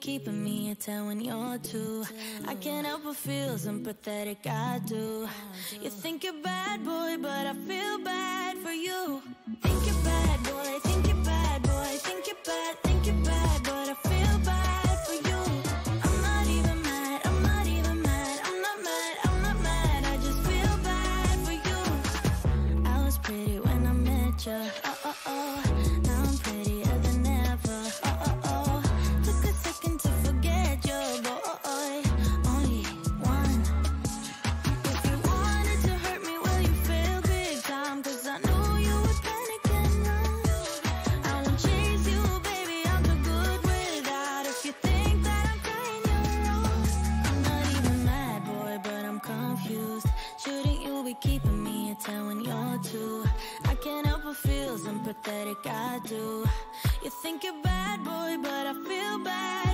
keeping me at 10 when you're two. I can't help but feel sympathetic, I do. You think you're bad boy, but I feel bad for you. Think you're bad boy, think I do. You think you're bad boy, but I feel bad.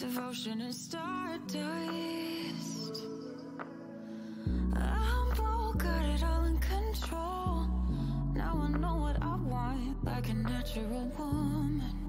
Devotion and stardust. I'm bold, got it all in control. Now I know what I want, like a natural woman.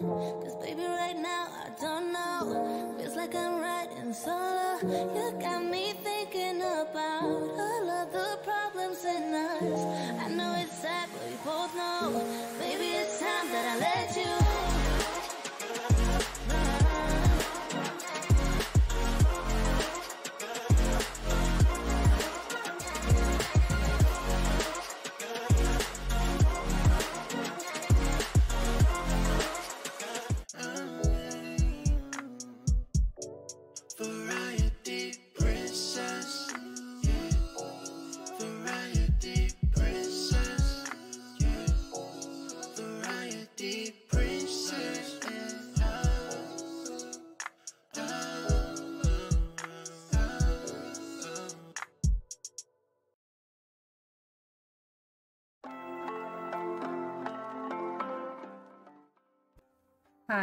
Cause baby right now I don't know. Feels like I'm riding solo. You got me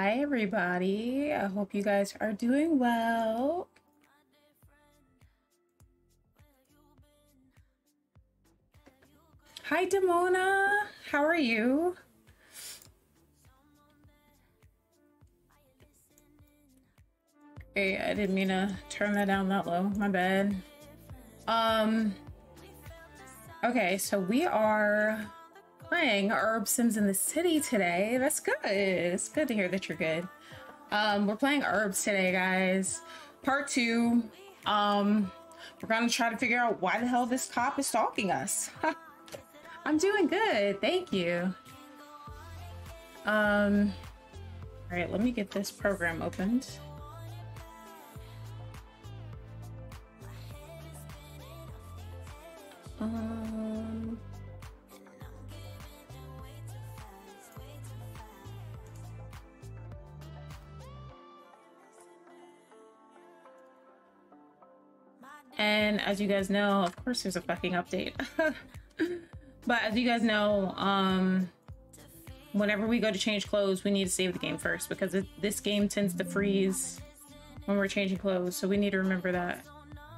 Hi, everybody. I hope you guys are doing well. Hi, Demona. How are you? Hey, I didn't mean to turn that down that low. My bad. Um, okay, so we are playing Urbz Sims in the City today. That's good. It's good to hear that you're good. Um, we're playing Urbz today, guys. Part two. Um, we're gonna try to figure out why the hell this cop is stalking us. I'm doing good, thank you. Um, all right, let me get this program opened. Um, And as you guys know, of course there's a fucking update. but as you guys know, um, whenever we go to change clothes, we need to save the game first because it, this game tends to freeze when we're changing clothes. So we need to remember that.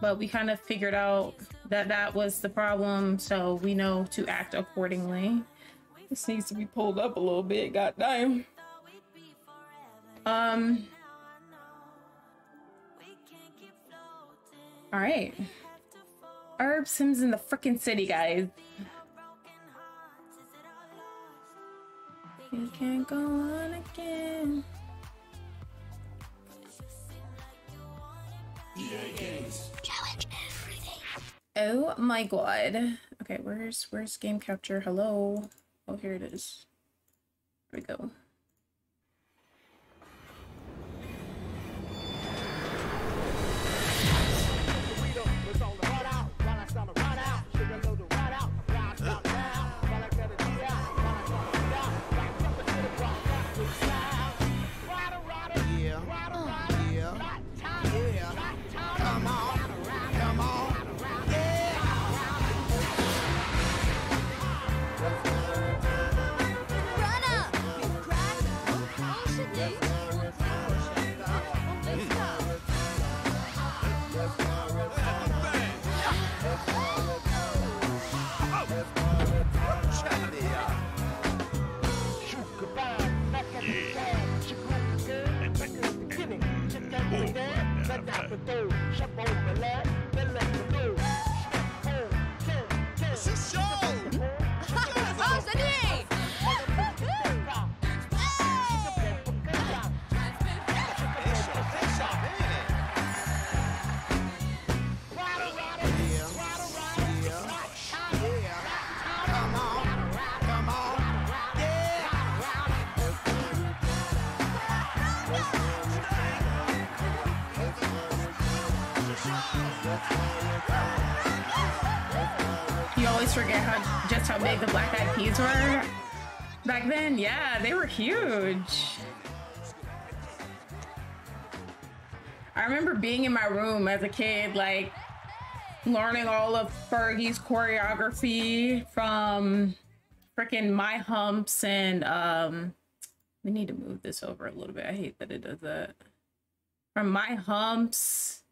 But we kind of figured out that that was the problem. So we know to act accordingly. This needs to be pulled up a little bit. Goddamn. Um, All right. Urbz Sims in the freaking city, guys. We can't go on again. Challenge everything. Oh my god. Okay, where's where's game capture? Hello. Oh, here it is. Here we go. the door, jump over that. How big the Black Eyed Peas were back then. Yeah, they were huge. I remember being in my room as a kid, like learning all of Fergie's choreography from freaking My Humps and um we need to move this over a little bit. I hate that it does that. From My Humps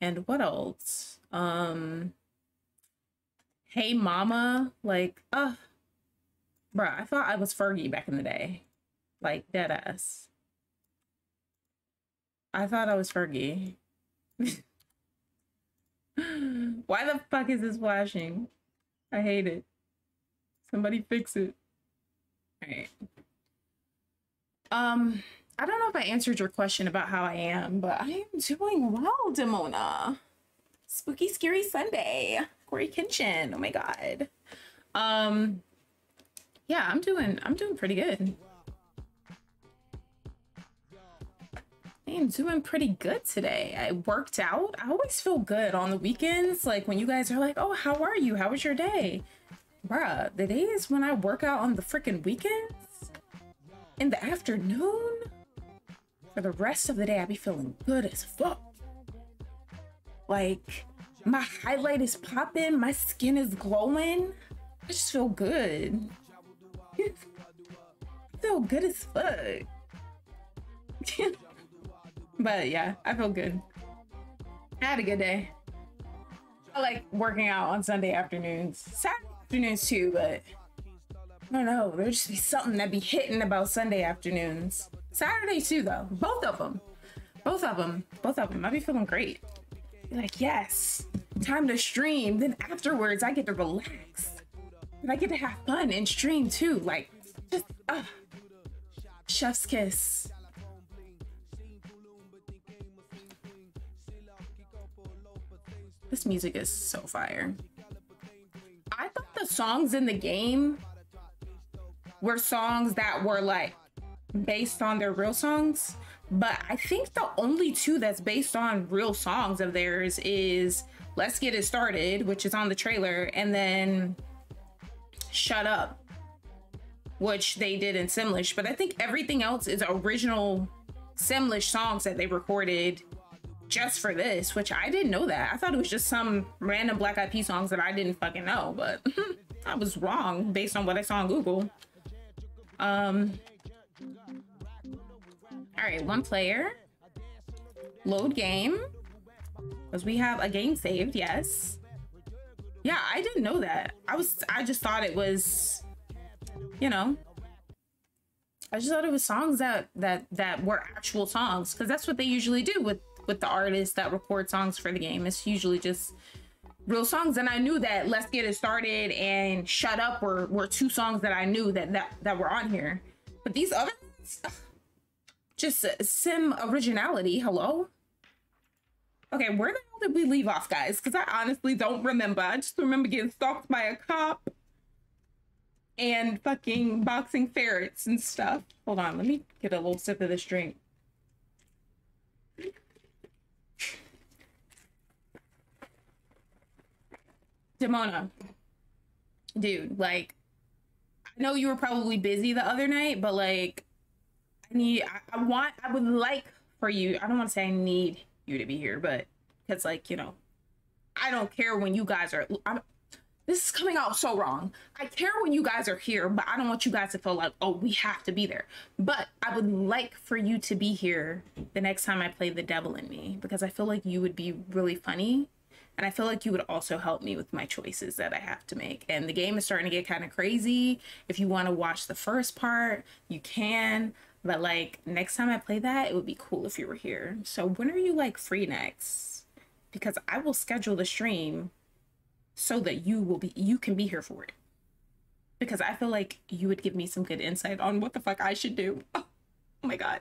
and what else? Um Hey Mama, like uh bruh, I thought I was Fergie back in the day. Like dead ass. I thought I was Fergie. Why the fuck is this flashing? I hate it. Somebody fix it. Alright. Um, I don't know if I answered your question about how I am, but I am doing well, Demona. Spooky Scary Sunday. Corey Kenshin. Oh my god. Um yeah, I'm doing I'm doing pretty good. I am doing pretty good today. I worked out. I always feel good on the weekends. Like when you guys are like, oh, how are you? How was your day? Bruh, the days when I work out on the freaking weekends in the afternoon for the rest of the day, I be feeling good as fuck. Like my highlight is popping, my skin is glowing. I just feel good. Feel good as fuck. But yeah, I feel good. I had a good day. I like working out on Sunday afternoons, Saturday afternoons too, but I don't know. There's just be something that be hitting about Sunday afternoons. Saturday too, though. Both of them. Both of them. Both of them. I be feeling great. Like, yes, time to stream. Then afterwards, I get to relax. And I get to have fun and stream too. Like, just, uh, chef's kiss. This music is so fire. I thought the songs in the game were songs that were like based on their real songs, but I think the only two that's based on real songs of theirs is Let's Get It Started, which is on the trailer, and then Shut Up, which they did in Simlish. But I think everything else is original Simlish songs that they recorded just for this, which I didn't know that. I thought it was just some random Black Eyed Peas songs that I didn't fucking know, but I was wrong based on what I saw on Google. Um. All right, one player. Load game. Because we have a game saved, yes. Yeah, I didn't know that. I was, I just thought it was, you know, I just thought it was songs that that that were actual songs because that's what they usually do with with the artists that record songs for the game. It's usually just real songs. And I knew that Let's Get It Started and Shut Up were, were two songs that I knew that, that, that were on here. But these other just sim originality. Hello? Okay, where the hell did we leave off, guys? Because I honestly don't remember. I just remember getting stalked by a cop and fucking boxing ferrets and stuff. Hold on, let me get a little sip of this drink. Demona, dude, like, I know you were probably busy the other night, but like, I need, I, I want, I would like for you, I don't want to say I need you to be here, but because, like, you know, I don't care when you guys are, I'm, this is coming out so wrong. I care when you guys are here, but I don't want you guys to feel like, oh, we have to be there. But I would like for you to be here the next time I play The Devil in Me because I feel like you would be really funny and I feel like you would also help me with my choices that I have to make. And the game is starting to get kind of crazy. If you want to watch the first part, you can. But like next time I play that, it would be cool if you were here. So when are you like free next? Because I will schedule the stream so that you will be you can be here for it. Because I feel like you would give me some good insight on what the fuck I should do. Oh, oh my god.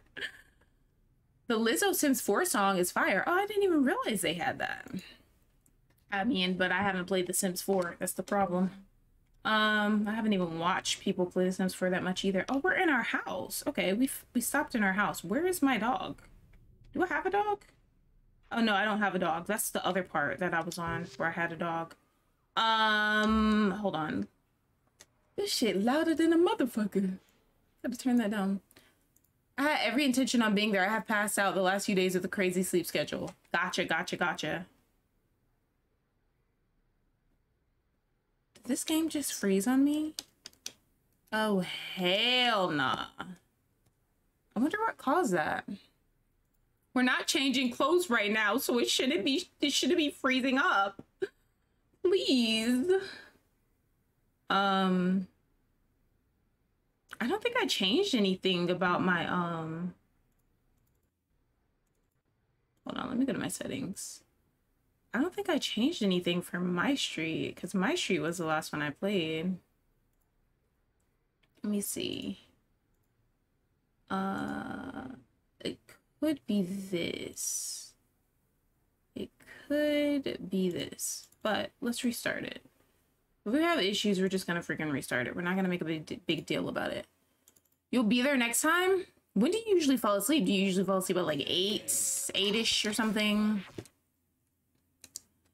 The Lizzo Sims 4 song is fire. Oh, I didn't even realize they had that. I mean, but I haven't played The Sims 4. That's the problem. Um, I haven't even watched people play The Sims 4 that much either. Oh, we're in our house. Okay, we we stopped in our house. Where is my dog? Do I have a dog? Oh no, I don't have a dog. That's the other part that I was on where I had a dog. Um, hold on. This shit louder than a motherfucker. Have to turn that down. I had every intention on being there. I have passed out the last few days of the crazy sleep schedule. Gotcha, gotcha, gotcha. This game just freeze on me? Oh, hell nah. I wonder what caused that. We're not changing clothes right now, so it shouldn't be it shouldn't be freezing up. Please. Um I don't think I changed anything about my um Hold on, let me go to my settings. I don't think I changed anything for my street because my street was the last one I played. Let me see. Uh, it could be this. It could be this, but let's restart it. If we have issues, we're just gonna freaking restart it. We're not gonna make a big, big deal about it. You'll be there next time? When do you usually fall asleep? Do you usually fall asleep at like 8, 8-ish or something?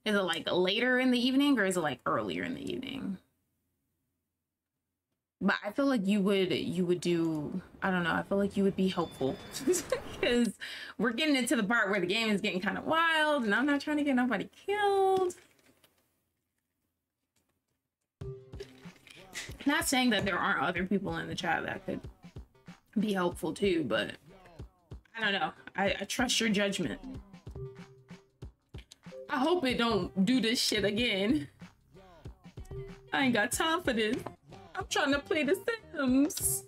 Is it like later in the evening or is it like earlier in the evening? But I feel like you would you would do I don't know, I feel like you would be helpful. because we're getting into the part where the game is getting kind of wild and I'm not trying to get nobody killed. Not saying that there aren't other people in the chat that could be helpful too, but I don't know. I, I trust your judgment. I hope it don't do this shit again. I ain't got time for this. I'm trying to play The Sims.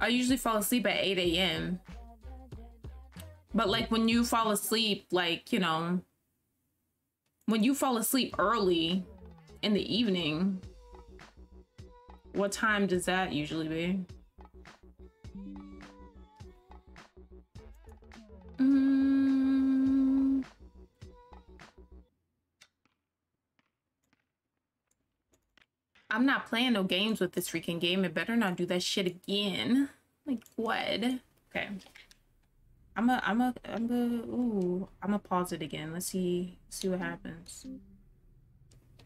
I usually fall asleep at 8 a.m. But like when you fall asleep, like, you know, when you fall asleep early in the evening, what time does that usually be? Mm. I'm not playing no games with this freaking game. It better not do that shit again. Like what? Okay. I'm a I'm a I'm a ooh, I'm gonna pause it again. Let's see see what happens.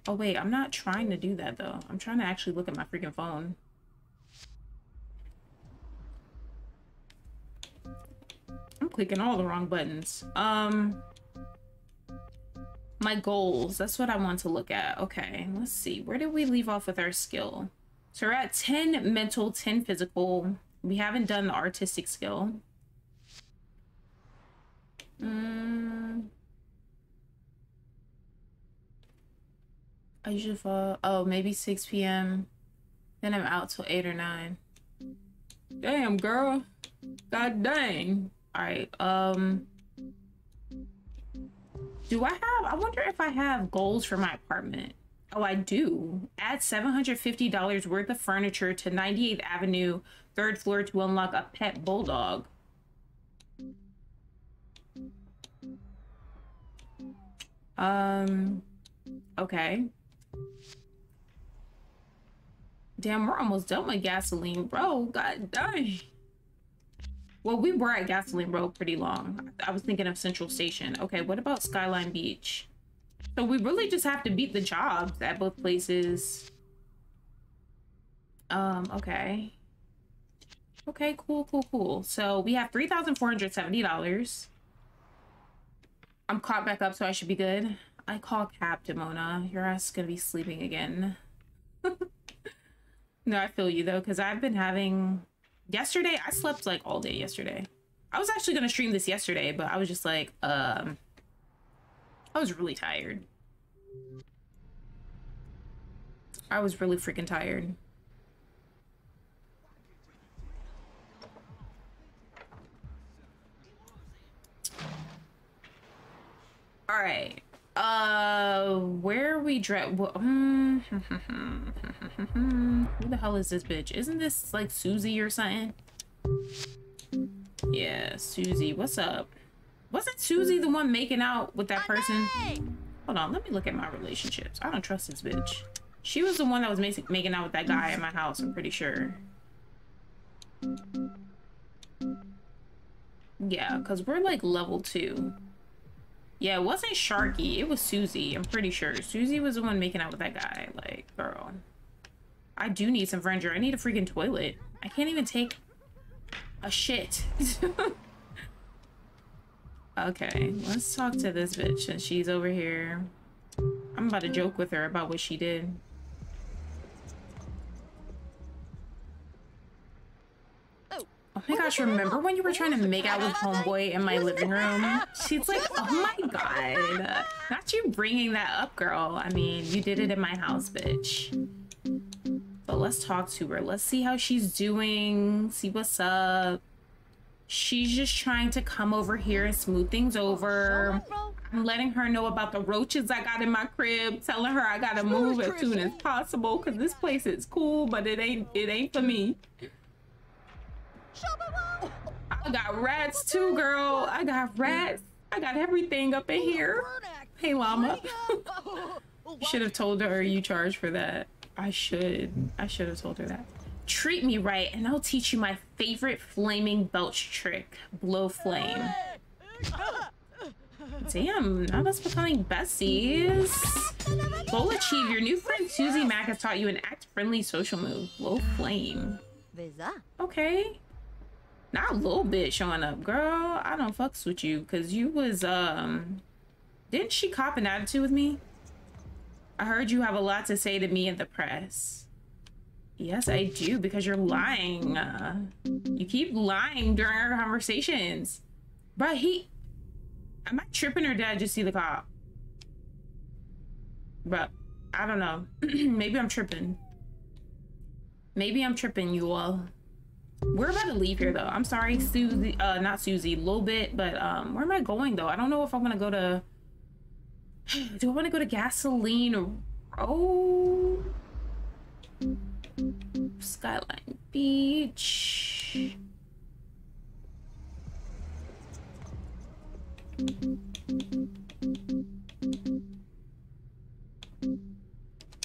Oh wait, I'm not trying to do that though. I'm trying to actually look at my freaking phone. I'm clicking all the wrong buttons. Um, my goals. That's what I want to look at. Okay, let's see. Where did we leave off with our skill? So we're at 10 mental, 10 physical. We haven't done the artistic skill. Mm. I usually fall. Oh, maybe 6 p.m. Then I'm out till 8 or 9. Damn, girl. God dang. All right. Um. Do I have? I wonder if I have goals for my apartment. Oh, I do. Add $750 worth of furniture to 98th Avenue, third floor to unlock a pet bulldog. Um, okay. Damn, we're almost done with gasoline, bro. God dang. Well, we were at Gasoline Row pretty long. I was thinking of Central Station. Okay, what about Skyline Beach? So we really just have to beat the jobs at both places. Um, okay. Okay, cool, cool, cool. So we have $3,470. I'm caught back up, so I should be good. I call Captain Mona. Your ass is gonna be sleeping again. no, I feel you though, because I've been having yesterday I slept like all day yesterday. I was actually gonna stream this yesterday, but I was just like, um, I was really tired. I was really freaking tired. All right. Uh, where we dress? Um, who the hell is this bitch? Isn't this like Susie or something? Yeah, Susie. What's up? Wasn't Susie the one making out with that person? Hold on, let me look at my relationships. I don't trust this bitch. She was the one that was making out with that guy at my house, I'm pretty sure. Yeah, because we're like level two. Yeah, it wasn't Sharky. It was Susie. I'm pretty sure. Susie was the one making out with that guy. Like, girl. I do need some furniture. I need a freaking toilet. I can't even take a shit. okay, let's talk to this bitch since she's over here. I'm about to joke with her about what she did. Oh my gosh, remember when you were trying to make out with Homeboy in my living room? She's like, oh my god. Not you bringing that up, girl. I mean, you did it in my house, bitch. But let's talk to her. Let's see how she's doing, see what's up. She's just trying to come over here and smooth things over. I'm letting her know about the roaches I got in my crib, telling her I gotta move as soon as possible because this place is cool, but it ain't it ain't for me. I got rats too, girl. I got rats. I got everything up in here. Hey, llama. should have told her you charge for that. I should. I should have told her that. Treat me right, and I'll teach you my favorite flaming belch trick. Blow flame. Damn, now that's becoming besties. Goal achieve. Your new friend Susie Mac has taught you an act-friendly social move. Blow flame. Okay. Not a little bit showing up, girl. I don't fucks with you because you was, um... Didn't she cop an attitude with me? I heard you have a lot to say to me in the press. Yes, I do, because you're lying. Uh, you keep lying during our conversations. But he... Am I tripping or did I just see the cop? But, I don't know. Maybe I'm tripping. Maybe I'm tripping, you all. We're about to leave here, though. I'm sorry, Susie. Uh, not Susie. A little bit, but um, where am I going though? I don't know if I'm gonna go to. Do I want to go to Gasoline Row? Skyline Beach.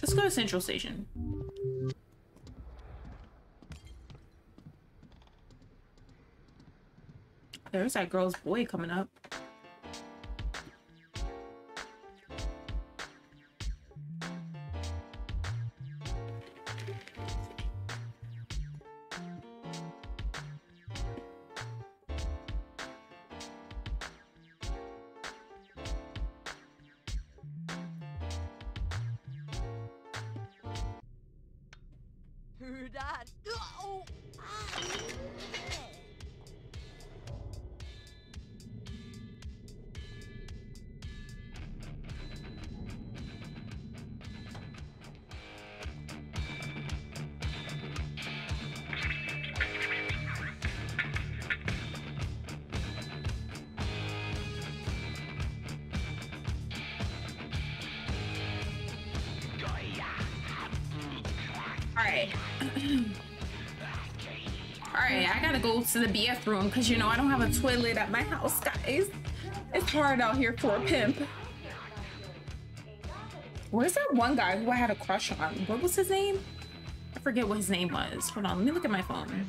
Let's go to Central Station. There's that girl's boy coming up. To the BF room because you know I don't have a toilet at my house, guys. It's hard out here for a pimp. Where's that one guy who I had a crush on? What was his name? I forget what his name was. Hold on, let me look at my phone.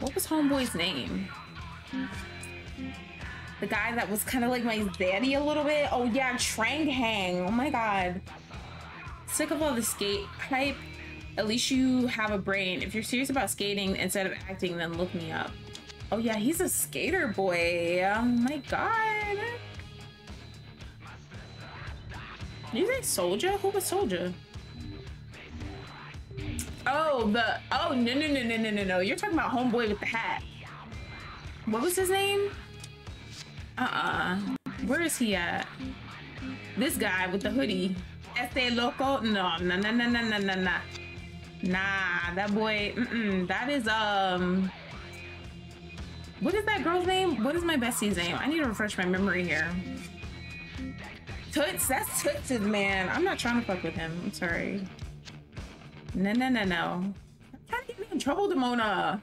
What was Homeboy's name? The guy that was kind of like my daddy a little bit. Oh yeah, Trang Hang. Oh my god. Sick of all the skate hype at least you have a brain. If you're serious about skating instead of acting, then look me up. Oh yeah, he's a skater boy. Oh my god. You say Soldier? Who was Soldier? Oh, the oh no no no no no no no. You're talking about homeboy with the hat. What was his name? Uh-uh. Where is he at? This guy with the hoodie. Este loco? No, no, no, no, no, no, no, no. Nah, that boy, that is, um, what is that girl's name? What is my bestie's name? I need to refresh my memory here. Toots, that's Toots' man. I'm not trying to fuck with him. I'm sorry. No, no, no, no. Stop trying to get me in trouble, Demona.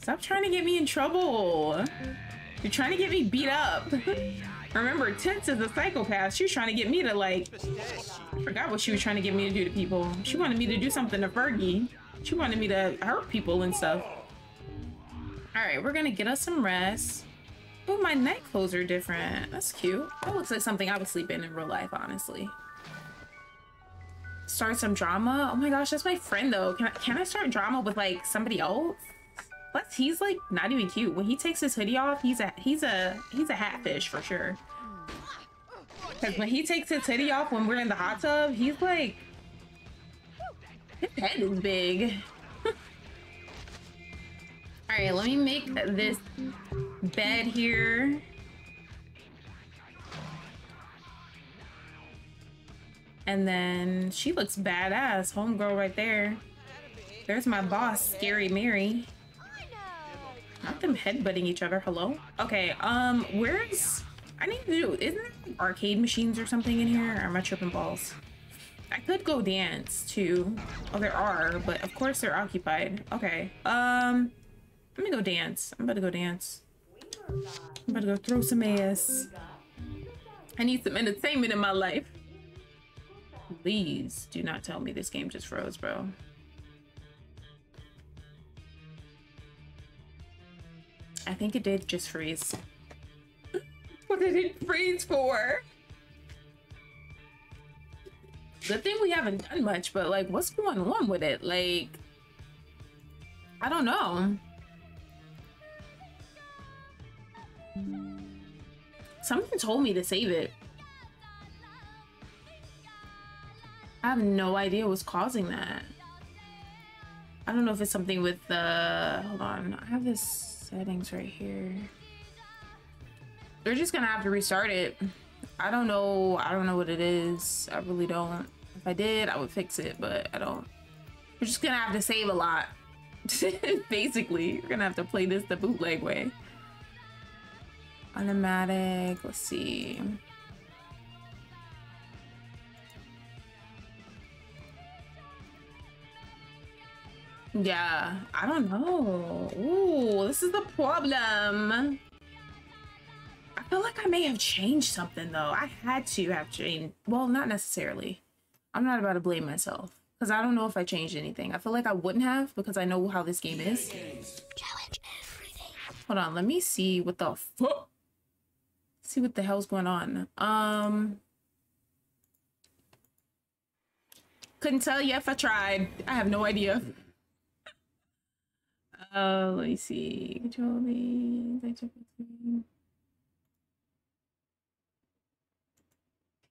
Stop trying to get me in trouble. You're trying to get me beat up. Remember, Tits is a psychopath. She was trying to get me to like, I forgot what she was trying to get me to do to people. She wanted me to do something to Fergie. She wanted me to hurt people and stuff. All right, we're gonna get us some rest. Oh, my night clothes are different. That's cute. That looks like something I would sleep in in real life, honestly. Start some drama? Oh my gosh, that's my friend though. Can I, can I start drama with like somebody else? Plus, he's like not even cute. When he takes his hoodie off, he's a he's a he's a hatfish for sure. Cause when he takes his hoodie off when we're in the hot tub, he's like his head is big. All right, let me make this bed here. And then she looks badass, homegirl right there. There's my boss, Scary Mary. Not them headbutting each other. Hello? Okay, um, where's... I need to do... Isn't there arcade machines or something in here? Or am I tripping balls? I could go dance, too. Oh, there are, but of course they're occupied. Okay, um... Let me go dance. I'm about to go dance. I'm about to go throw some ass. I need some entertainment in my life. Please do not tell me this game just froze, bro. I think it did just freeze. what did it freeze for? Good thing we haven't done much, but like, what's going on with it? Like, I don't know. Something told me to save it. I have no idea what's causing that. I don't know if it's something with the... Hold on. I have this settings right here. They're just gonna have to restart it. I don't know. I don't know what it is. I really don't. If I did, I would fix it, but I don't. We're just gonna have to save a lot. Basically, we're gonna have to play this the bootleg way. Automatic. Let's see. Yeah, I don't know. Ooh, this is the problem. I feel like I may have changed something though. I had to have changed. Well, not necessarily. I'm not about to blame myself because I don't know if I changed anything. I feel like I wouldn't have because I know how this game is. Challenge everything. Hold on, let me see what the fuck. See what the hell's going on. Um, couldn't tell you if I tried. I have no idea. Uh, let me see. Control me.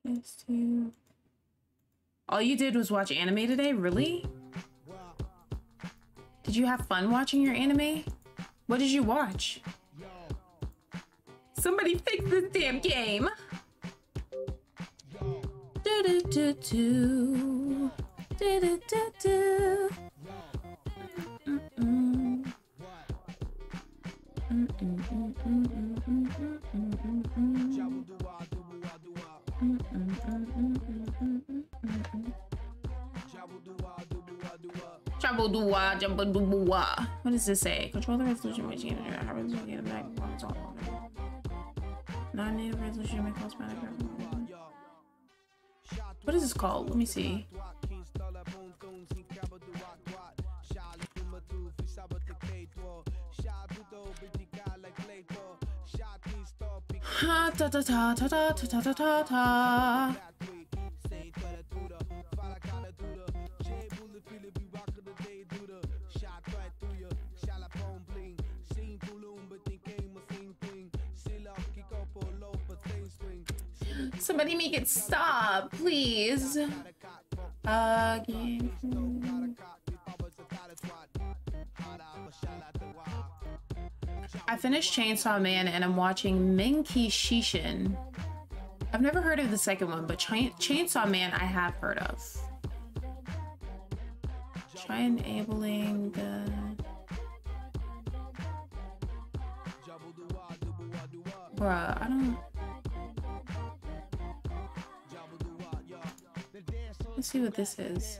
PS2. All you did was watch anime today? Really? Did you have fun watching your anime? What did you watch? Somebody fix this damn game! Do do do do. Do do do do. Jabba-doo-wah, jabba-doo-wah. What does this say? Control the resolution by changing the resolution get a back. It's all Non-native resolution may cause bad What is this called? Let me see. Ta ta ta ta ta ta ta ta ta ta. Somebody make it stop, please. I finished Chainsaw Man and I'm watching Minky Shishin. I've never heard of the second one, but Ch Chainsaw Man I have heard of. Try enabling the... Bruh, I don't... Let's see what this is.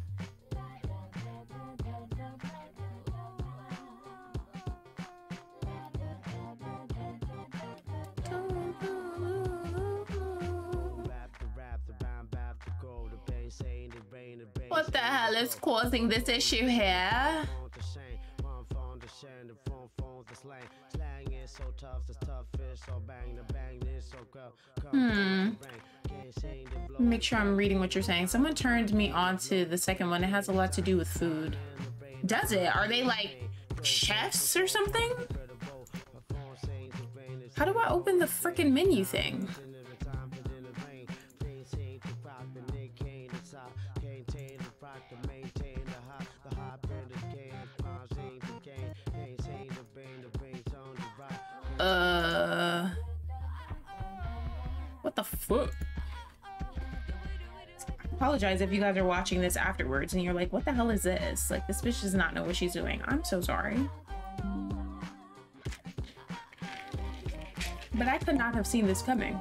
What the hell is causing this issue here? Hmm. Make sure I'm reading what you're saying. Someone turned me on to the second one. It has a lot to do with food. Does it? Are they like chefs or something? How do I open the freaking menu thing? Uh, what the fuck? I apologize if you guys are watching this afterwards and you're like, what the hell is this? Like, this bitch does not know what she's doing. I'm so sorry. But I could not have seen this coming.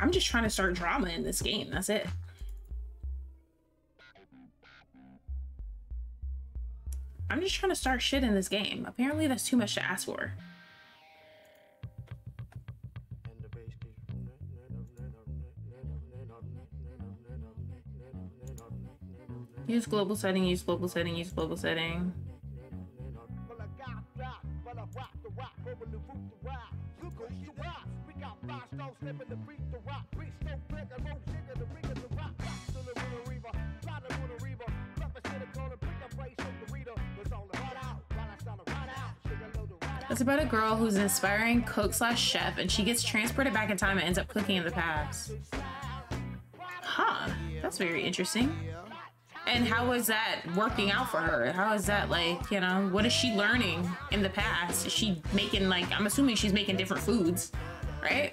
I'm just trying to start drama in this game. That's it. I'm just trying to start shit in this game. Apparently that's too much to ask for. Use global setting, use global setting, use global setting. It's about a girl who's an inspiring cook slash chef and she gets transported back in time and ends up cooking in the past. Huh, that's very interesting. And how is that working out for her? How is that like, you know, what is she learning in the past? Is she making like, I'm assuming she's making different foods, right?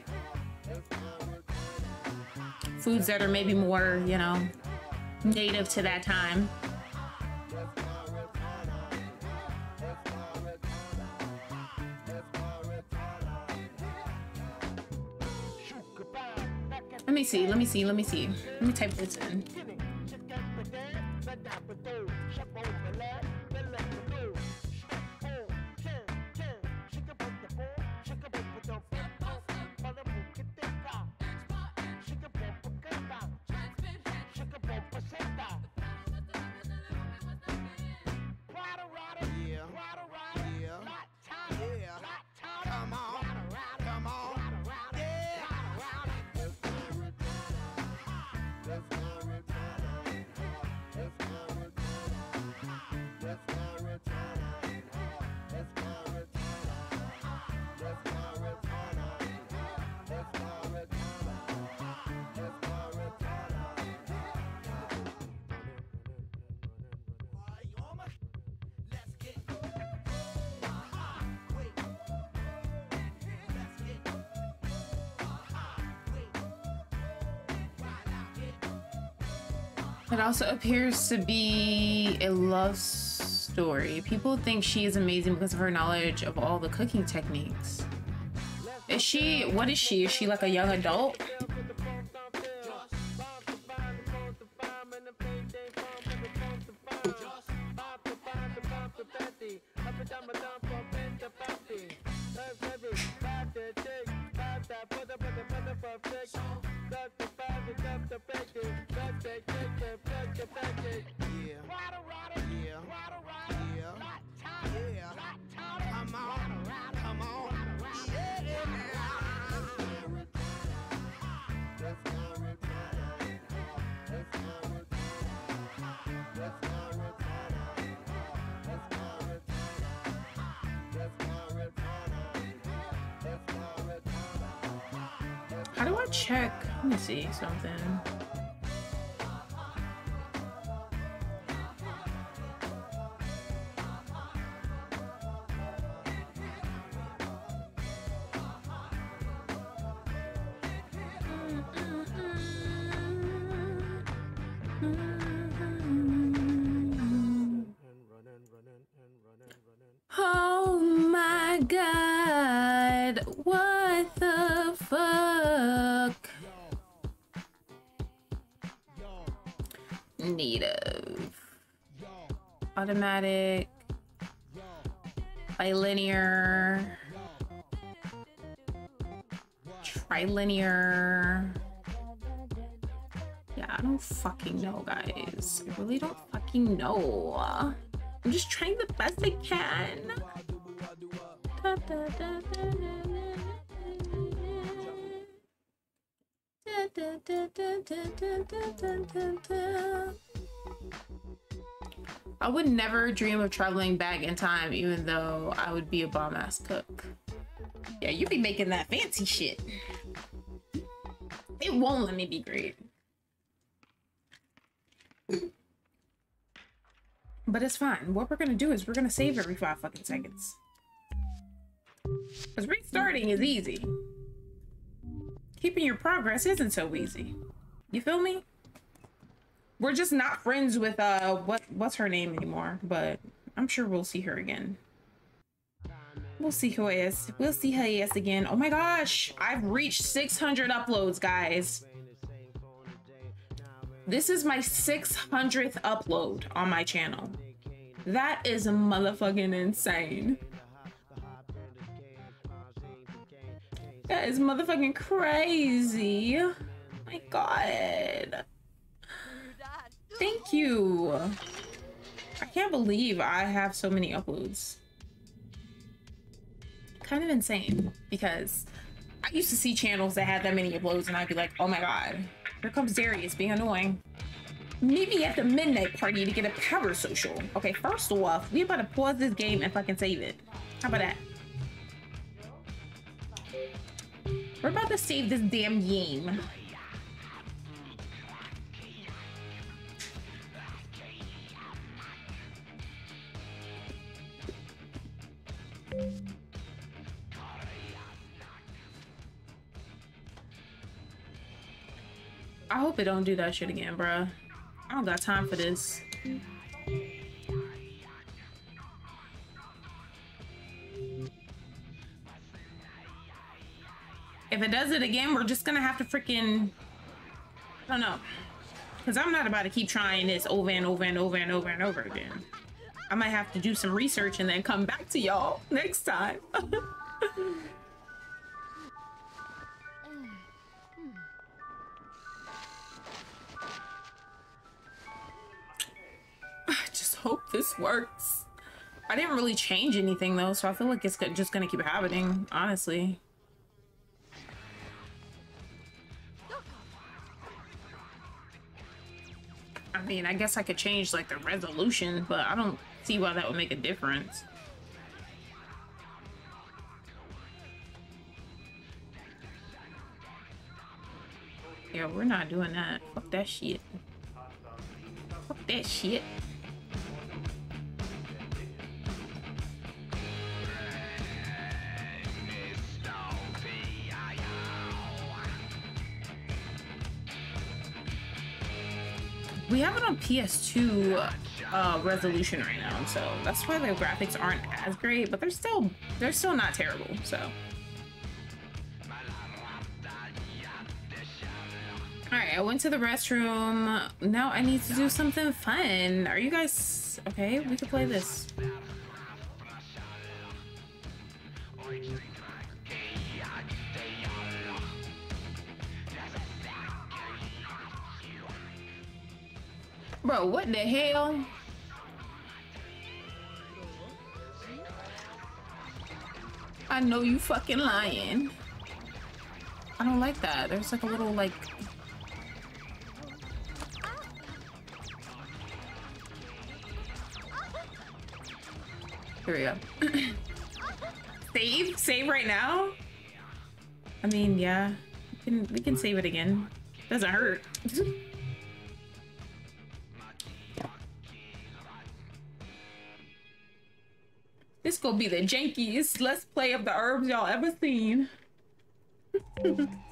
Foods that are maybe more, you know, native to that time. Me see, let me see, let me see. Let me type this in. Also appears to be a love story. People think she is amazing because of her knowledge of all the cooking techniques. Is she, what is she? Is she like a young adult? Automatic, bilinear, trilinear. Yeah, I don't fucking know, guys. I really don't fucking know. I'm just trying the best I can. I would never dream of traveling back in time, even though I would be a bomb ass cook. Yeah, you be making that fancy shit. It won't let me be great. But it's fine. What we're gonna do is we're gonna save every five fucking seconds. Because restarting is easy. Keeping your progress isn't so easy. You feel me? We're just not friends with uh what what's her name anymore, but I'm sure we'll see her again. We'll see who is. We'll see her ass again. Oh my gosh, I've reached 600 uploads, guys. This is my 600th upload on my channel. That is motherfucking insane. That is motherfucking crazy. My god. Thank you. I can't believe I have so many uploads. Kind of insane because I used to see channels that had that many uploads and I'd be like, oh my god, here comes Darius being annoying. Me at the midnight party to get a power social. Okay, first off, we about to pause this game and fucking save it. How about that? We're about to save this damn game. I hope it don't do that shit again, bruh. I don't got time for this. If it does it again, we're just gonna have to freaking... I don't know. Because I'm not about to keep trying this over and over and over and over and over again. I might have to do some research and then come back to y'all next time. hope this works. I didn't really change anything though, so I feel like it's just gonna keep happening, honestly. I mean, I guess I could change like the resolution, but I don't see why that would make a difference. Yeah, we're not doing that. Fuck that shit. Fuck that shit. We have it on PS2 uh, resolution right now, so that's why the graphics aren't as great, but they're still they're still not terrible. So. All right, I went to the restroom. Now I need to do something fun. Are you guys okay? We could play this. Bro, what the hell? I know you fucking lying. I don't like that. There's like a little like... Here we go. save? Save right now? I mean, yeah. We can, we can save it again. Doesn't hurt. This gonna be the jankiest let's play of the Urbz y'all ever seen.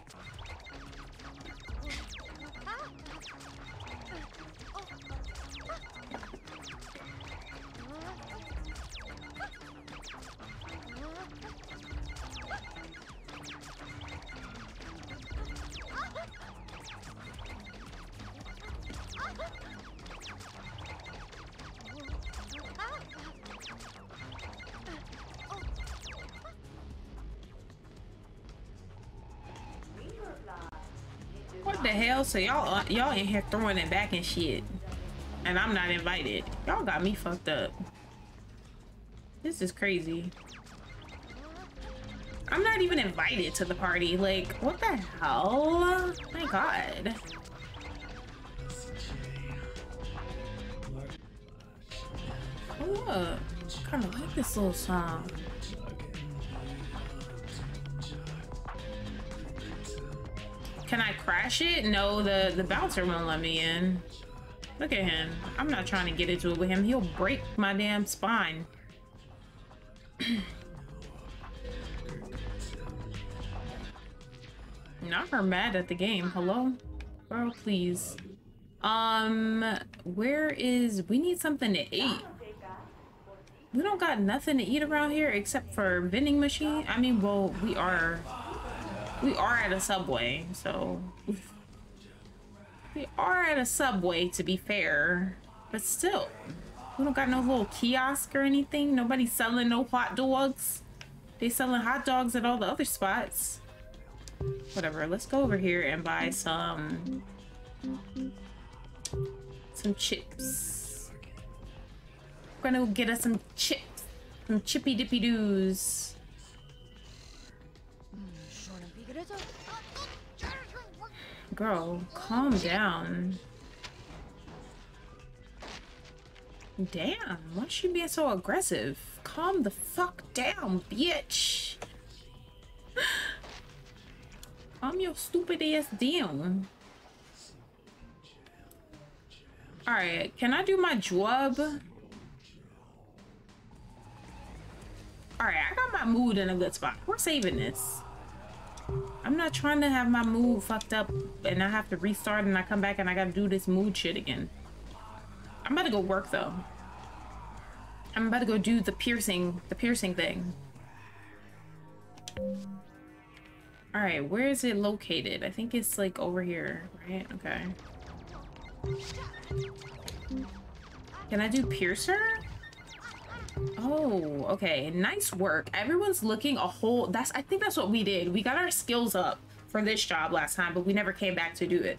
So y'all uh, y'all in here throwing it back and shit. And I'm not invited. Y'all got me fucked up. This is crazy. I'm not even invited to the party. Like, what the hell? My god. Oh, I kind of like this little song. I crash it? No, the, the bouncer won't let me in. Look at him. I'm not trying to get into it with him. He'll break my damn spine. not her mad at the game. Hello? Girl, please. Um, where is... We need something to eat. We don't got nothing to eat around here except for vending machine. I mean, well, we are... We are at a Subway, so... We are at a Subway, to be fair. But still, we don't got no little kiosk or anything. Nobody's selling no hot dogs. They selling hot dogs at all the other spots. Whatever, let's go over here and buy some... Some chips. We're gonna get us some chips. Some chippy dippy doos. Girl, calm down. Damn, why she being so aggressive? Calm the fuck down, bitch. calm your stupid ass down. Alright, can I do my job? Alright, I got my mood in a good spot. We're saving this. I'm not trying to have my mood fucked up and I have to restart and I come back and I gotta do this mood shit again. I'm about to go work though. I'm about to go do the piercing, the piercing thing. All right, where is it located? I think it's like over here, right? Okay. Can I do piercer? Oh, okay. Nice work. Everyone's looking a whole... That's. I think that's what we did. We got our skills up for this job last time, but we never came back to do it.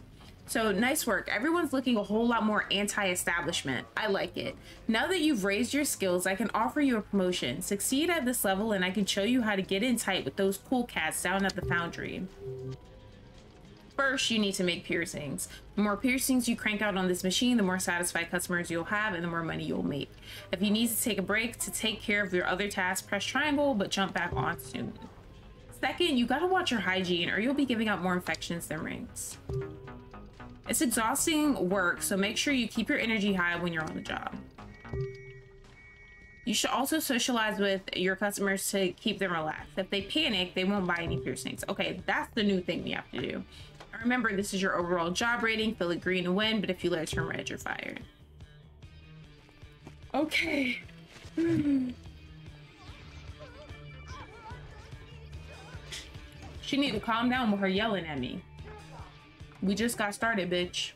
So nice work. Everyone's looking a whole lot more anti-establishment. I like it. Now that you've raised your skills, I can offer you a promotion. Succeed at this level and I can show you how to get in tight with those cool cats down at the foundry. First, you need to make piercings. The more piercings you crank out on this machine, the more satisfied customers you'll have and the more money you'll make. If you need to take a break to take care of your other tasks, press triangle, but jump back on soon. Second, you gotta watch your hygiene or you'll be giving out more infections than rings. It's exhausting work, so make sure you keep your energy high when you're on the job. You should also socialize with your customers to keep them relaxed. If they panic, they won't buy any piercings. Okay, that's the new thing we have to do. Remember, this is your overall job rating. Fill it green to win, but if you let it turn red, you're fired. Okay. she need to calm down with her yelling at me. We just got started, bitch.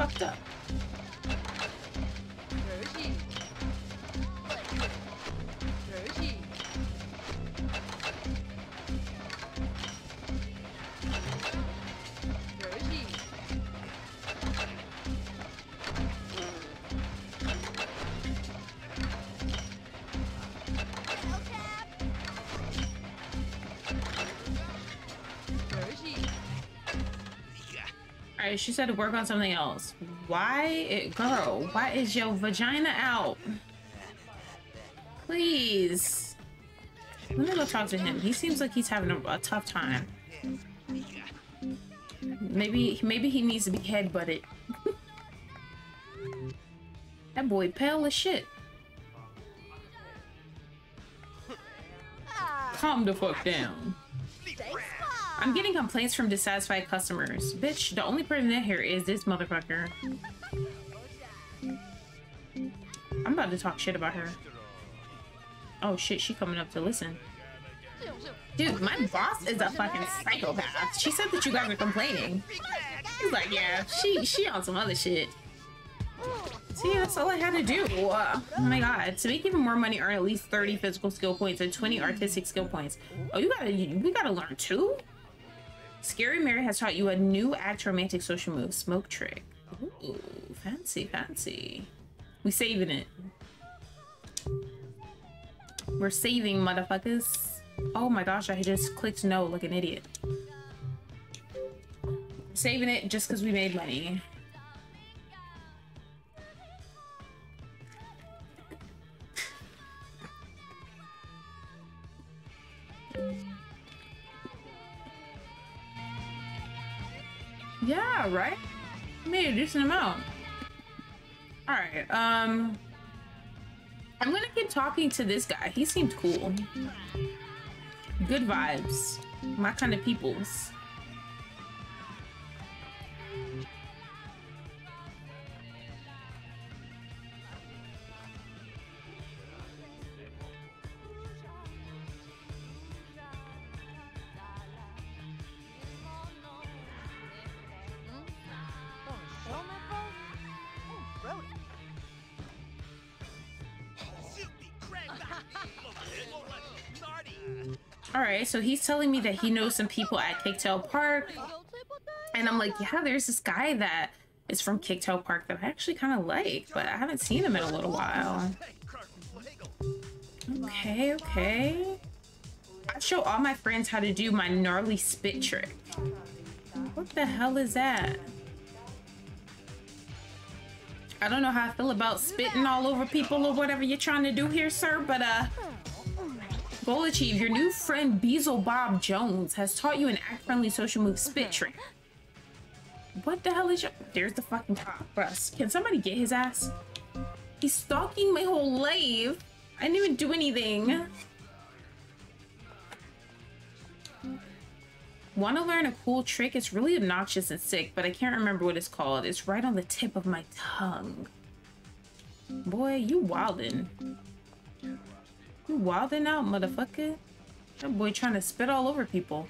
Fucked up. She said to work on something else. Why, it, girl, why is your vagina out? Please. Let me go talk to him. He seems like he's having a, a tough time. Maybe, maybe he needs to be headbutted. that boy pale as shit. Calm the fuck down. I'm getting complaints from dissatisfied customers. Bitch, the only person in here is this motherfucker. I'm about to talk shit about her. Oh shit, she coming up to listen. Dude, my boss is a fucking psychopath. She said that you guys are complaining. He's like, yeah, she she on some other shit. See, that's all I had to do. Uh, oh my god. To make even more money, earn at least 30 physical skill points and 20 artistic skill points. Oh, you gotta, we gotta learn too? Scary Mary has taught you a new act romantic social move, smoke trick. Ooh, fancy, fancy. We saving it. We're saving, motherfuckers. Oh my gosh, I just clicked no like an idiot. Saving it just because we made money. Right? Made a decent amount. Alright, um... I'm gonna keep talking to this guy. He seemed cool. Good vibes. My kind of peoples. So he's telling me that he knows some people at Kicktail Park. And I'm like, yeah, there's this guy that is from Kicktail Park that I actually kind of like, but I haven't seen him in a little while. Okay, okay. I show all my friends how to do my gnarly spit trick. What the hell is that? I don't know how I feel about spitting all over people or whatever you're trying to do here, sir, but uh, Goal achieved. Your new friend Beezle Bob Jones has taught you an act-friendly social move spit uh-huh. trick. What the hell is your... There's the fucking cop, Russ. Can somebody get his ass? He's stalking my whole life. I didn't even do anything. Want to learn a cool trick? It's really obnoxious and sick, but I can't remember what it's called. It's right on the tip of my tongue. Boy, you wildin'. You wildin' out, motherfucker. That boy trying to spit all over people.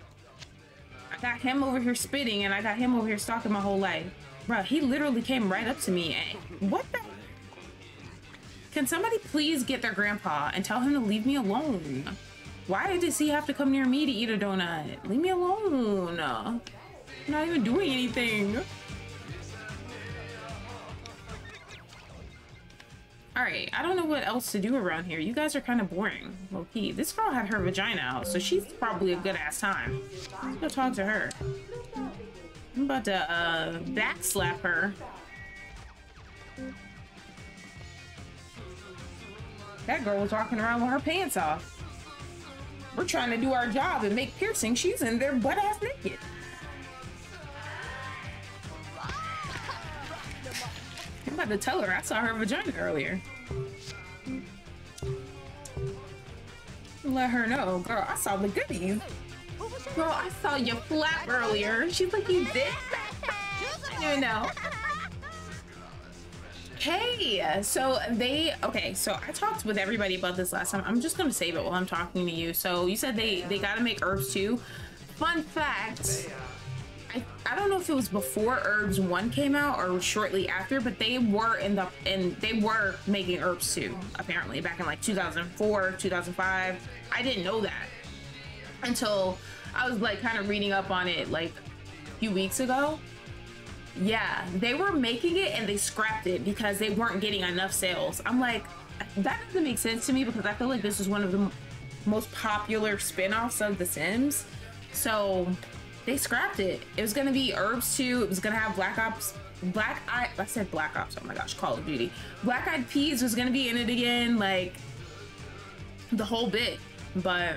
I got him over here spitting and I got him over here stalking my whole life. Bro, he literally came right up to me. And what the? Can somebody please get their grandpa and tell him to leave me alone? Why does he have to come near me to eat a donut? Leave me alone. I'm not even doing anything. Alright, I don't know what else to do around here. You guys are kind of boring. Low key. This girl had her vagina out, so she's probably a good ass time. Let's go talk to her. I'm about to uh, backslap her. That girl was walking around with her pants off. We're trying to do our job and make piercing. She's in there butt ass naked. I'm about to tell her I saw her vagina earlier. Let her know. Girl, I saw the goodies. Girl, I saw you flap earlier. She's like, you did? You know. Hey, so they okay. So I talked with everybody about this last time. I'm just gonna save it while I'm talking to you. So you said they they gotta make Urbz too. Fun fact: I, I don't know if it was before Urbz 1 came out or shortly after, but they were in the and they were making Urbz 2 apparently back in like 2004, 2005. I didn't know that until I was like kind of reading up on it like a few weeks ago. Yeah, they were making it and they scrapped it because they weren't getting enough sales. I'm like, that doesn't make sense to me because I feel like this is one of the most popular spin-offs of The Sims. So they scrapped it. It was gonna be Urbz 2. It was gonna have Black Ops. Black Eye. I said Black Ops. Oh my gosh, Call of Duty. Black Eyed Peas was gonna be in it again, like the whole bit. But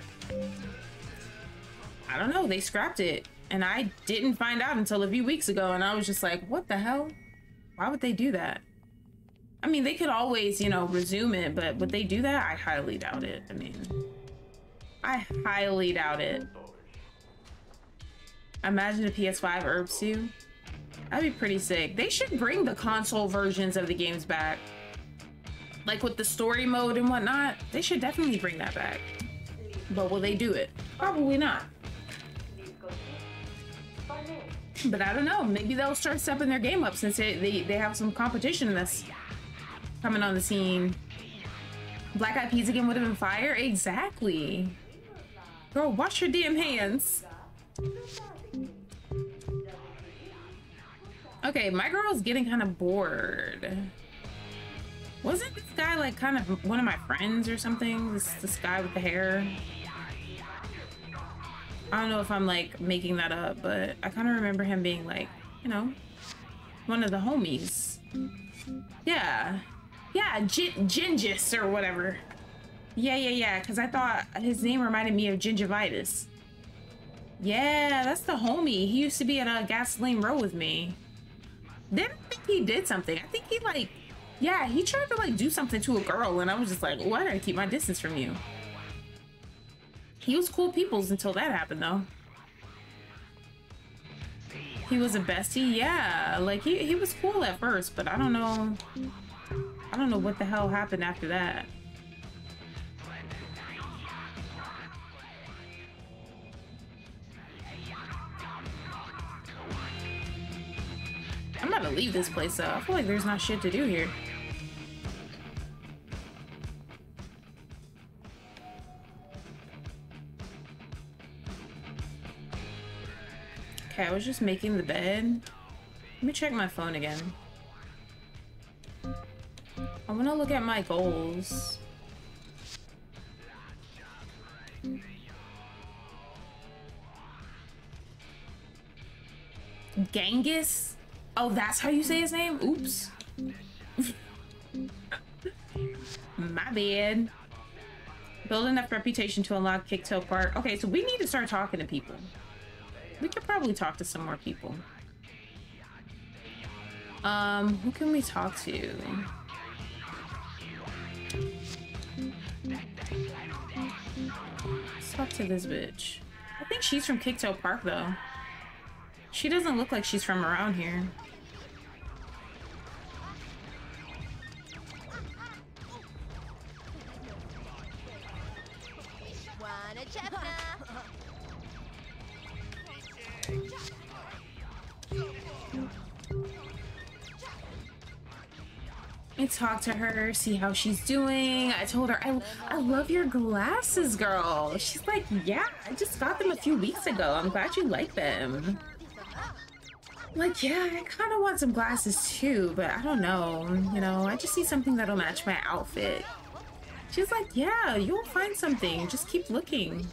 I don't know. They scrapped it, and I didn't find out until a few weeks ago. And I was just like, what the hell? Why would they do that? I mean, they could always, you know, resume it, but would they do that? I highly doubt it. I mean, I highly doubt it. Imagine a PS5 Urbz 2. That'd be pretty sick. They should bring the console versions of the games back. like with the story mode and whatnot, they should definitely bring that back. But will they do it? Probably not. But I don't know. Maybe they'll start stepping their game up since they, they, they have some competition that's coming on the scene. Black Eyed Peas again would have been fire? Exactly. Girl, wash your damn hands. Okay, my girl's getting kind of bored. Wasn't this guy like kind of one of my friends or something? This this guy with the hair. I don't know if I'm like making that up, but I kind of remember him being like, you know, one of the homies. Yeah. Yeah, Gingis or whatever. Yeah, yeah, yeah, because I thought his name reminded me of gingivitis. Yeah, that's the homie. He used to be at a gasoline row with me. Then I think he did something. I think he like yeah, he tried to like do something to a girl, and I was just like, why I gotta keep my distance from you? He was cool peoples until that happened, though. He was a bestie, yeah. Like he he was cool at first, but I don't know. I don't know what the hell happened after that. I'm to leave this place though. I feel like there's not shit to do here. Okay, I was just making the bed. Let me check my phone again. I want to look at my goals. Genghis? Oh, that's how you say his name? Oops. my bad. Build enough reputation to unlock Kicktail Park. Okay, so we need to start talking to people. We could probably talk to some more people. Um, who can we talk to? Let's talk to this bitch. I think she's from Kicktail Park, though. She doesn't look like she's from around here. I talked to her, see how she's doing. I told her, I, I love your glasses, girl. She's like, yeah, I just got them a few weeks ago. I'm glad you like them. like, yeah, I kind of want some glasses too, but I don't know. You know, I just need something that'll match my outfit. She's like, yeah, you'll find something. Just keep looking.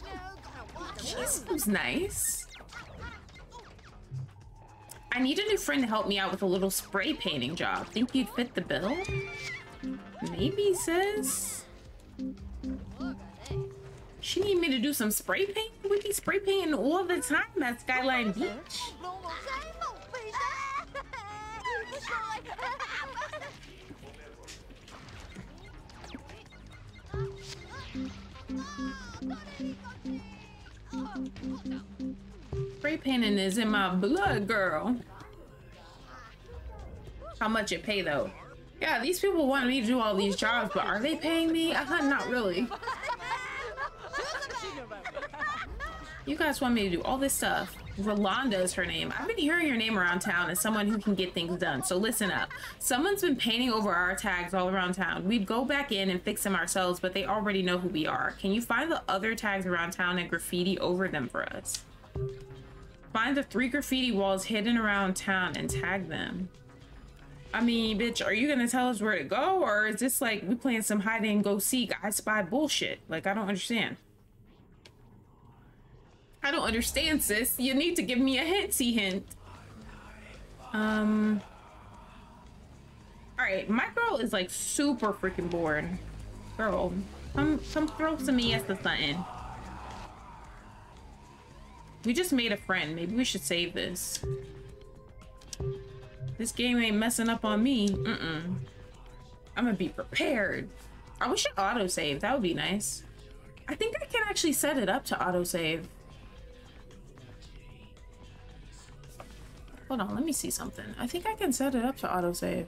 She seems nice. I need a new friend to help me out with a little spray painting job. Think you'd fit the bill? Maybe, sis. She need me to do some spray paint? We be spray painting all the time at Skyline Beach. Spray painting is in my blood, girl. How much it pay though? Yeah, these people want me to do all these jobs, but are they paying me? Uh, not really. You guys want me to do all this stuff. Rolanda is her name. I've been hearing your name around town as someone who can get things done. So listen up. Someone's been painting over our tags all around town. We'd go back in and fix them ourselves, but they already know who we are. Can you find the other tags around town and graffiti over them for us? Find the three graffiti walls hidden around town and tag them. I mean, bitch, are you gonna tell us where to go? Or is this like we playing some hide and go seek, I spy bullshit? Like, I don't understand. I don't understand, sis. You need to give me a hintsy hint. Um. Alright, my girl is like super freaking bored. Girl, come, come throw some ES to something. We just made a friend. Maybe we should save this. This game ain't messing up on me. Mm-mm. I'm gonna be prepared. I wish it auto-save. That would be nice. I think I can actually set it up to auto-save. Hold on, let me see something. I think I can set it up to auto-save.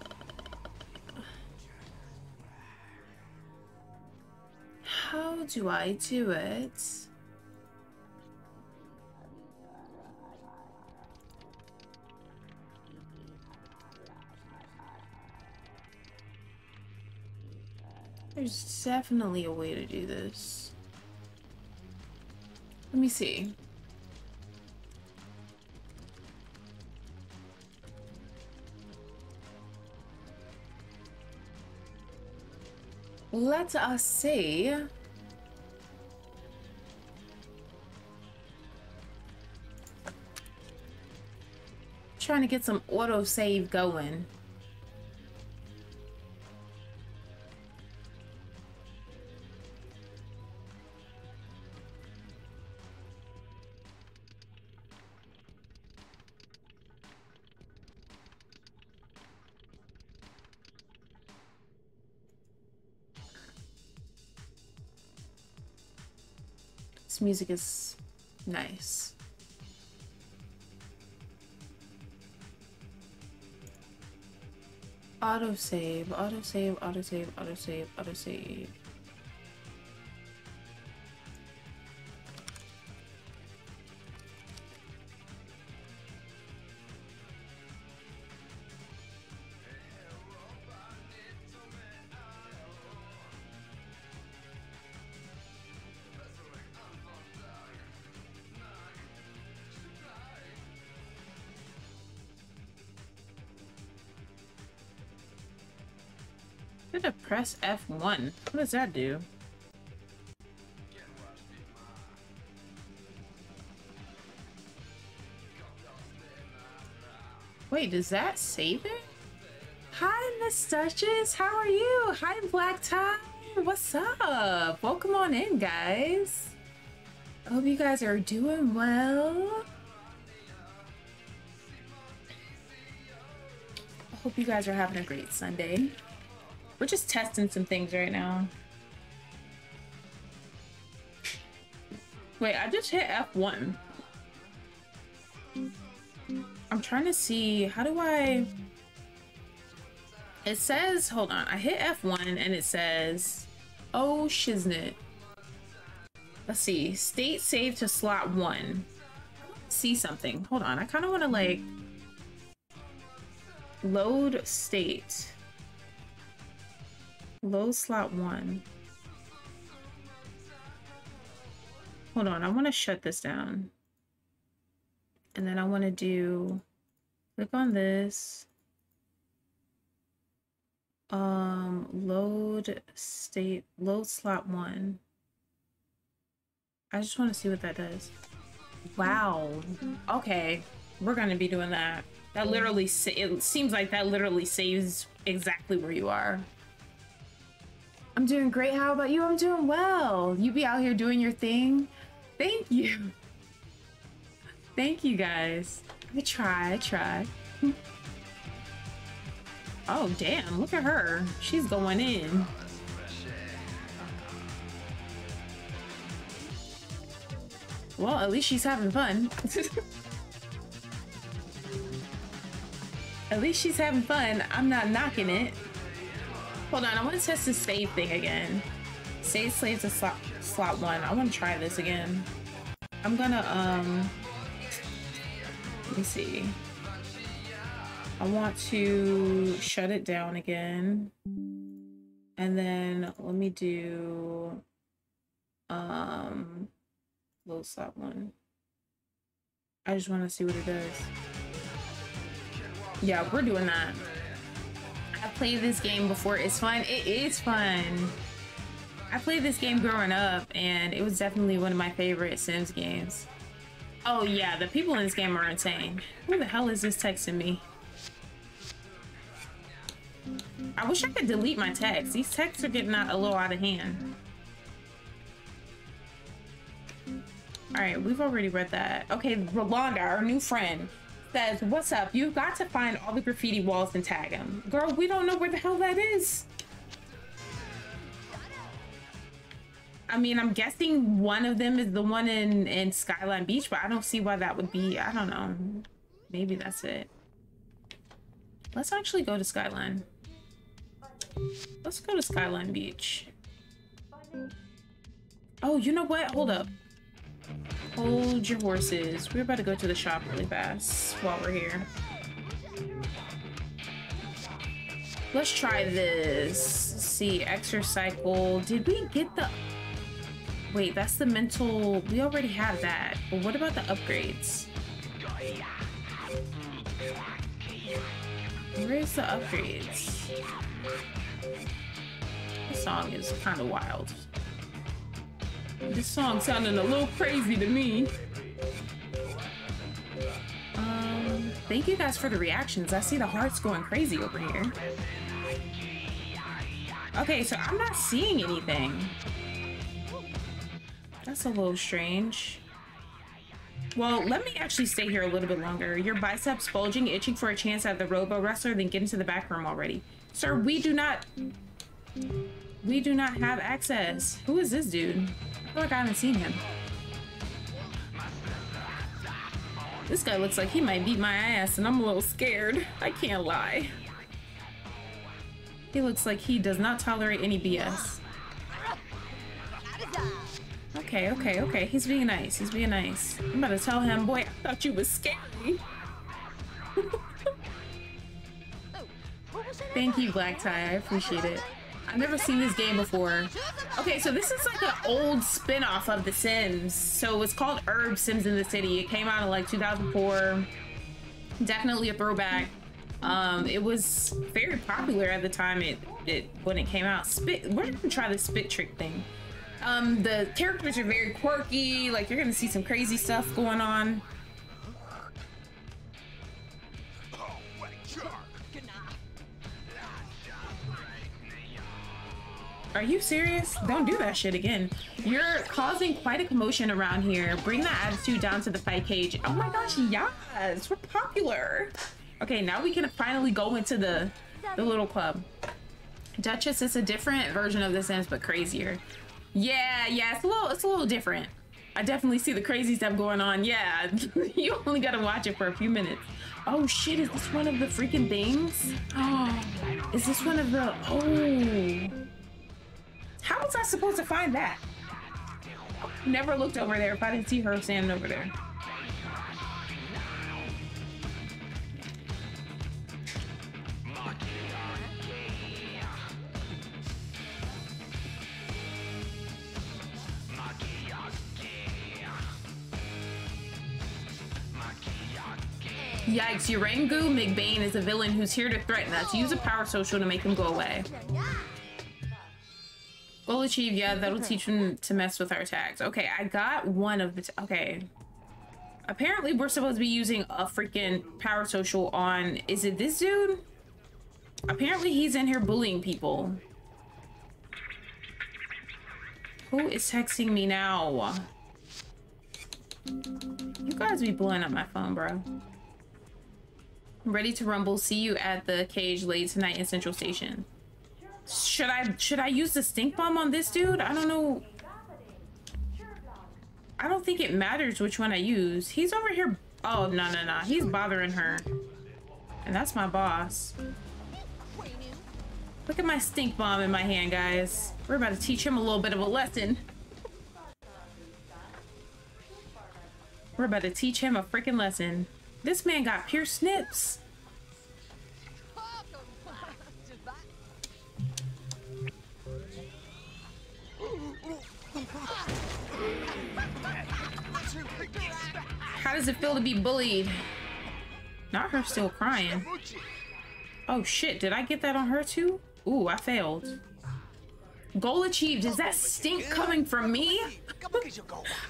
how do I do it? There's definitely a way to do this. Let me see. Let us see. Trying to get some auto save music is nice. Autosave, autosave, autosave, autosave, autosave. to press F1. What does that do? Wait, does that save it? Hi, Miss Duchess. How are you? Hi, Black Tie. What's up? Welcome on in, guys. I hope you guys are doing well. I hope you guys are having a great Sunday. We're just testing some things right now. Wait, I just hit F1. I'm trying to see, how do I... It says, hold on, I hit F1 and it says, oh shiznit. Let's see, state save to slot one. See something, hold on, I kind of want to like load state. Low slot one. Hold on, I want to shut this down. And then I want to do, click on this. Um, load state, load slot one. I just want to see what that does. Wow. Okay, we're going to be doing that. That literally, it seems like that literally saves exactly where you are. I'm doing great. How about you? I'm doing well. You be out here doing your thing. Thank you. Thank you guys. I try, I try. oh, damn. Look at her. She's going in. Well, at least she's having fun. at least she's having fun. I'm not knocking it. Hold on, I want to test the save thing again. Save slave to slot, slot one. I want to try this again. I'm gonna, um, let me see. I want to shut it down again. And then let me do, um, low slot one. I just want to see what it does. Yeah, we're doing that. I played this game before. It's fun. It is fun. I played this game growing up, and it was definitely one of my favorite Sims games. Oh yeah, the people in this game are insane. Who the hell is this texting me? I wish I could delete my text. These texts are getting out a little out of hand. All right, we've already read that. Okay, Rolanda, our new friend, says, what's up? You've got to find all the graffiti walls and tag them. Girl, we don't know where the hell that is. I mean, I'm guessing one of them is the one in, in Skyline Beach, but I don't see why that would be. I don't know. Maybe that's it. Let's actually go to Skyline. Let's go to Skyline Beach. Oh, you know what? Hold up. Hold your horses. We're about to go to the shop really fast while we're here. Let's try this. Let's see, exercycle. Did we get the... Wait, that's the mental... We already have that. But what about the upgrades? Where's the upgrades? This song is kind of wild. This song sounding a little crazy to me. Um, thank you guys for the reactions. I see the hearts going crazy over here. Okay, so I'm not seeing anything. That's a little strange. Well, let me actually stay here a little bit longer. Your biceps bulging, itching for a chance at the robo wrestler, then get into the back room already. Sir, we do not... We do not have access. Who is this dude? I feel like I haven't seen him. This guy looks like he might beat my ass and I'm a little scared. I can't lie. He looks like he does not tolerate any BS. Okay, okay, okay. He's being nice. He's being nice. I'm about to tell him, boy, I thought you was scary. Thank you, Black Tie. I appreciate it. I've never seen this game before. Okay, so this is like an old spin-off of The Sims. So it's called Urbz Sims in the City. It came out in like 2004. Definitely a throwback. Um, it was very popular at the time it, it when it came out. Spit, we're gonna try the spit trick thing. Um, the characters are very quirky. Like you're gonna see some crazy stuff going on. Are you serious? Don't do that shit again. You're causing quite a commotion around here. Bring that attitude down to the fight cage. Oh my gosh, yes, we're popular. Okay, now we can finally go into the, the little club. Duchess is a different version of The Sims, but crazier. Yeah, yeah, it's a little, it's a little different. I definitely see the crazy stuff going on. Yeah, you only gotta watch it for a few minutes. Oh shit, is this one of the freaking things? Oh, is this one of the, oh. How was I supposed to find that? Never looked over there if I didn't see her standing over there. Yikes, Urangu McBain is a villain who's here to threaten us. Use a power social to make him go away. Goal achieved, yeah, mm-hmm. that'll teach him to mess with our tags. Okay, I got one of the, okay. Apparently we're supposed to be using a freaking power social on, is it this dude? Apparently he's in here bullying people. Who is texting me now? You guys be blowing up my phone, bro. I'm Ready to rumble. See you at the cage late tonight in Central Station. Should I should I use the stink bomb on this dude? I don't know. I don't think it matters which one I use. He's over here. Oh, no, no, no. He's bothering her. And that's my boss. Look at my stink bomb in my hand, guys. We're about to teach him a little bit of a lesson. We're about to teach him a freaking lesson. This man got pierced nips. How does it feel to be bullied? Not her still crying. Oh shit, did I get that on her too? Ooh, I failed. Goal achieved. Is that stink coming from me?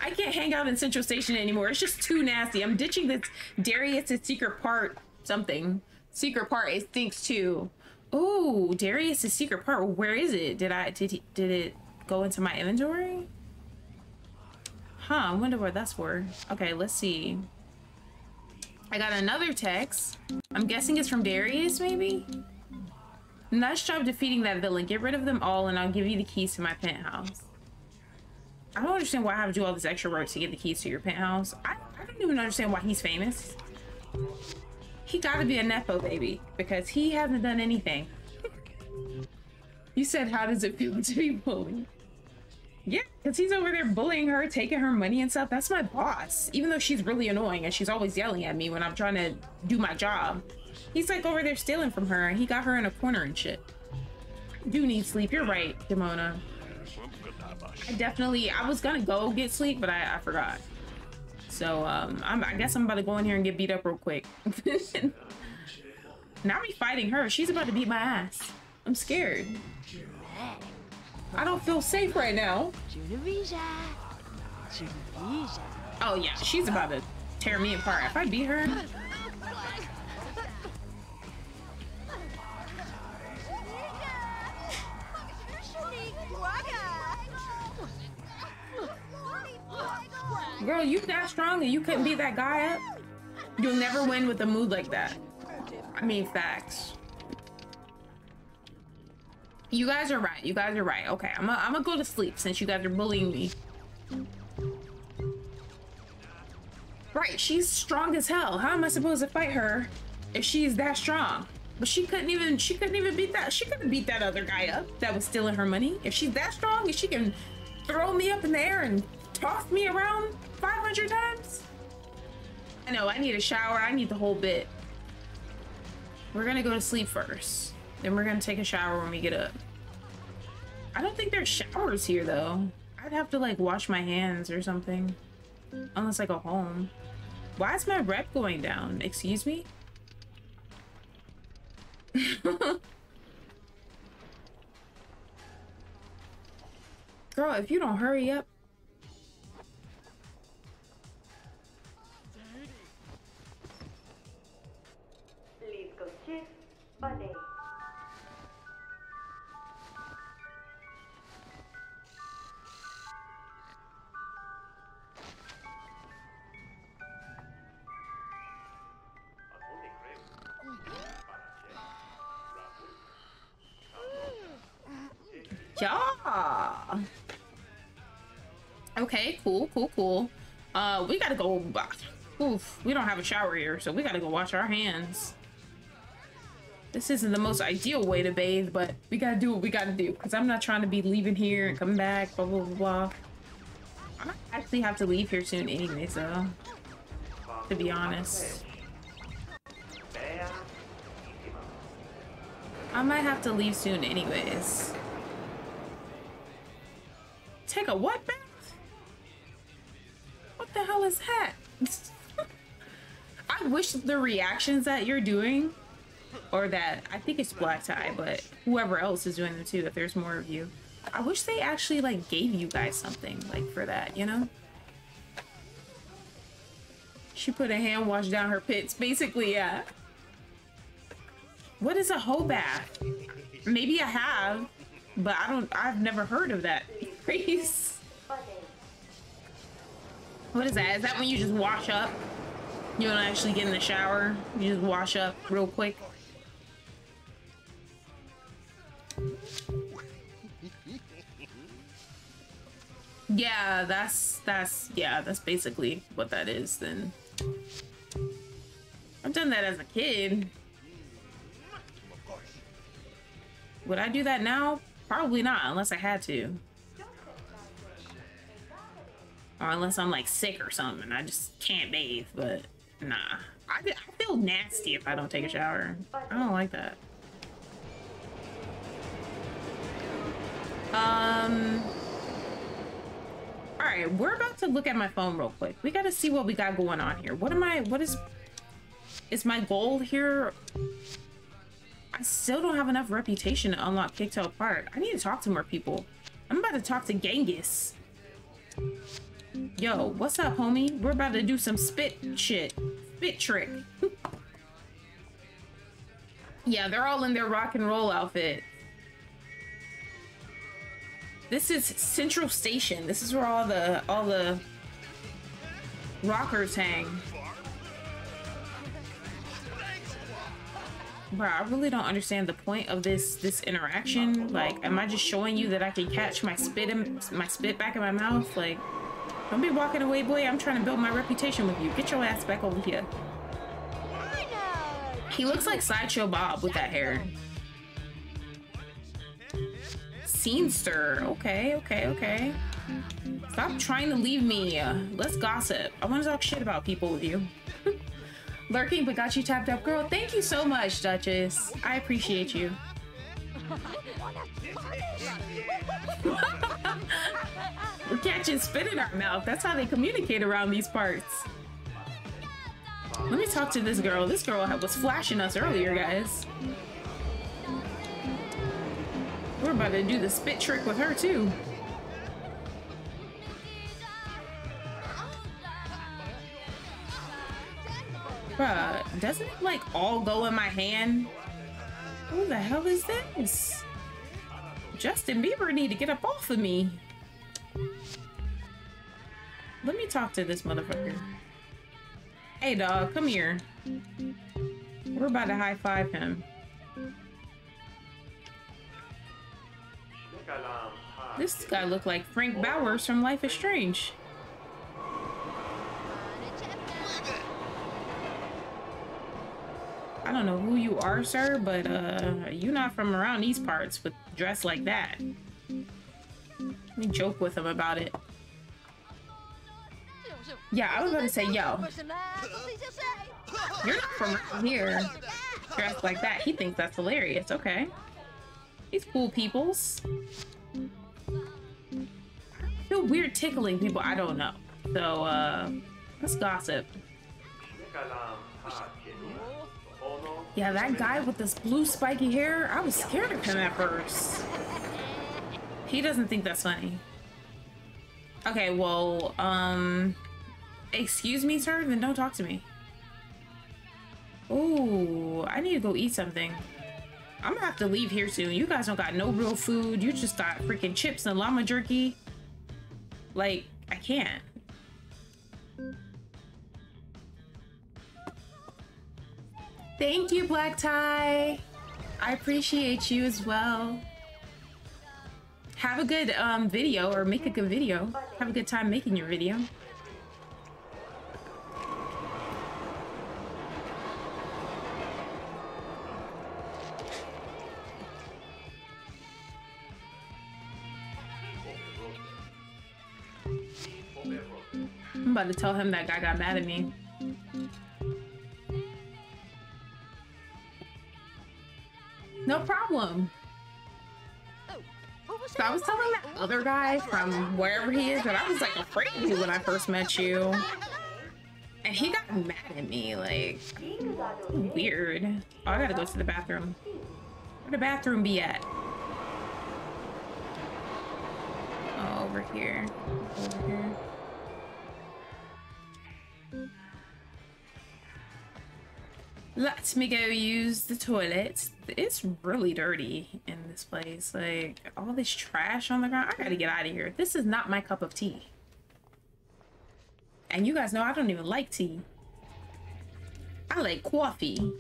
I can't hang out in Central Station anymore. It's just too nasty. I'm ditching this Darius' secret part something. Secret part, it stinks too. Oh, Darius' secret part. Where is it? Did I did he, did it go into my inventory? Huh, I wonder what that's for. Okay, let's see. I got another text. I'm guessing it's from Darius, maybe? Nice job defeating that villain. Get rid of them all and I'll give you the keys to my penthouse. I don't understand why I have to do all this extra work to get the keys to your penthouse. I, I don't even understand why he's famous. He gotta be a Nepo baby because he hasn't done anything. you said, how does it feel to be bullied? Yeah, because he's over there bullying her, taking her money and stuff. That's my boss. Even though she's really annoying and she's always yelling at me when I'm trying to do my job. He's like over there stealing from her and he got her in a corner and shit. Do need sleep. You're right, Demona. I definitely, I was gonna go get sleep, but I, I forgot. So, um, I guess I'm about to go in here and get beat up real quick. now me fighting her. She's about to beat my ass. I'm scared. I don't feel safe right now. Oh yeah, she's about to tear me apart. If I beat her, Girl, you that strong and you couldn't beat that guy up? You'll never win with a mood like that. I mean, facts. You guys are right. You guys are right. Okay, I'm gonna I'm go to sleep since you guys are bullying me. Right, she's strong as hell. How am I supposed to fight her if she's that strong? But she couldn't even she couldn't even beat that she couldn't beat that other guy up that was stealing her money. If she's that strong, if she can throw me up in the air and toss me around 500 times? I know, I need a shower. I need the whole bit. We're gonna go to sleep first. Then we're gonna take a shower when we get up. I don't think there's showers here though. I'd have to like wash my hands or something. Unless I go home. Why is my rep going down? Excuse me? Girl, if you don't hurry up, Yeah. Okay, cool, cool, cool. Uh, we gotta go. Oof, we don't have a shower here, so we gotta go wash our hands. This isn't the most ideal way to bathe, but we gotta do what we gotta do. Because I'm not trying to be leaving here and coming back, blah, blah, blah, blah. I might actually have to leave here soon anyway, so... To be honest. I might have to leave soon anyways. Take a what bath? What the hell is that? I wish the reactions that you're doing or that I think it's black tie, but whoever else is doing them too, if there's more of you. I wish they actually like gave you guys something like for that, you know? She put a hand wash down her pits, basically, yeah. What is a hoe bath? Maybe I have, but I don't, I've never heard of that phrase. What is that? Is that when you just wash up? You don't actually get in the shower? You just wash up real quick? Yeah, that's that's yeah, that's basically what that is then. I've done that as a kid. Would I do that now? Probably not, unless I had to. Or unless I'm like sick or something. I just can't bathe, but nah. I, I feel nasty if I don't take a shower. I don't like that. Um. All right, we're about to look at my phone real quick. We got to see what we got going on here. What am I? What is? Is my goal here? I still don't have enough reputation to unlock Kicktail Park. I need to talk to more people. I'm about to talk to Genghis. Yo, what's up, homie? We're about to do some spit shit. Spit trick. Yeah, they're all in their rock and roll outfit. This is Central Station. This is where all the all the rockers hang. Bro, I really don't understand the point of this this interaction. Like, am I just showing you that I can catch my spit in my spit back in my mouth? Like, don't be walking away, boy. I'm trying to build my reputation with you. Get your ass back over here. He looks like Sideshow Bob with that hair. Scenester. Okay, okay, okay. Stop trying to leave me. Let's gossip. I want to talk shit about people with you. Lurking, but got you tapped up. Girl, thank you so much, Duchess. I appreciate you. We're catching spit in our mouth. That's how they communicate around these parts. Let me talk to this girl. This girl was flashing us earlier, guys. We're about to do the spit trick with her, too. Bruh, doesn't it like all go in my hand? Who the hell is this? Justin Bieber need to get up off of me. Let me talk to this motherfucker. Hey dog, come here. We're about to high five him. This guy look like Frank Bowers from Life is Strange. I don't know who you are, sir, but uh, you're not from around these parts with dress like that. Let me joke with him about it. Yeah, I was gonna say, yo, you're not from here dressed like that. He thinks that's hilarious. Okay. He's cool peoples. I feel weird tickling people. I don't know. So, uh, let's gossip. Yeah, that guy with this blue spiky hair, I was scared of him at first. He doesn't think that's funny. Okay, well, um, excuse me, sir, then don't talk to me. Ooh, I need to go eat something. I'm gonna have to leave here soon. You guys don't got no real food. You just got freaking chips and llama jerky. Like, I can't. Thank you, Black Tie. I appreciate you as well. Have a good um, video or make a good video. Have a good time making your video. I'm about to tell him that guy got mad at me. No problem. So I was telling that other guy from wherever he is that I was like afraid of you when I first met you. And he got mad at me, like, weird. Oh, I gotta go to the bathroom. Where the bathroom be at? Oh, over here. Over here. Let me go use the toilet. It's really dirty in this place. Like, all this trash on the ground. I gotta get out of here. This is not my cup of tea. And you guys know I don't even like tea. I like coffee.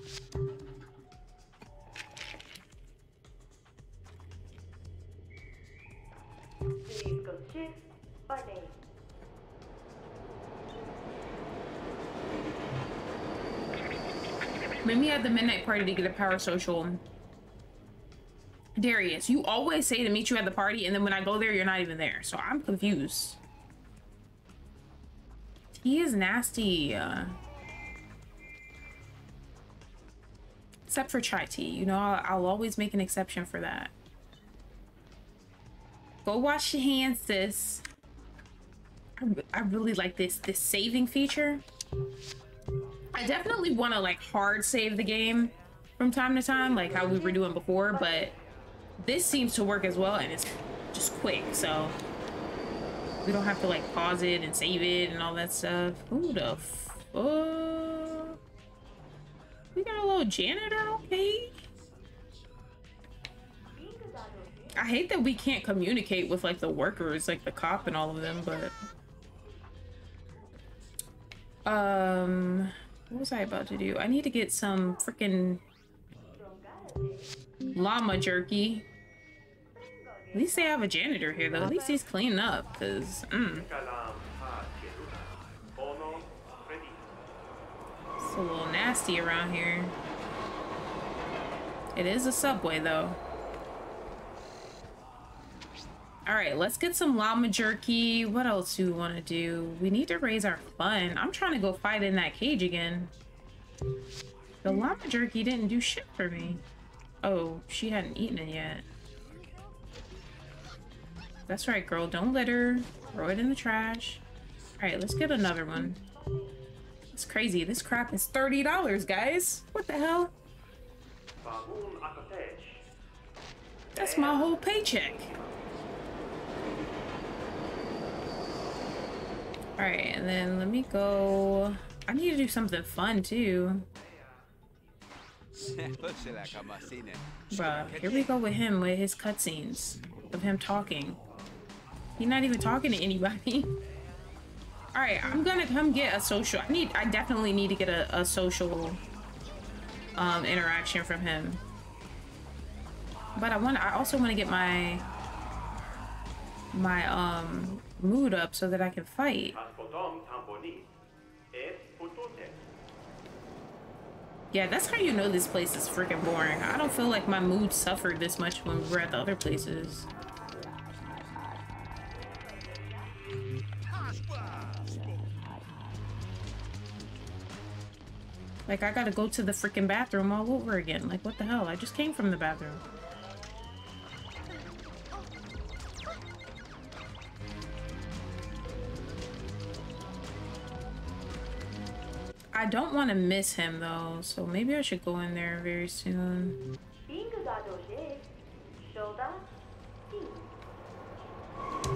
Me at the midnight party to get a power social. Darius, you always say to meet you at the party, and then when I go there, you're not even there. So I'm confused. He is nasty. Except for chai tea. You know, I'll, I'll always make an exception for that. Go wash your hands, sis. I, I really like this this saving feature. I definitely want to like hard save the game from time to time, like how we were doing before, but this seems to work as well and it's just quick, so we don't have to like pause it and save it and all that stuff. Who the fuck? We got a little janitor, okay? I hate that we can't communicate with like the workers, like the cop and all of them, but um what was I about to do? I need to get some freaking llama jerky. At least they have a janitor here though. At least he's cleaning up, cause mm. It's a little nasty around here. It is a subway though. All right, let's get some llama jerky. What else do we want to do? We need to raise our fun. I'm trying to go fight in that cage again. The llama jerky didn't do shit for me. Oh, she hadn't eaten it yet. That's right, girl. Don't litter. Throw it in the trash. All right, let's get another one. It's crazy. This crap is $30, guys. What the hell? That's my whole paycheck. Alright, and then let me go... I need to do something fun, too. Bruh, here we go with him with his cutscenes. Of him talking. He's not even talking to anybody. Alright, I'm gonna come get a social... I need... I definitely need to get a, a social um, interaction from him. But I want... I also want to get my... My, um mood up so that I can fight. Yeah, that's how you know this place is freaking boring. I don't feel like my mood suffered this much when we were at the other places. Like, I gotta go to the freaking bathroom all over again. Like, what the hell? I just came from the bathroom. I don't want to miss him though, so maybe I should go in there very soon.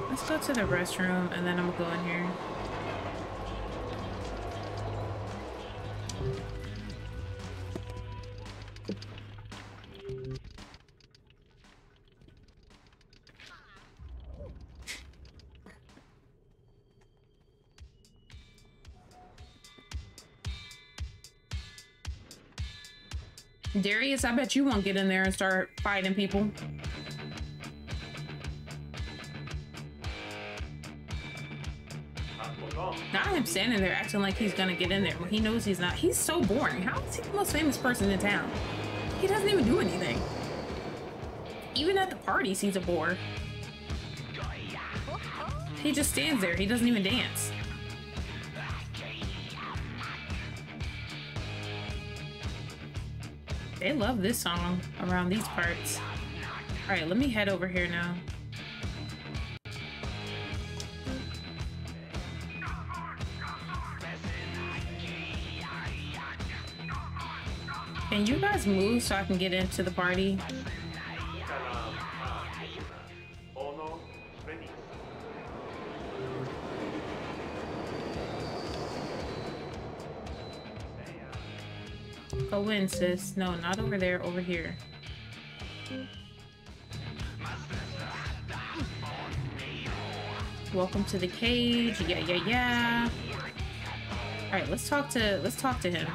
Let's go to the restroom and then I'm gonna go in here. Darius, I bet you won't get in there and start fighting people. Not him standing there acting like he's gonna get in there when he knows he's not. He's so boring. How is he the most famous person in town? He doesn't even do anything. Even at the parties, he's a bore. He just stands there. He doesn't even dance. They love this song around these parts. All right, let me head over here now. Can you guys move so I can get into the party? Go in, sis. No, not over there, over here. Welcome to the cage. Yeah, yeah, yeah. All right, let's talk to let's talk to him.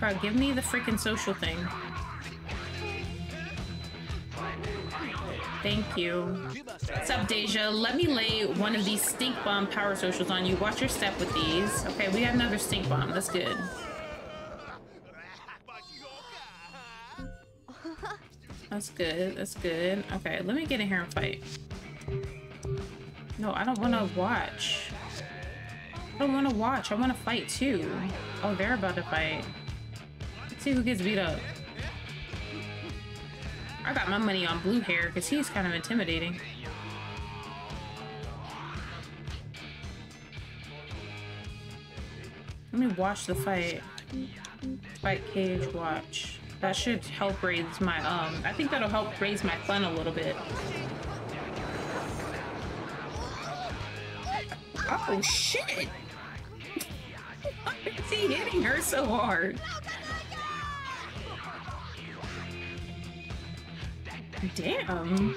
Bro, give me the freaking social thing. Thank you. What's up, Deja? Let me lay one of these stink bomb power socials on you. Watch your step with these. Okay, we have another stink bomb. That's good. That's good. That's good. Okay, let me get in here and fight. No, I don't want to watch. I don't want to watch. I want to fight too. Oh, they're about to fight. Let's see who gets beat up. I got my money on blue hair because he's kind of intimidating. Let me watch the fight. Fight cage watch. That should help raise my, um, I think that'll help raise my fun a little bit. Oh, shit! Why is he hitting her so hard? Damn. Um,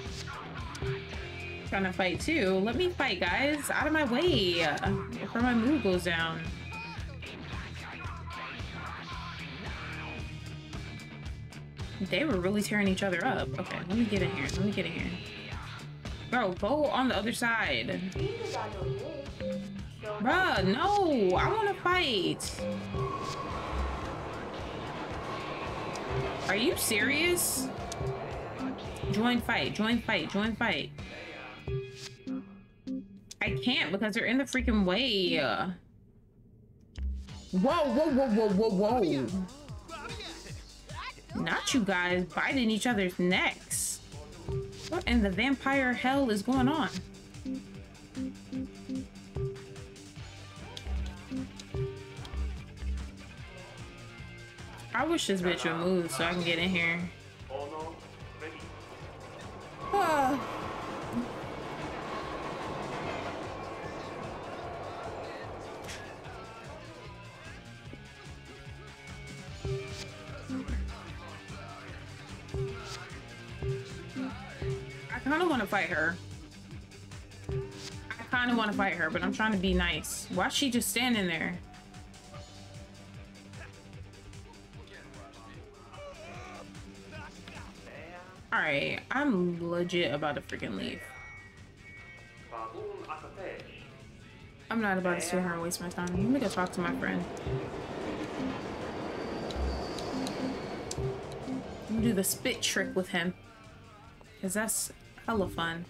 Trying to fight too. Let me fight, guys. Out of my way before my mood goes down. They were really tearing each other up. Okay, let me get in here. Let me get in here. Bro, go on the other side. Bruh, no! I wanna fight! Are you serious? Join fight, join fight, join fight. I can't because they're in the freaking way. Whoa, whoa, whoa, whoa, whoa, whoa. Not you guys biting each other's necks. What in the vampire hell is going on? I wish this bitch would move so I can get in here. I kind of want to fight her. I kind of want to fight her, but I'm trying to be nice. Why's she just standing there? Alright, I'm legit about to freaking leave. I'm not about to sit here and waste my time. Let me go talk to my friend. I'm gonna do the spit trick with him. Because that's hella fun.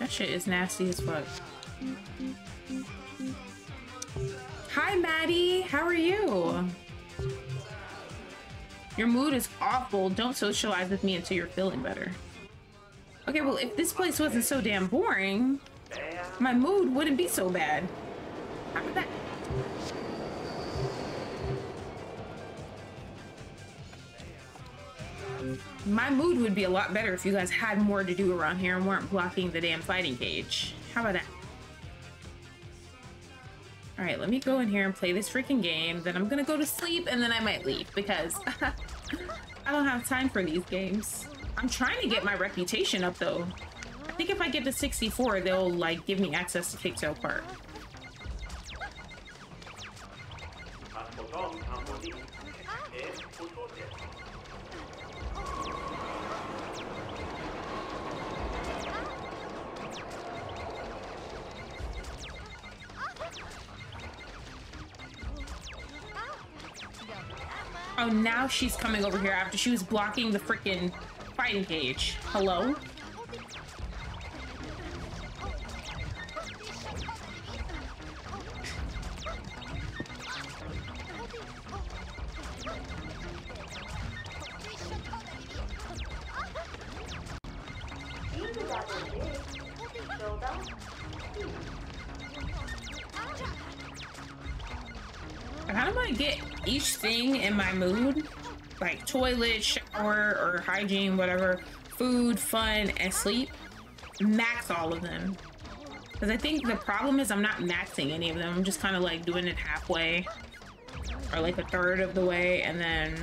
That shit is nasty as fuck. Hi, Maddie. How are you? Your mood is awful. Don't socialize with me until you're feeling better. Okay, well, if this place wasn't so damn boring, my mood wouldn't be so bad. How about that? My mood would be a lot better if you guys had more to do around here and weren't blocking the damn fighting cage. How about that? Alright, let me go in here and play this freaking game. Then I'm gonna go to sleep and then I might leave because I don't have time for these games. I'm trying to get my reputation up though. I think if I get to 64, they'll like give me access to Kicktail Park. Oh, now she's coming over here after she was blocking the freaking fighting cage. Hello? I of want to get each thing in my mood, like toilet, shower, or hygiene, whatever, food, fun, and sleep, max all of them. Because I think the problem is I'm not maxing any of them. I'm just kind of like doing it halfway or like a third of the way and then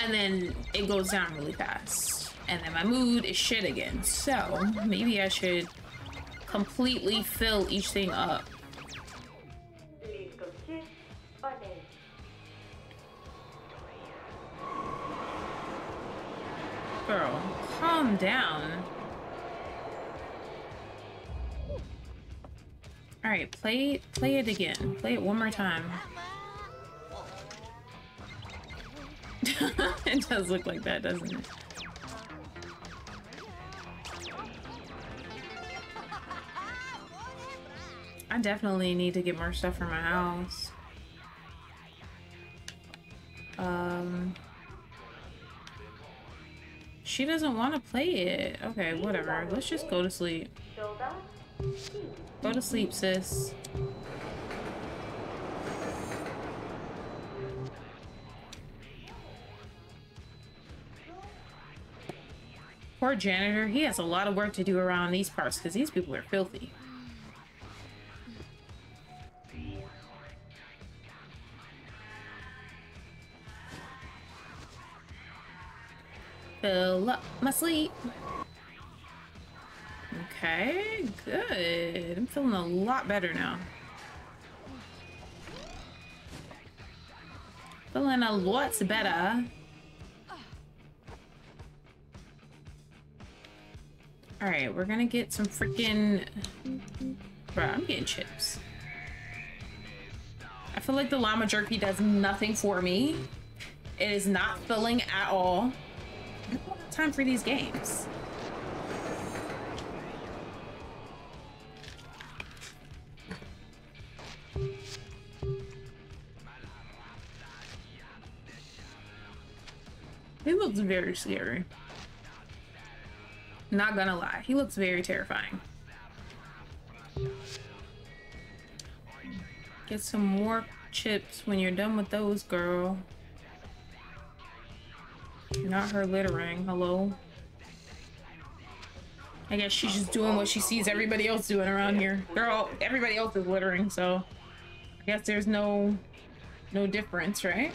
and then it goes down really fast. And then my mood is shit again. So maybe I should completely fill each thing up. Girl, calm down. All right, play play it again. Play it one more time. it does look like that, doesn't it? I definitely need to get more stuff for my house. Um, she doesn't want to play it. Okay, whatever. Let's just go to sleep. Go to sleep, sis. Poor janitor. He has a lot of work to do around these parts because these people are filthy. Fill up my sleep. Okay, good. I'm feeling a lot better now. Feeling a lot better. Alright, we're gonna get some freaking... Bro, I'm getting chips. I feel like the llama jerky does nothing for me. It is not filling at all. Time for these games. He looks very scary. Not gonna lie, he looks very terrifying. Get some more chips when you're done with those, girl. Not her littering, hello? I guess she's just doing what she sees everybody else doing around here. They're all everybody else is littering, so I guess there's no no difference, right?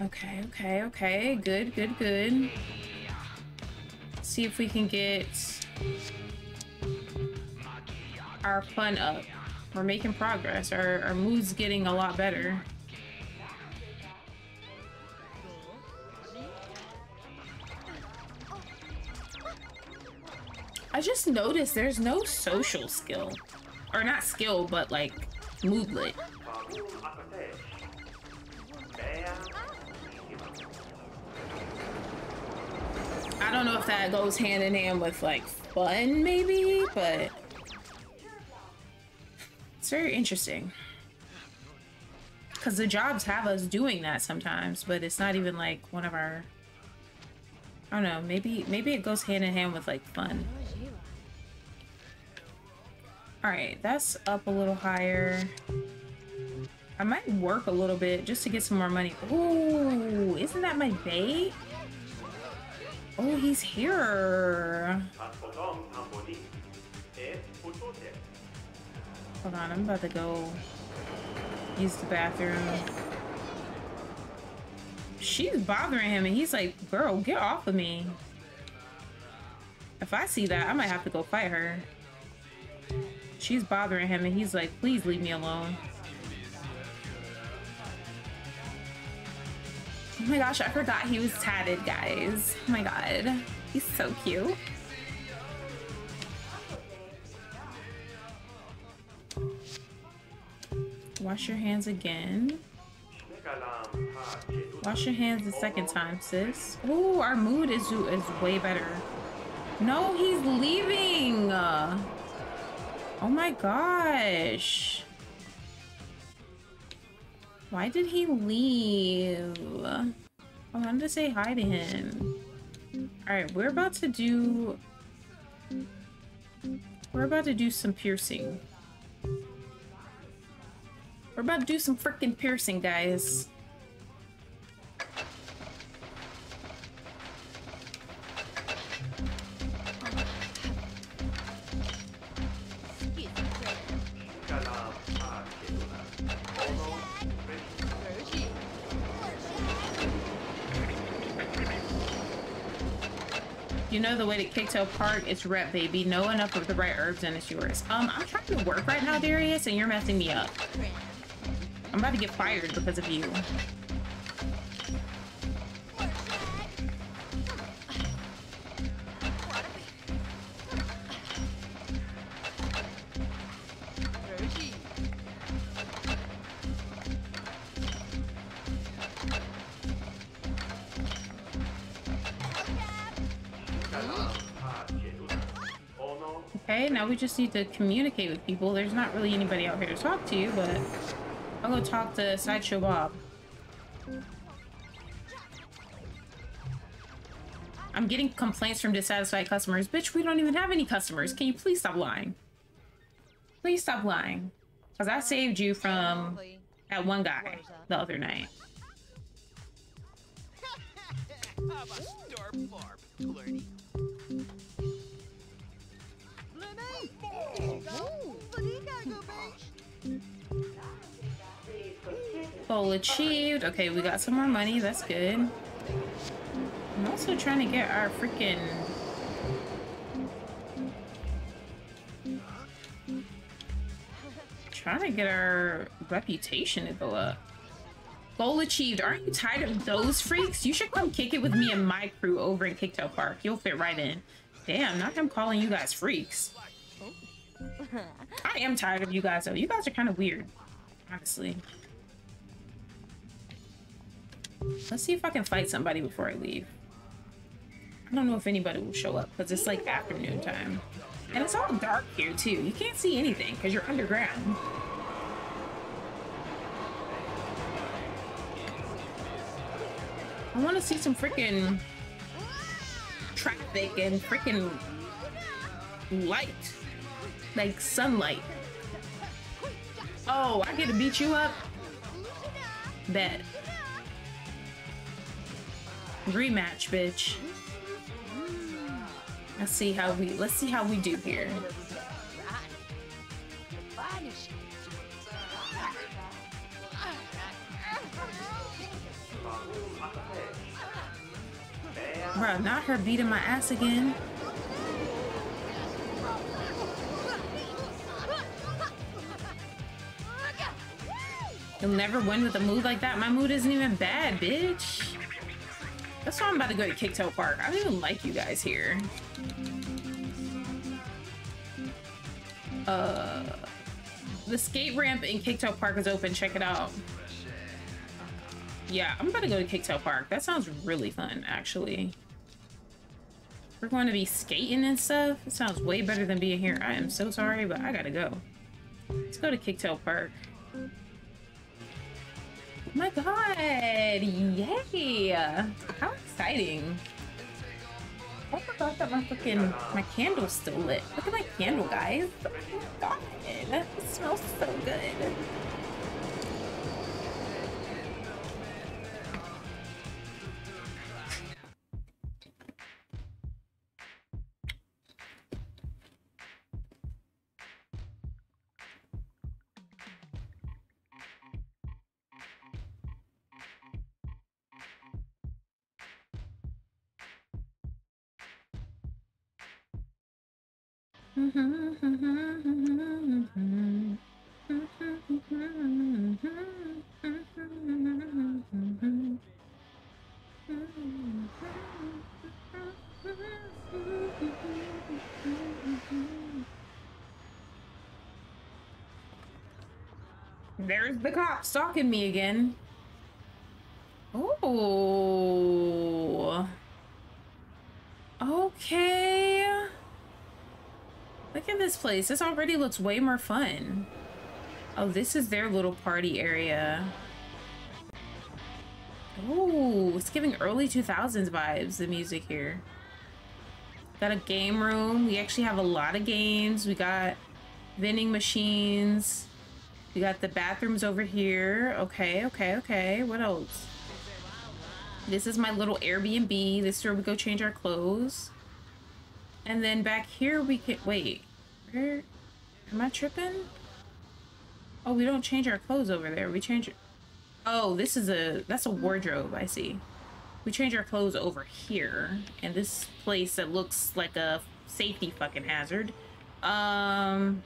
Okay, okay, okay. Good, good, good. see if we can get our fun up. We're making progress. Our, our mood's getting a lot better. I just noticed there's no social skill. Or not skill, but like moodlet. I don't know if that goes hand in hand with like fun, maybe, but it's very interesting. Because the jobs have us doing that sometimes, but it's not even like one of our. I don't know. Maybe maybe it goes hand in hand with like fun. All right, that's up a little higher. I might work a little bit just to get some more money. Ooh, isn't that my bait? Oh, he's here. Hold on, I'm about to go use the bathroom. She's bothering him and he's like, girl, get off of me. If I see that, I might have to go fight her. She's bothering him and he's like, please leave me alone. Oh my gosh, I forgot he was tatted, guys. Oh my god. He's so cute. Wash your hands again. Wash your hands the second time, sis. Ooh, our mood is, is way better. No, he's leaving. Oh my gosh. Why did he leave? I wanted to say hi to him. Alright, we're about to do... We're about to do some piercing. We're about to do some freaking piercing, guys. You know the way to Kicktail Park? It's rep, baby. Know enough of the right Urbz and it's yours. Um, I'm trying to work right now, Darius, and you're messing me up. I'm about to get fired because of you. Okay, now we just need to communicate with people. There's not really anybody out here to talk to you, but I'll go talk to Sideshow Bob. I'm getting complaints from dissatisfied customers. Bitch, we don't even have any customers. Can you please stop lying? Please stop lying. Because I saved you from that one guy the other night. Goal achieved. Okay, we got some more money. That's good. I'm also trying to get our freaking... Trying to get our reputation to go up. Goal achieved. Aren't you tired of those freaks? You should come kick it with me and my crew over in Kicktail Park. You'll fit right in. Damn, not him calling you guys freaks. I am tired of you guys though. You guys are kind of weird, honestly. Let's see if I can fight somebody before I leave. I don't know if anybody will show up because it's like afternoon time. And it's all dark here too. You can't see anything because you're underground. I want to see some freaking traffic and freaking light. Like sunlight. Oh, I get to beat you up? Bet. Rematch, bitch. Let's see how we let's see how we do here. Bro, not her beating my ass again. You'll never win with a mood like that. My mood isn't even bad, bitch. That's why I'm about to go to Kicktail Park. I don't even like you guys here. Uh, the skate ramp in Kicktail Park is open. Check it out. Yeah, I'm about to go to Kicktail Park. That sounds really fun, actually. We're going to be skating and stuff. It sounds way better than being here. I am so sorry, but I gotta go. Let's go to Kicktail Park. My god! Yay! How exciting! I forgot that my fucking my candle's still lit. Look at my candle, guys. Oh my god! It smells so good. The cop stalking me again. Oh. Okay. Look at this place. This already looks way more fun. Oh, this is their little party area. Oh, it's giving early 2000s vibes, the music here. Got a game room. We actually have a lot of games. We got vending machines. We got the bathrooms over here. Okay, okay, okay. What else? This is my little Airbnb. This is where we go change our clothes. And then back here we can... Wait. Where... Am I tripping? Oh, we don't change our clothes over there. We change... Oh, this is a... That's a wardrobe, I see. We change our clothes over here. And this place that looks like a safety fucking hazard. Um...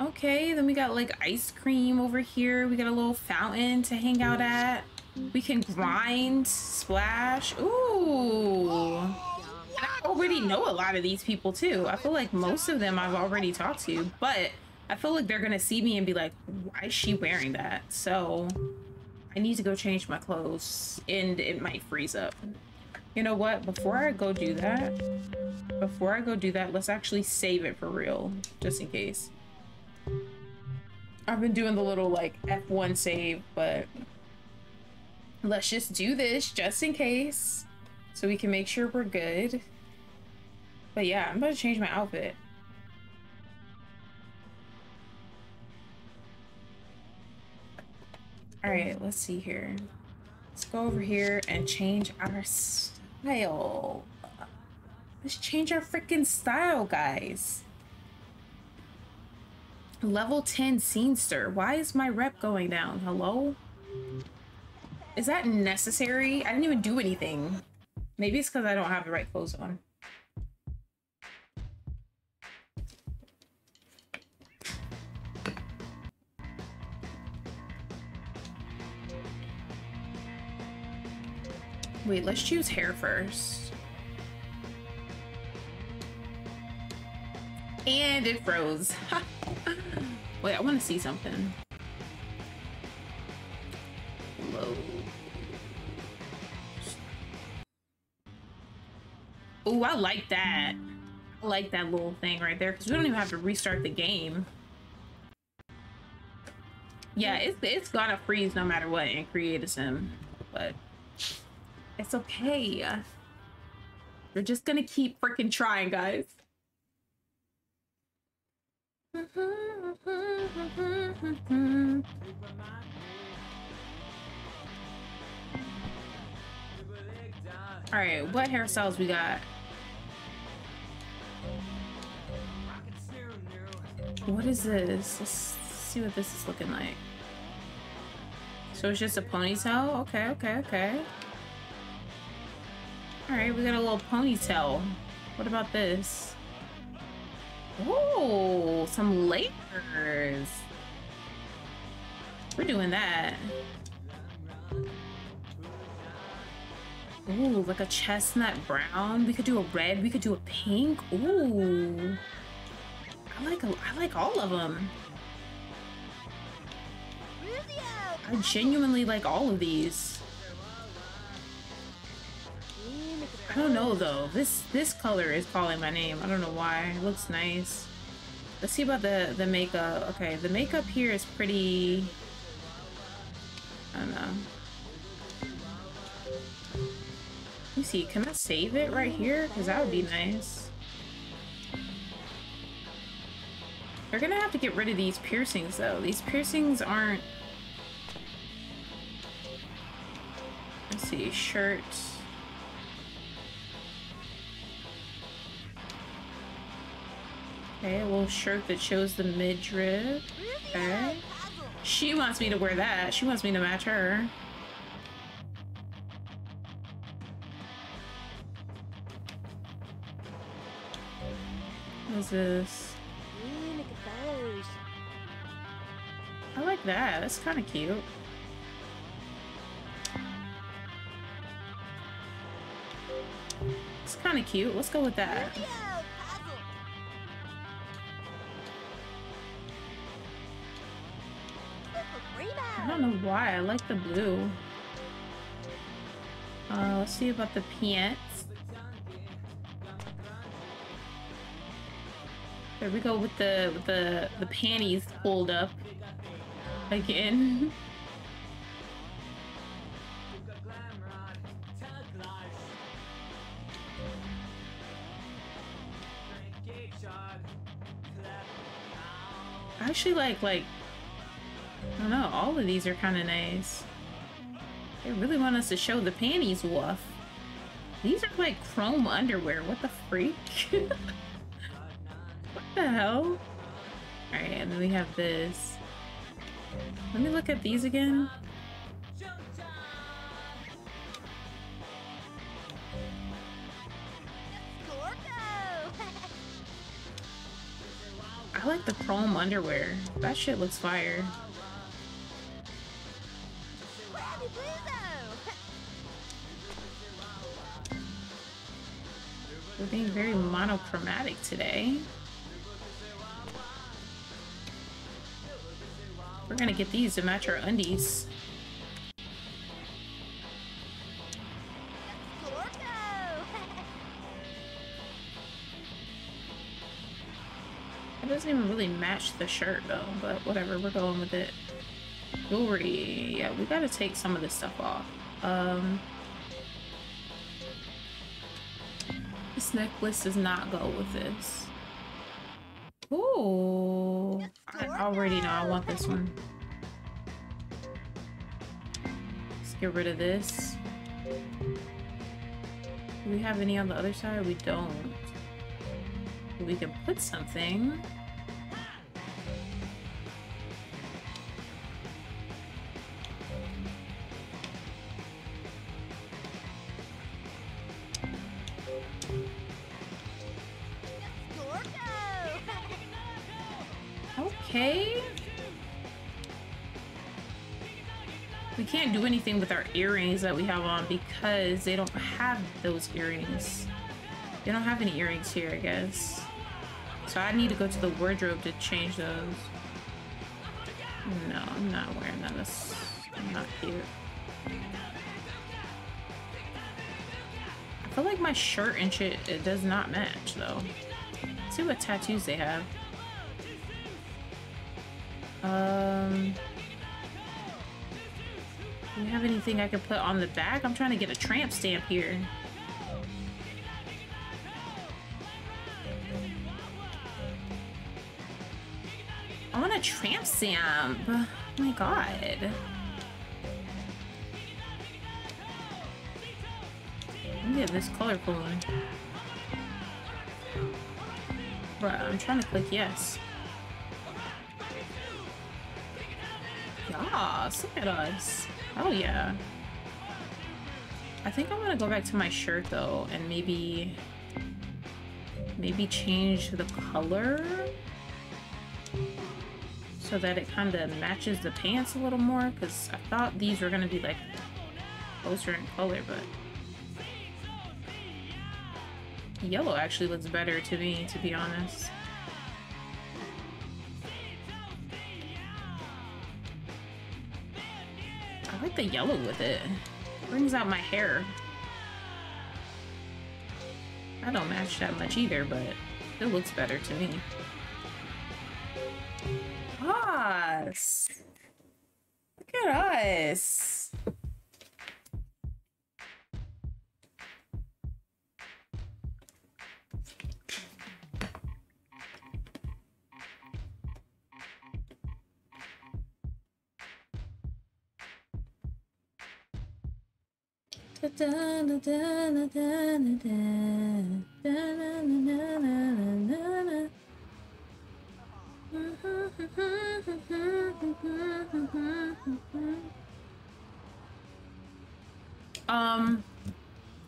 Okay, then we got like ice cream over here. We got a little fountain to hang out at. We can grind, splash. Ooh. I already know a lot of these people too. I feel like most of them I've already talked to, but I feel like they're gonna see me and be like, why is she wearing that? So I need to go change my clothes and it might freeze up. You know what? Before I go do that, before I go do that, let's actually save it for real, just in case. I've been doing the little like F1 save, but let's just do this just in case so we can make sure we're good. But yeah, I'm about to change my outfit. All right, let's see here. Let's go over here and change our style. Let's change our freaking style, guys. Level 10 Scenester. Why is my rep going down? Hello? Is that necessary? I didn't even do anything. Maybe it's because I don't have the right clothes on. Wait, let's choose hair first. And it froze. Wait, I want to see something. Oh, I like that. I like that little thing right there because we don't even have to restart the game. Yeah, it's it's gonna freeze no matter what and create a sim, but it's okay. We're just gonna keep freaking trying, guys. All right, what hairstyles we got? What is this? Let's see what this is looking like. So it's just a ponytail? Okay, okay, okay. Alright, we got a little ponytail. What about this? Oh, some layers. We're doing that. Ooh, like a chestnut brown. We could do a red. We could do a pink. Ooh. I like I like all of them. I genuinely like all of these. I don't know though. This this color is calling my name. I don't know why. It looks nice. Let's see about the the makeup. Okay, the makeup here is pretty. I don't know. Let me see. Can I save it right here? Because that would be nice. We're gonna have to get rid of these piercings though. These piercings aren't... Let's see, shirt. Okay, a little shirt that shows the midriff. Okay. She wants me to wear that. She wants me to match her. What is this? I like that. That's kind of cute. It's kind of cute. Let's go with that. I don't know why. I like the blue. Uh, let's see about the pants. There we go with the the the panties pulled up again. I actually like like I don't know, all of these are kind of nice. They really want us to show the panties woof. These are like chrome underwear. What the freak? what the hell? Alright, and then we have this. Let me look at these again. I like the chrome underwear. That shit looks fire. We're being very monochromatic today. We're gonna get these to match our undies. It doesn't even really match the shirt though, but whatever, we're going with it. Jewelry, yeah, we gotta take some of this stuff off. Um, necklace does not go with this. Ooh, I already know I want this one. Let's get rid of this. Do we have any on the other side? We don't. We can put something. Anything with our earrings that we have on because they don't have those earrings. They don't have any earrings here, I guess. So I need to go to the wardrobe to change those. No, I'm not wearing that. That's I'm not cute. I feel like my shirt and shit, it does not match though. Let's see what tattoos they have. Um, do you have anything I can put on the back? I'm trying to get a tramp stamp here. I want a tramp stamp. Oh my god. Look at this colorful one. Bruh, I'm trying to click yes. Yes, look at us. Oh yeah. I think I want to go back to my shirt though and maybe maybe change the color so that it kind of matches the pants a little more because I thought these were going to be like closer in color but yellow actually looks better to me to be honest. I like the yellow with it. Brings out my hair. I don't match that much either, but it looks better to me. Us! Look at us! Um,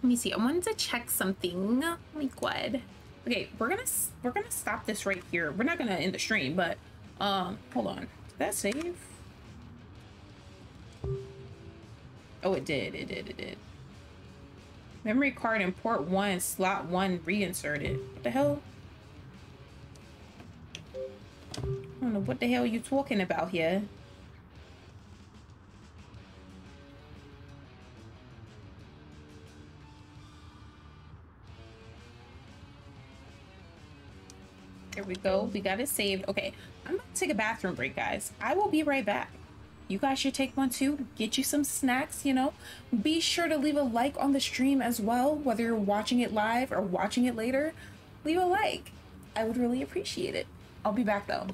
let me see. I wanted to check something. Oh my god. Okay, we're gonna we're gonna stop this right here. We're not gonna end the stream, but um, hold on. Did that save? Oh, it did. It did. It did. Memory card in port one, slot one reinserted. What the hell? I don't know what the hell you talking about here. There we go. We got it saved. Okay, I'm gonna take a bathroom break, guys. I will be right back. You guys should take one too. Get you some snacks, you know. Be sure to leave a like on the stream as well, whether you're watching it live or watching it later. Leave a like. I would really appreciate it. I'll be back though.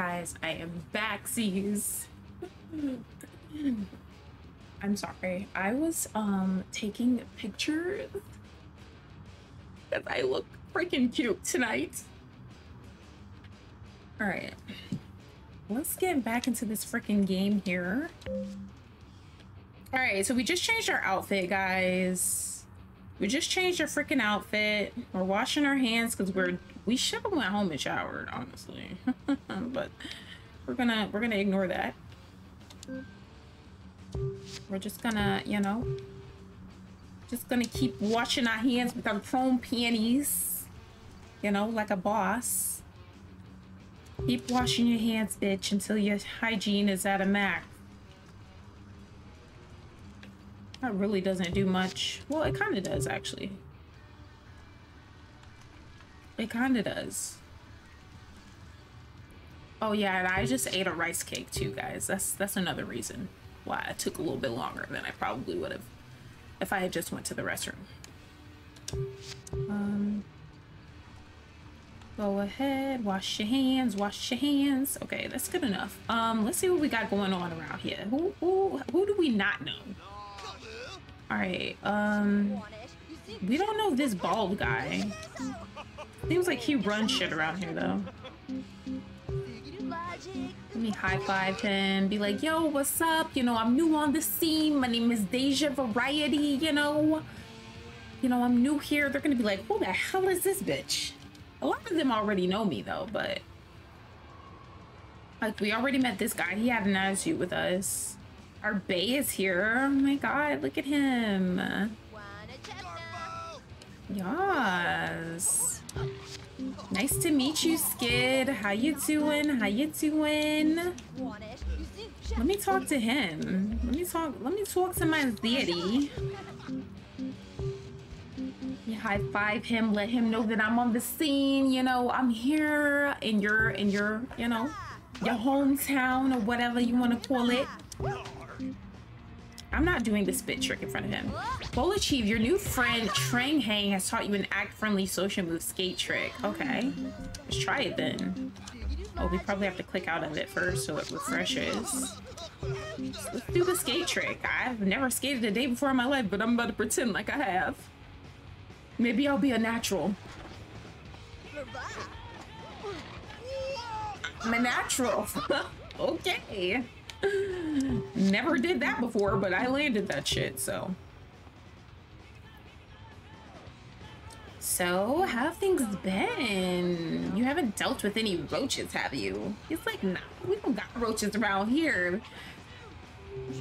Guys, I am backsies. I'm sorry. I was um taking pictures because I look freaking cute tonight. All right. Let's get back into this freaking game here. All right, so we just changed our outfit, guys. We just changed our freaking outfit. We're washing our hands because we're we should have went home and showered, honestly. but we're gonna we're gonna ignore that. We're just gonna, you know, just gonna keep washing our hands with our chrome panties. You know, like a boss. Keep washing your hands, bitch, until your hygiene is at a max. That really doesn't do much. Well, it kind of does, actually. It kind of does. Oh yeah, and I just ate a rice cake too, guys. That's that's another reason why it took a little bit longer than I probably would have if I had just went to the restroom. Um, go ahead, wash your hands, wash your hands. Okay, that's good enough. Um, let's see what we got going on around here. Who who who do we not know? All right. Um, we don't know this bald guy. Seems like he runs shit around here though. Let me high five him, be like, yo, what's up? You know, I'm new on the scene. My name is Deja Variety, you know. You know, I'm new here. They're gonna be like, who the hell is this bitch? A lot of them already know me though, but like we already met this guy. He had an attitude with us. Our Bay is here. Oh my god, look at him. Yes. Nice to meet you, Skid. How you doing? How you doing? Let me talk to him. Let me talk. Let me talk to my deity. You high five him. Let him know that I'm on the scene. You know, I'm here in your in your you know your hometown or whatever you want to call it. I'm not doing the spit trick in front of him. Full achieve, your new friend Trang Hang has taught you an act-friendly social move skate trick. Okay, let's try it then. Oh, we probably have to click out of it first so it refreshes. Let's do the skate trick. I've never skated a day before in my life, but I'm about to pretend like I have. Maybe I'll be a natural. I'm a natural. okay. Never did that before, but I landed that shit, so. So, how have things been? You haven't dealt with any roaches, have you? He's like, nah, we don't got roaches around here.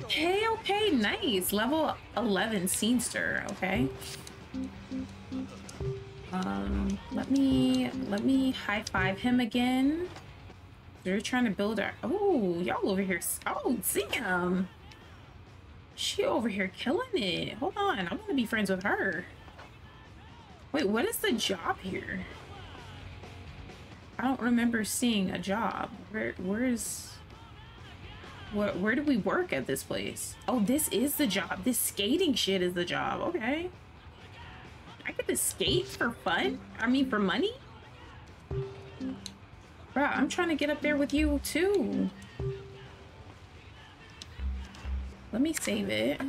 Okay, okay, nice. Level 11 Scenester, okay. Um, let me, let me high five him again. They're trying to build our. Oh, y'all over here. Oh, damn. She over here killing it. Hold on. I want to be friends with her. Wait, what is the job here? I don't remember seeing a job. Where. Where, where do we work at this place? Oh, this is the job. This skating shit is the job. Okay. I get to skate for fun? I mean, for money? Bro, I'm trying to get up there with you too. Let me save it.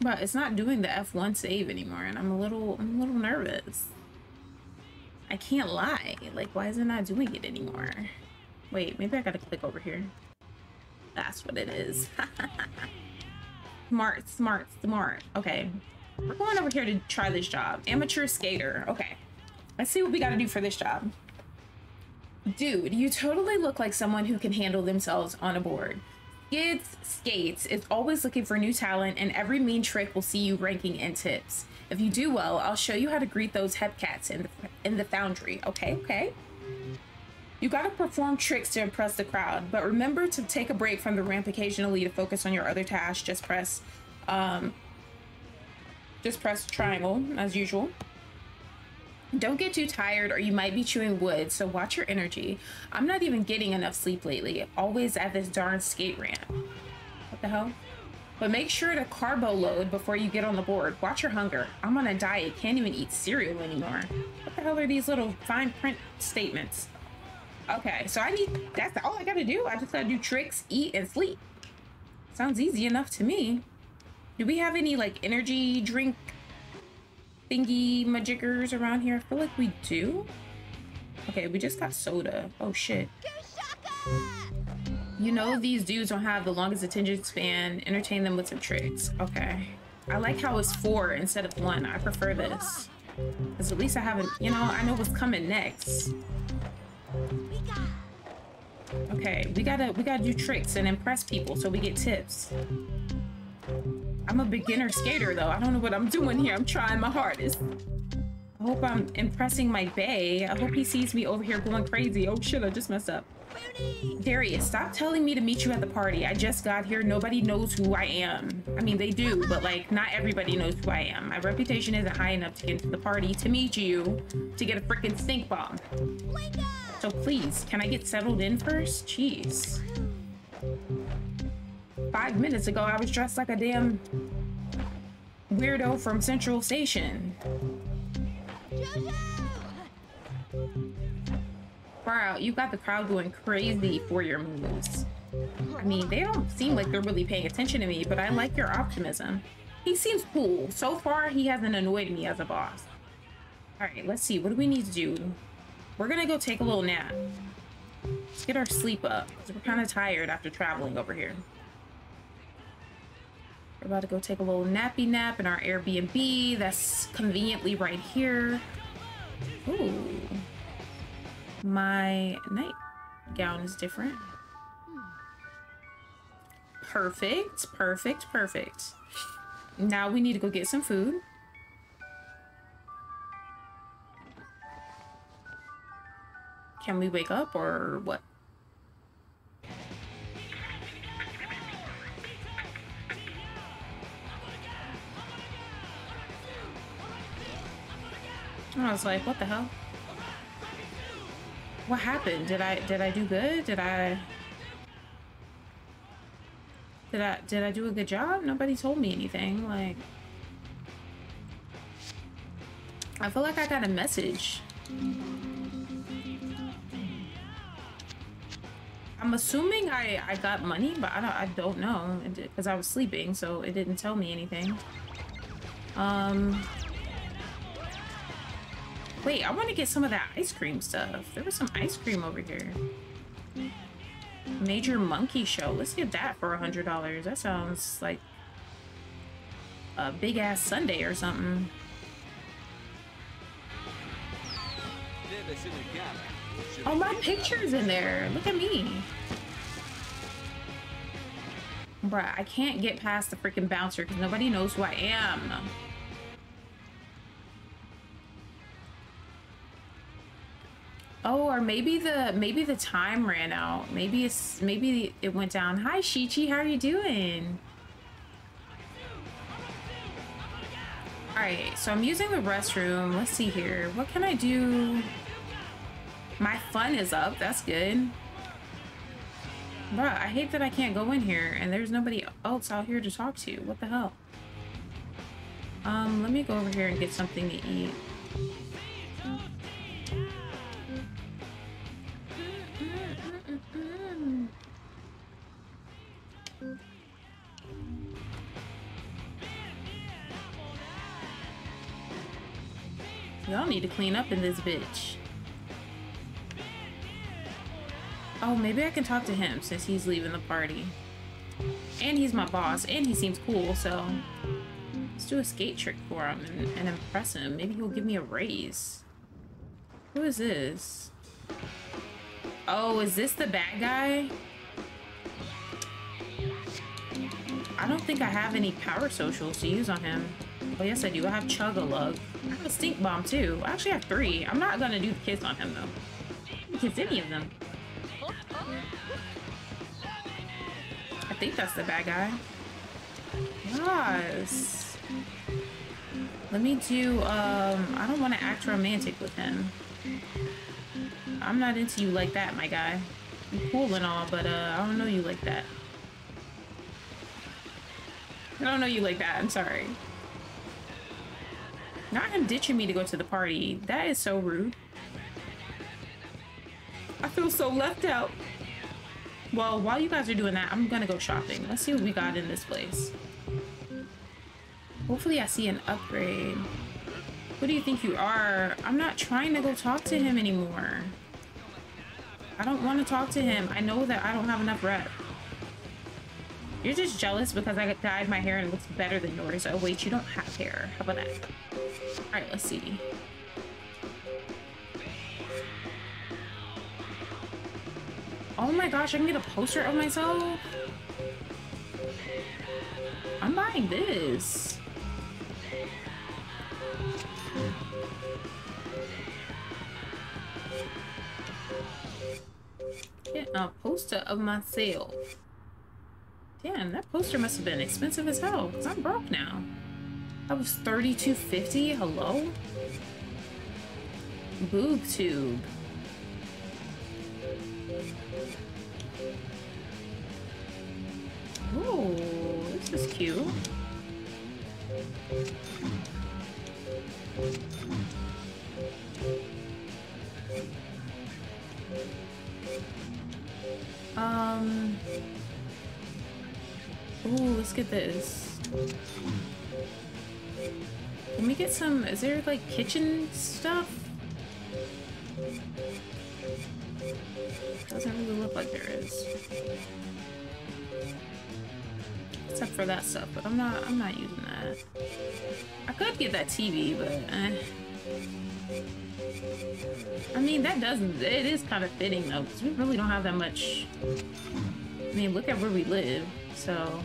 But it's not doing the F1 save anymore, and I'm a little I'm a little nervous. I can't lie. Like, why is it not doing it anymore? Wait, maybe I gotta click over here. That's what it is. smart, smart, smart. Okay, we're going over here to try this job. Amateur skater. Okay. Let's see what we got to do for this job. Dude, you totally look like someone who can handle themselves on a board. Skids Skates is always looking for new talent, and every mean trick will see you ranking in tips. If you do well, I'll show you how to greet those hepcats in the, in the foundry. Okay, okay. You gotta perform tricks to impress the crowd, but remember to take a break from the ramp occasionally to focus on your other tasks. Just press um, just press triangle as usual. Don't get too tired or you might be chewing wood, so watch your energy. I'm not even getting enough sleep lately, always at this darn skate ramp. What the hell? But make sure to carbo load before you get on the board. Watch your hunger. I'm on a diet. Can't even eat cereal anymore. What the hell are these little fine print statements? Okay, so I need, that's all I gotta do. I just gotta do tricks, eat, and sleep. Sounds easy enough to me. Do we have any like energy drink thingy majiggers around here? I feel like we do. Okay, we just got soda. Oh shit. You know these dudes don't have the longest attention span. Entertain them with some tricks. Okay. I like how it's four instead of one. I prefer this. Because at least I haven't, you know, I know what's coming next. Okay, we gotta we gotta do tricks and impress people so we get tips. I'm a beginner skater though. I don't know what I'm doing here. I'm trying my hardest. I hope I'm impressing my bay. I hope he sees me over here going crazy. Oh shit, I just messed up. Darius, stop telling me to meet you at the party. I just got here. Nobody knows who I am. I mean, they do, but like, not everybody knows who I am. My reputation isn't high enough to get into the party to meet you to get a freaking stink bomb. So please, can I get settled in first? Jeez. Five minutes ago, I was dressed like a damn weirdo from Central Station. Far out, you got the crowd going crazy for your moves. I mean, they don't seem like they're really paying attention to me, but I like your optimism. He seems cool. So far, he hasn't annoyed me as a boss. All right, let's see. What do we need to do? We're gonna go take a little nap. Let's get our sleep up, we're kind of tired after traveling over here. About to go take a little nappy nap in our Airbnb. That's conveniently right here. Ooh. My nightgown is different. Perfect, perfect, perfect. Now we need to go get some food. Can we wake up or what? I was like, what the hell? What happened? Did I did I do good? Did I Did I did I do a good job? Nobody told me anything. Like I feel like I got a message. I'm assuming I, I got money, but I don't, I don't know because I was sleeping, so it didn't tell me anything. Um, wait, I want to get some of that ice cream stuff. There was some ice cream over here. Major Monkey Show. Let's get that for a hundred dollars. That sounds like a big ass Sunday or something. Oh, my picture's in there. Look at me. Bruh, I can't get past the freaking bouncer because nobody knows who I am. Oh, or maybe the maybe the time ran out. Maybe it's maybe it went down. Hi, Shichi, how are you doing? All right, so I'm using the restroom. Let's see here. What can I do? My fun is up. That's good. Bruh, I hate that I can't go in here and there's nobody else out here to talk to. What the hell? Um, let me go over here and get something to eat. Y'all need to clean up in this bitch. Oh, maybe I can talk to him since he's leaving the party. And he's my boss, and he seems cool, so... Let's do a skate trick for him and, and impress him. Maybe he'll give me a raise. Who is this? Oh, is this the bad guy? I don't think I have any power socials to use on him. Oh, yes, I do. I have Chug-a-Lug. I have a Stink Bomb, too. I actually have three. I'm not gonna do the kiss on him, though. Kiss any of them. I think that's the bad guy. Yes. Let me do, um, I don't want to act romantic with him. I'm not into you like that, my guy. You're cool and all, but, uh, I don't know you like that. I don't know you like that. I'm sorry. Not him ditching me to go to the party. That is so rude. I feel so left out. Well, while you guys are doing that, I'm gonna go shopping. Let's see what we got in this place. Hopefully I see an upgrade. What do you think you are? I'm not trying to go talk to him anymore. I don't want to talk to him. I know that I don't have enough rep. You're just jealous because I dyed my hair and it looks better than yours. Oh wait, you don't have hair. How about that? Alright, let's see. Oh my gosh, I can get a poster of myself? I'm buying this. Get a poster of myself. Damn, that poster must have been expensive as hell, because I'm broke now. That was 32.50. Hello? Boob tube. Oh, this is cute. Um. Ooh, let's get this. Can we get some, is there like kitchen stuff? Doesn't really look like there is. Except for that stuff, but I'm not, I'm not using that. I could get that TV, but eh. I mean, that doesn't, it is kind of fitting though, because we really don't have that much. I mean, look at where we live, so.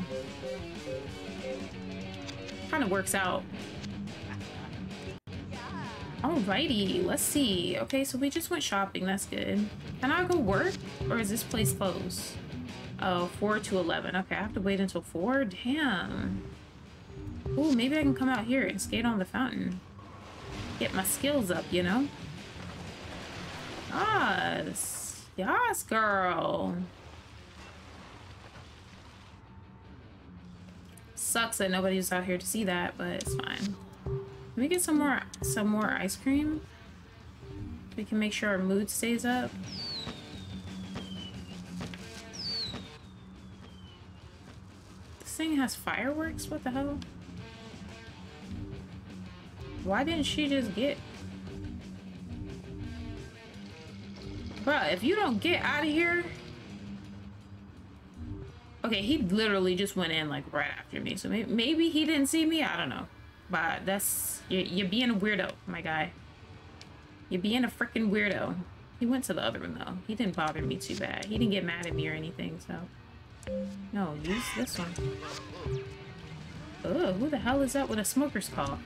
Kind of works out. Alrighty, let's see. Okay, so we just went shopping, that's good. Can I go work, or is this place closed? Oh, 4 to 11. Okay, I have to wait until 4? Damn. Ooh, maybe I can come out here and skate on the fountain. Get my skills up, you know? Yes. Yes, girl. Sucks that nobody's out here to see that, but it's fine. Let me get some more some more ice cream. We can make sure our mood stays up. This thing has fireworks? What the hell? Why didn't she just get... Bruh, if you don't get out of here... Okay, he literally just went in like right after me, so maybe, maybe he didn't see me. I don't know, but that's you're, you're being a weirdo, my guy. You're being a freaking weirdo. He went to the other room though. He didn't bother me too bad. He didn't get mad at me or anything, so. No, use this one. Oh, who the hell is that with a smoker's call?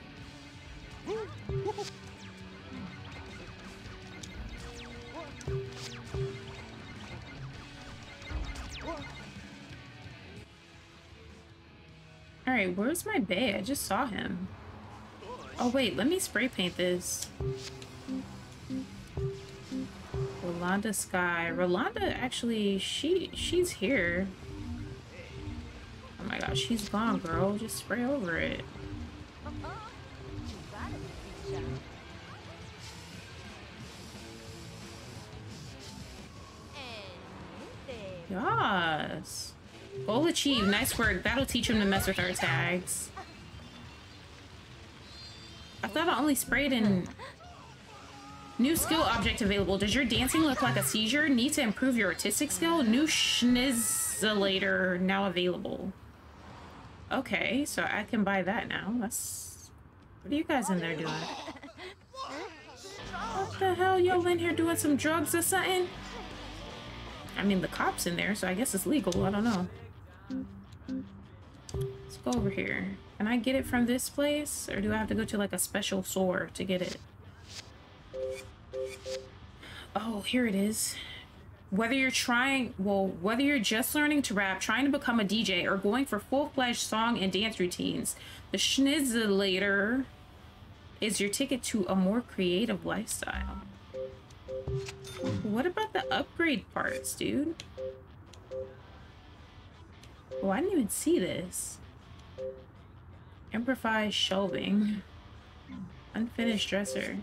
Alright, where's my bay? I just saw him. Oh wait, let me spray paint this. Rolanda Sky. Rolanda actually, she she's here. Oh my gosh, she's gone, girl. Just spray over it. Yes. Goal achieved. Nice work. That'll teach him to mess with our tags. I thought I only sprayed in... New skill object available. Does your dancing look like a seizure? Need to improve your artistic skill? New schnizzlator now available. Okay, so I can buy that now. That's... What are you guys in there doing? What the hell? Y'all in here doing some drugs or something? I mean, the cop's in there, so I guess it's legal. I don't know. Let's go over here. Can I get it from this place? Or do I have to go to like a special store to get it? Oh, here it is. Whether you're trying, well, whether you're just learning to rap, trying to become a DJ, or going for full-fledged song and dance routines, the Schnizzlator is your ticket to a more creative lifestyle. What about the upgrade parts, dude? Oh, I didn't even see this. Improvised shelving. Unfinished dresser.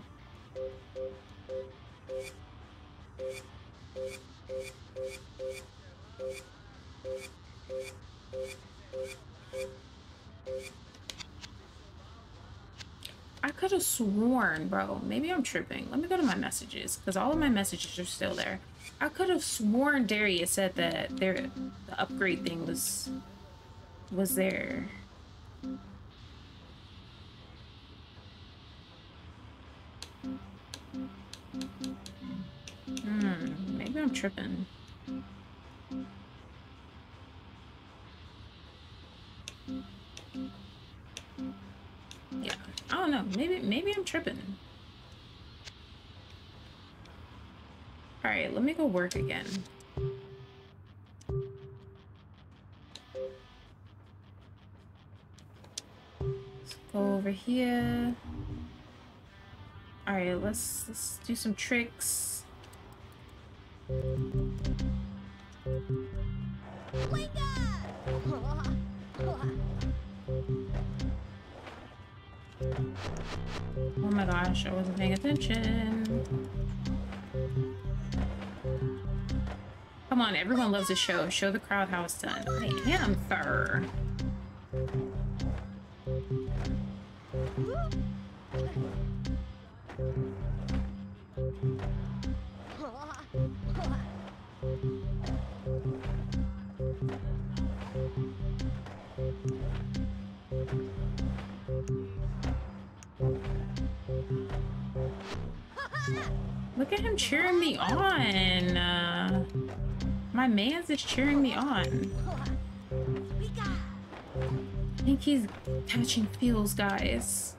I could have sworn, bro. Maybe I'm tripping. Let me go to my messages because all of my messages are still there. I could have sworn Darius said that their the upgrade thing was was there. Hmm, maybe I'm tripping. Yeah, I don't know. Maybe maybe I'm tripping. All right, let me go work again. Let's go over here. All right, let's let's do some tricks. Oh my gosh, I wasn't paying attention. Come on, everyone loves a show. Show the crowd how it's done. I am sir. Look at him cheering me on. Uh, my man's is cheering me on. I think he's catching feels, guys.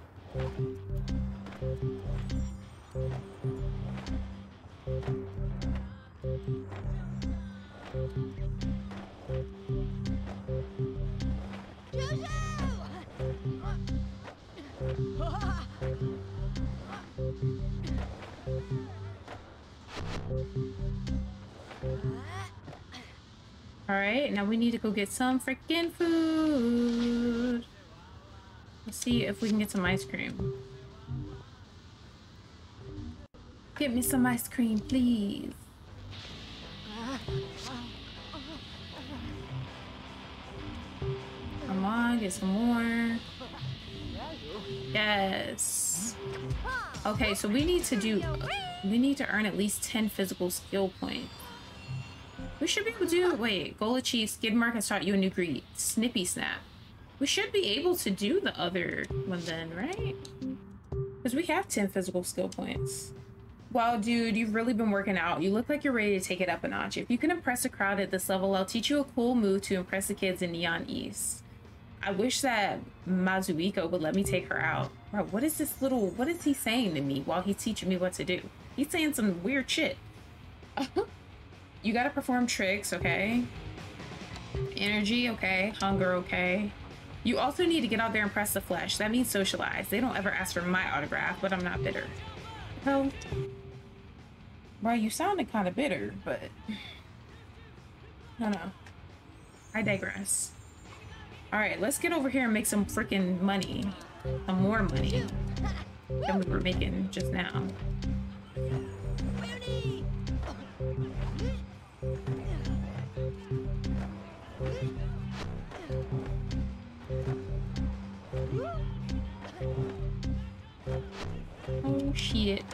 Alright, now we need to go get some freaking food. Let's see if we can get some ice cream. Get me some ice cream, please. Come on, get some more. Yes. Okay, so we need to do... We need to earn at least 10 physical skill points. We should be able to do... Wait, goal achieved. Skid mark has taught you a new greet. Snippy snap. We should be able to do the other one then, right? Because we have 10 physical skill points. Wow, dude, you've really been working out. You look like you're ready to take it up a notch. If you can impress a crowd at this level, I'll teach you a cool move to impress the kids in Neon East. I wish that Mazuiko would let me take her out. Bro, what is this little... What is he saying to me while he's teaching me what to do? He's saying some weird shit. you gotta perform tricks, okay? Energy, okay. Hunger, okay. You also need to get out there and press the flesh. That means socialize. They don't ever ask for my autograph, but I'm not bitter. Well, bro, you sounded kind of bitter, but no, no. I digress. All right, let's get over here and make some freaking money, some more money than we were making just now. Oh shit.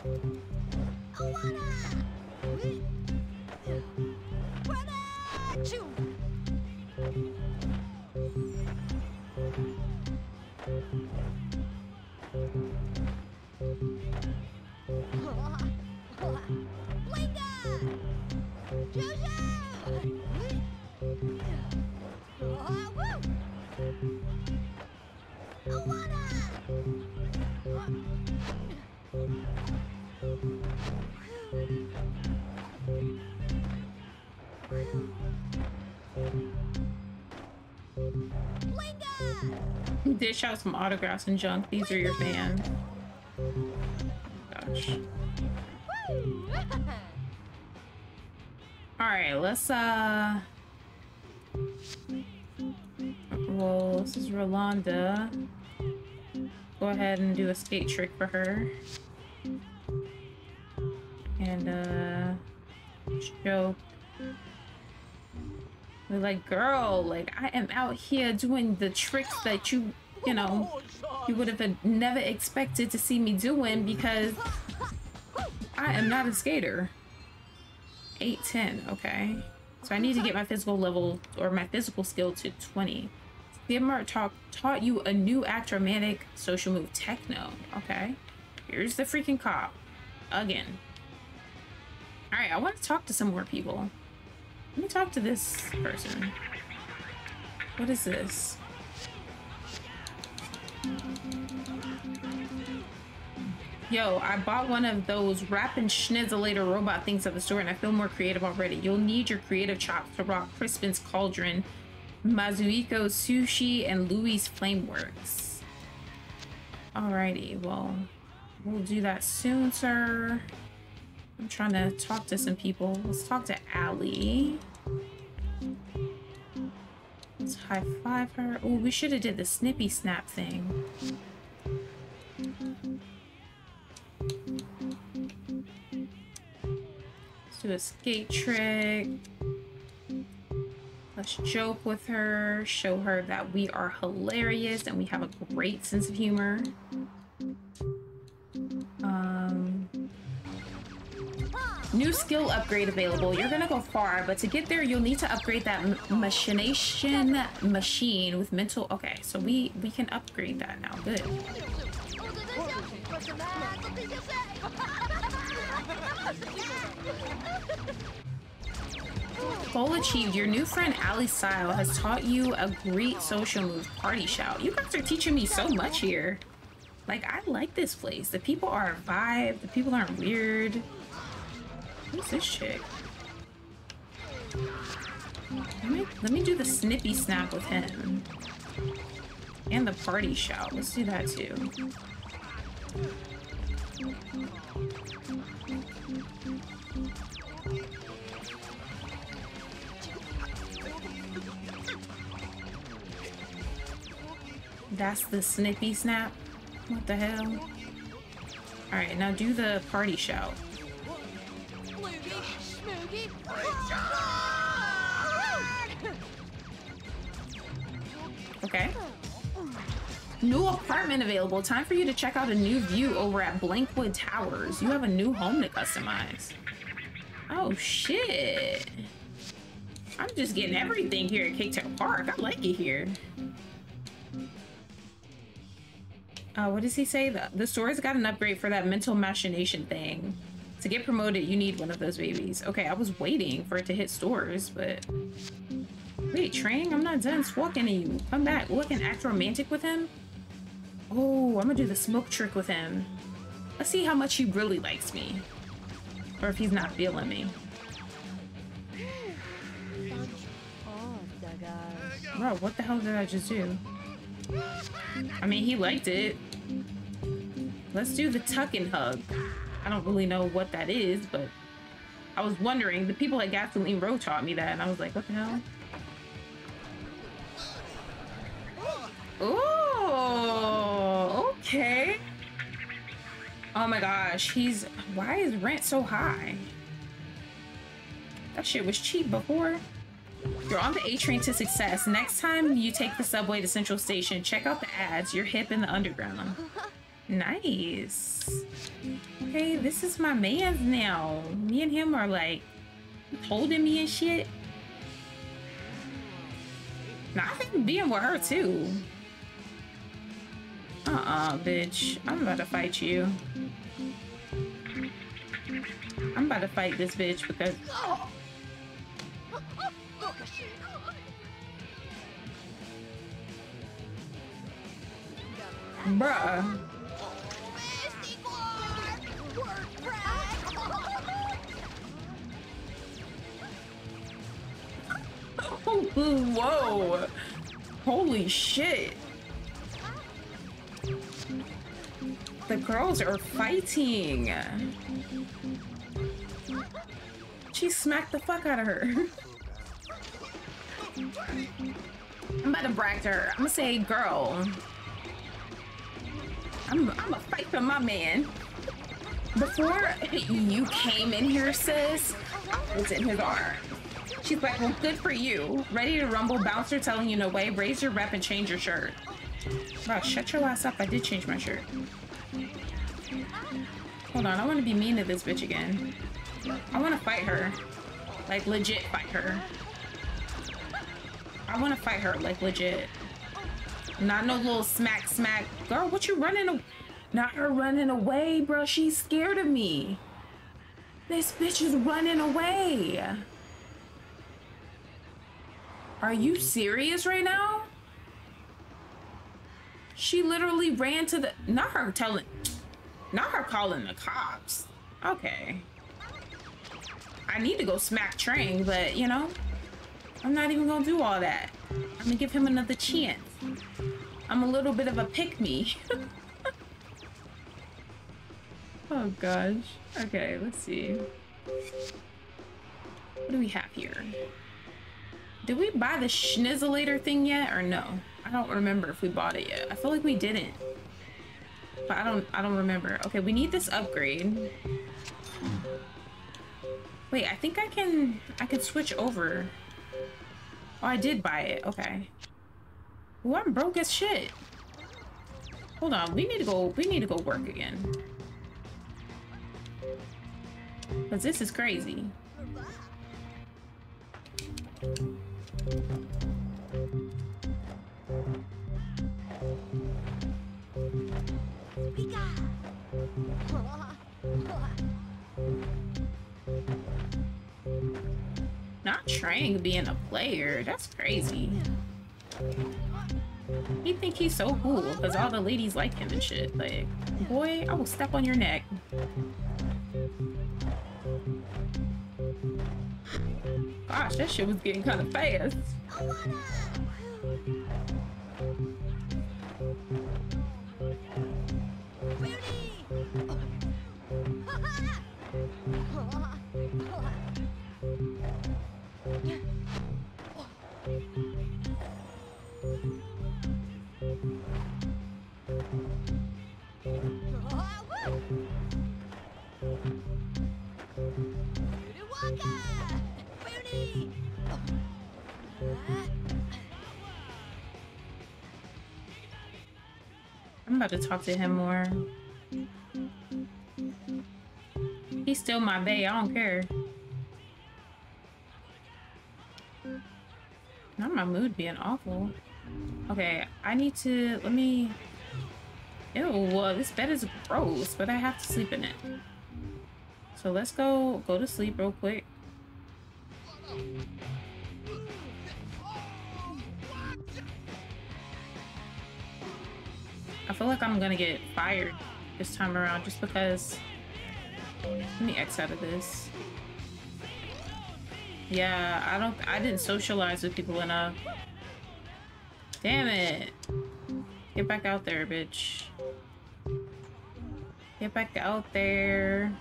Dish out some autographs and junk. These are your fans. Gosh. All right, let's uh well, this is Rolanda. Go ahead and do a skate trick for her. And, uh, joke. We're like, girl, like, I am out here doing the tricks that you, you know, you would have never expected to see me doing because I am not a skater. 810, okay. So I need to get my physical level or my physical skill to 20. Skidmark taught, taught you a new actromantic social move, techno. Okay. Here's the freaking cop. Again. Alright, I want to talk to some more people. Let me talk to this person. What is this? Yo, I bought one of those rapping schnizzlator robot things at the store and I feel more creative already. You'll need your creative chops to rock Crispin's Cauldron, Mazuiko Sushi, and Louis Flameworks. Alrighty, well, we'll do that soon, sir. I'm trying to talk to some people. Let's talk to Allie. Let's high five her. Oh, we should have did the snippy snap thing. Let's do a skate trick. Let's joke with her, show her that we are hilarious and we have a great sense of humor. Um, new skill upgrade available. You're gonna go far, but to get there, you'll need to upgrade that machination machine with mental. Okay, so we we can upgrade that now. Good. Goal achieved. Your new friend Ali Style has taught you a great social move, Party Shout. You guys are teaching me so much here. Like, I like this place. The people are a vibe. The people aren't weird. Who's this chick? Let me, let me do the snippy snap with him. And the party shout. Let's do that too. That's the snippy snap? What the hell? Alright, now do the party shout. Okay. New apartment available. Time for you to check out a new view over at Blankwood Towers. You have a new home to customize. Oh, shit. I'm just getting everything here at Kicktail Park. I like it here. Uh, what does he say? The, the store's got an upgrade for that mental machination thing. To get promoted, you need one of those babies. Okay, I was waiting for it to hit stores, but... Wait, training? I'm not done squawking at you. Come back. Look and act romantic with him? Oh, I'm gonna do the smoke trick with him. Let's see how much he really likes me. Or if he's not feeling me. Bro, what the hell did I just do? I mean, he liked it. Let's do the tuck and hug. I don't really know what that is, but I was wondering. The people at Gasoline Row taught me that, and I was like, what the hell? Oh, okay. Oh my gosh, he's... Why is rent so high? That shit was cheap before. You're on the A train to success. Next time you take the subway to Central Station, check out the ads. You're hip in the underground. Nice. Okay, this is my man's now. Me and him are like holding me and shit. Nah, I think being with her too. Uh-uh, bitch. I'm about to fight you. I'm about to fight this bitch because... Bruh. Whoa. Holy shit. The girls are fighting. She smacked the fuck out of her. I'm about to brag to her. I'm gonna say, girl, I'm, I'm gonna fight for my man. Before you came in here, sis, I was in his arm. She's like, well, good for you. Ready to rumble, bouncer telling you no way. Raise your rep and change your shirt. Bro, shut your ass up. I did change my shirt. Hold on, I want to be mean to this bitch again. I want to fight her. Like, legit fight her. I want to fight her, like, legit. Not no little smack smack. Girl, what you running? Not her running away, bro. She's scared of me. This bitch is running away. Are you mm-hmm. serious right now? She literally ran to the not her telling not her calling the cops. Okay. I need to go smack train, but you know, I'm not even gonna do all that. I'm gonna give him another chance. I'm a little bit of a pick me. oh gosh. Okay, let's see. What do we have here? Did we buy the schnizzlator thing yet or no? I don't remember if we bought it yet. I feel like we didn't. But I don't I don't remember. Okay, we need this upgrade. Wait, I think I can I can switch over. Oh, I did buy it. Okay. Ooh, I'm broke as shit. Hold on, we need to go we need to go work again. Cause this is crazy. Not being a player. That's crazy. He think he's so cool because all the ladies like him and shit. Like, boy, I will step on your neck. Gosh, that shit was getting kind of fast. Talk to him more. He's still my bae, I don't care. Not my mood being awful. Okay, I need to, let me, ew, well, this bed is gross, but I have to sleep in it. So let's go, go to sleep real quick. Gonna get fired this time around just because let me X out of this. Yeah, I don't I didn't socialize with people enough. Damn it. Get back out there, bitch. Get back out there.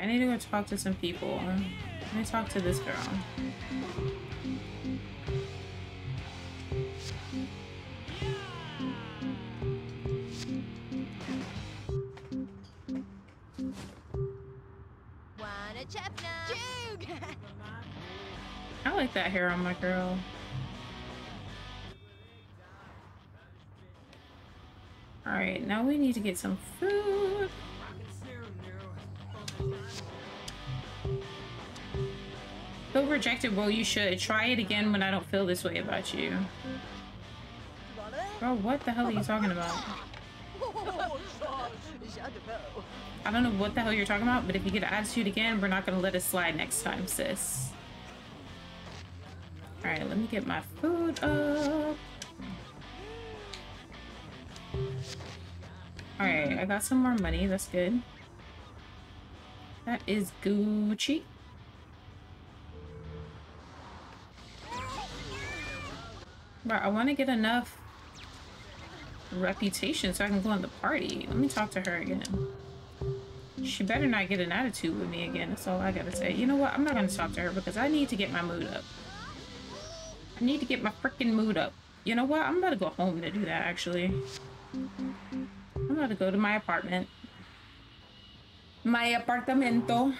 I need to go talk to some people. Let me talk to this girl. I like that hair on my girl. Alright, now we need to get some food. Rejected? Well, you should. Try it again when I don't feel this way about you. Bro, what the hell are you talking about? I don't know what the hell you're talking about, but if you get an attitude again, we're not gonna let it slide next time, sis. Alright, let me get my food up. Alright, I got some more money. That's good. That is Gucci. But I want to get enough reputation so I can go on the party. Let me talk to her again. She better not get an attitude with me again. That's all I gotta say. You know what? I'm not gonna talk to her because I need to get my mood up. I need to get my freaking mood up. You know what? I'm about to go home to do that, actually. I'm about to go to my apartment. My apartamento.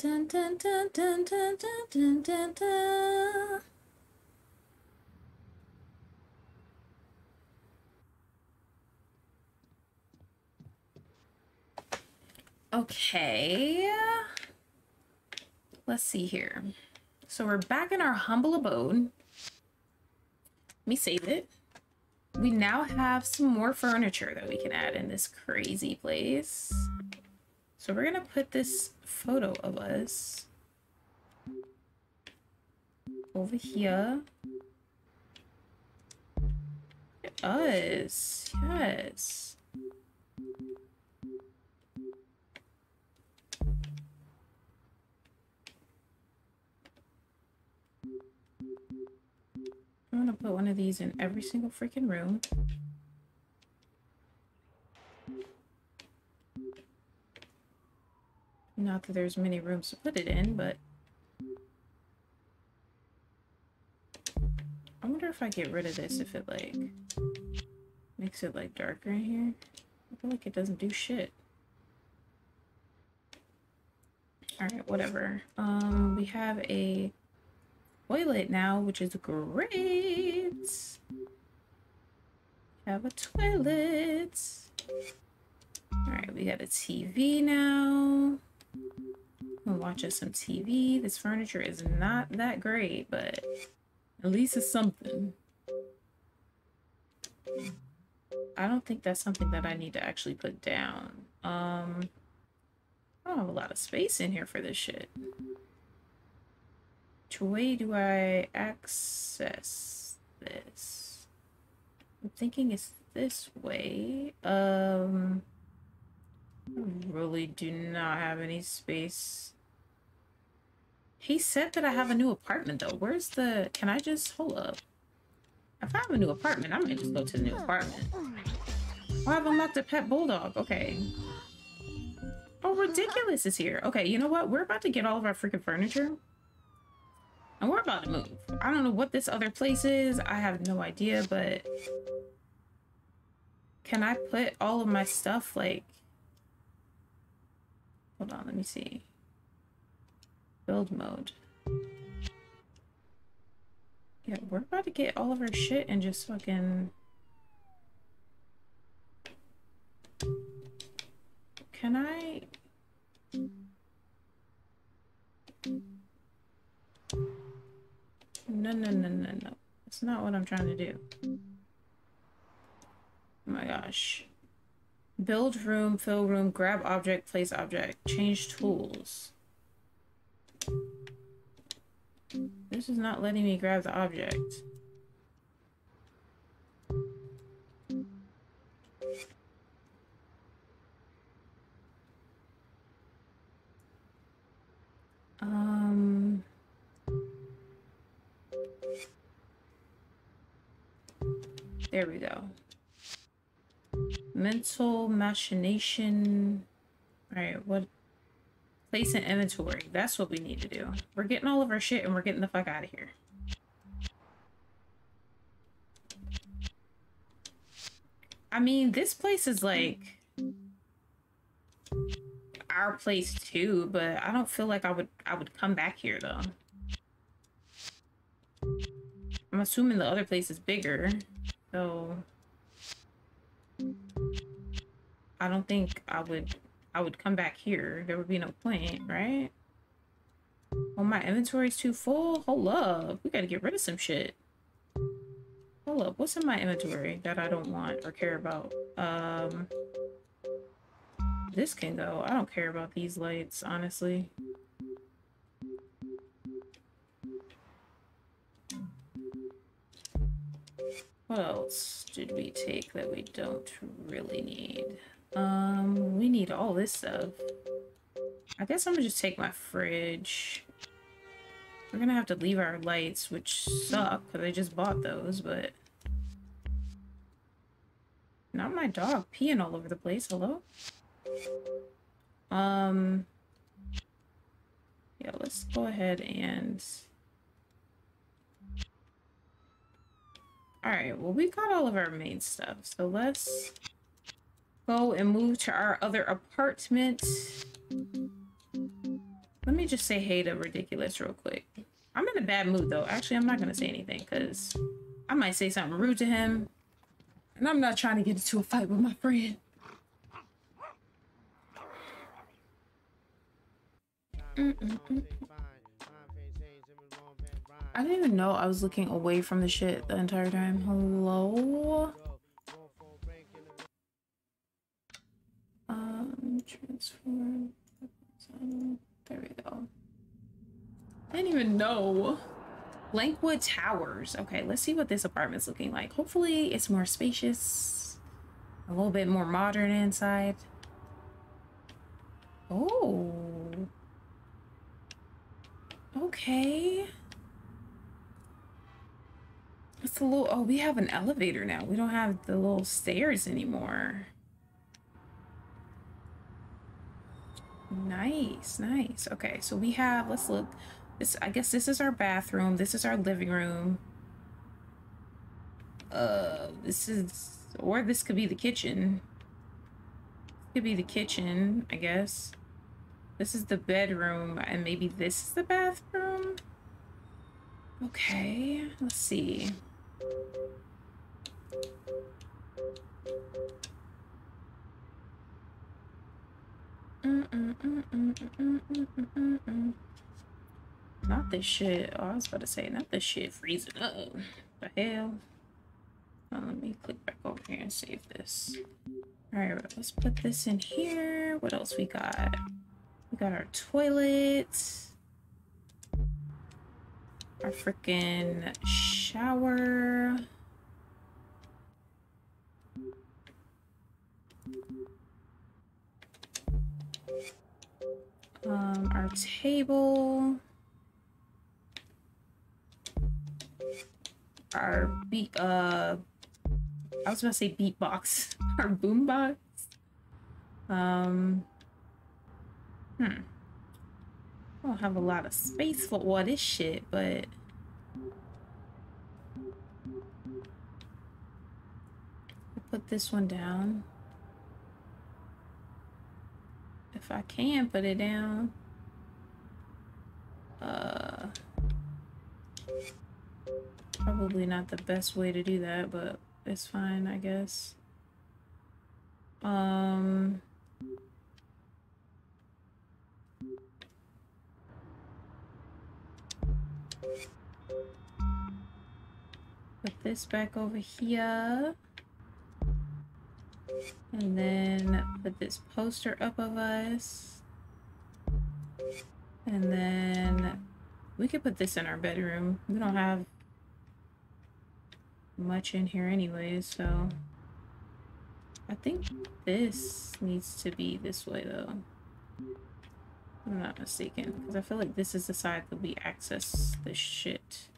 Dun, dun, dun, dun, dun, dun, dun, dun. Okay. Let's see here. So we're back in our humble abode. Let me save it. We now have some more furniture that we can add in this crazy place. So we're gonna put this photo of us over here. Us, yes. I'm gonna put one of these in every single freaking room. Not that there's many rooms to put it in, but... I wonder if I get rid of this, if it, like, makes it, like, darker in here. I feel like it doesn't do shit. Alright, whatever. Um, we have a toilet now, which is great. Have a toilet. Alright, we got a TV now. We'll watch us some TV. This furniture is not that great, but at least it's something. I don't think that's something that I need to actually put down. Um, I don't have a lot of space in here for this shit. Which way do I access this? I'm thinking it's this way. Um... Really do not have any space. He said that I have a new apartment though. Where's the... Can I just... Hold up. If I have a new apartment, I might just go to the new apartment. Oh, I've unlocked a pet bulldog. Okay. Oh, Ridiculous is here. Okay, you know what? We're about to get all of our freaking furniture. And we're about to move. I don't know what this other place is. I have no idea, but... Can I put all of my stuff, like... Hold on, let me see. Build mode. Yeah, we're about to get all of our shit and just fucking... Can I... No, no, no, no, no. That's not what I'm trying to do. Oh my gosh. Build room, fill room, grab object, place object, change tools. This is not letting me grab the object. Um... There we go. Mental machination. Alright, what? Place an inventory. That's what we need to do. We're getting all of our shit and we're getting the fuck out of here. I mean, this place is like our place too, but I don't feel like I would I would come back here though. I'm assuming the other place is bigger, so I don't think I would I would come back here. There would be no point, right? Oh, my inventory's too full? Hold up. We gotta get rid of some shit. Hold up. What's in my inventory that I don't want or care about? Um, this can go. I don't care about these lights, honestly. What else did we take that we don't really need? Um, we need all this stuff. I guess I'm gonna just take my fridge. We're gonna have to leave our lights, which suck, because I just bought those, but... Not my dog peeing all over the place, hello? Um... Yeah, let's go ahead and... Alright, well we got all of our main stuff, so let's go and move to our other apartment. Let me just say hey to Ridiculous real quick. I'm in a bad mood though. Actually, I'm not gonna say anything because I might say something rude to him. And I'm not trying to get into a fight with my friend. Mm -mm -mm. I didn't even know I was looking away from the shit the entire time. Hello? Transform. There we go. I didn't even know. Blankwood Towers. Okay, let's see what this apartment's looking like. Hopefully it's more spacious. A little bit more modern inside. Oh. Okay. It's a little, oh, we have an elevator now. We don't have the little stairs anymore. Nice, nice. Okay, so we have, let's look. This, I guess this is our bathroom. This is our living room. Uh, this is, or this could be the kitchen. Could be the kitchen, I guess. This is the bedroom, and maybe this is the bathroom? Okay, let's see. Not this shit. Oh, I was about to say, not this shit freezing up. The hell? Let me click back over here and save this. Alright, let's put this in here. What else we got? We got our toilet. Our freaking shower. Um, our table. Our beat, uh, I was gonna say beatbox. Our boombox. Um, hmm. I don't have a lot of space for all this shit, but put this one down. If I can put it down. Uh, probably not the best way to do that, but it's fine, I guess. Um, put this back over here. And then put this poster up of us. And then we could put this in our bedroom. We don't have much in here anyways, so I think this needs to be this way though. I'm not mistaken, because I feel like this is the side that we access the shit.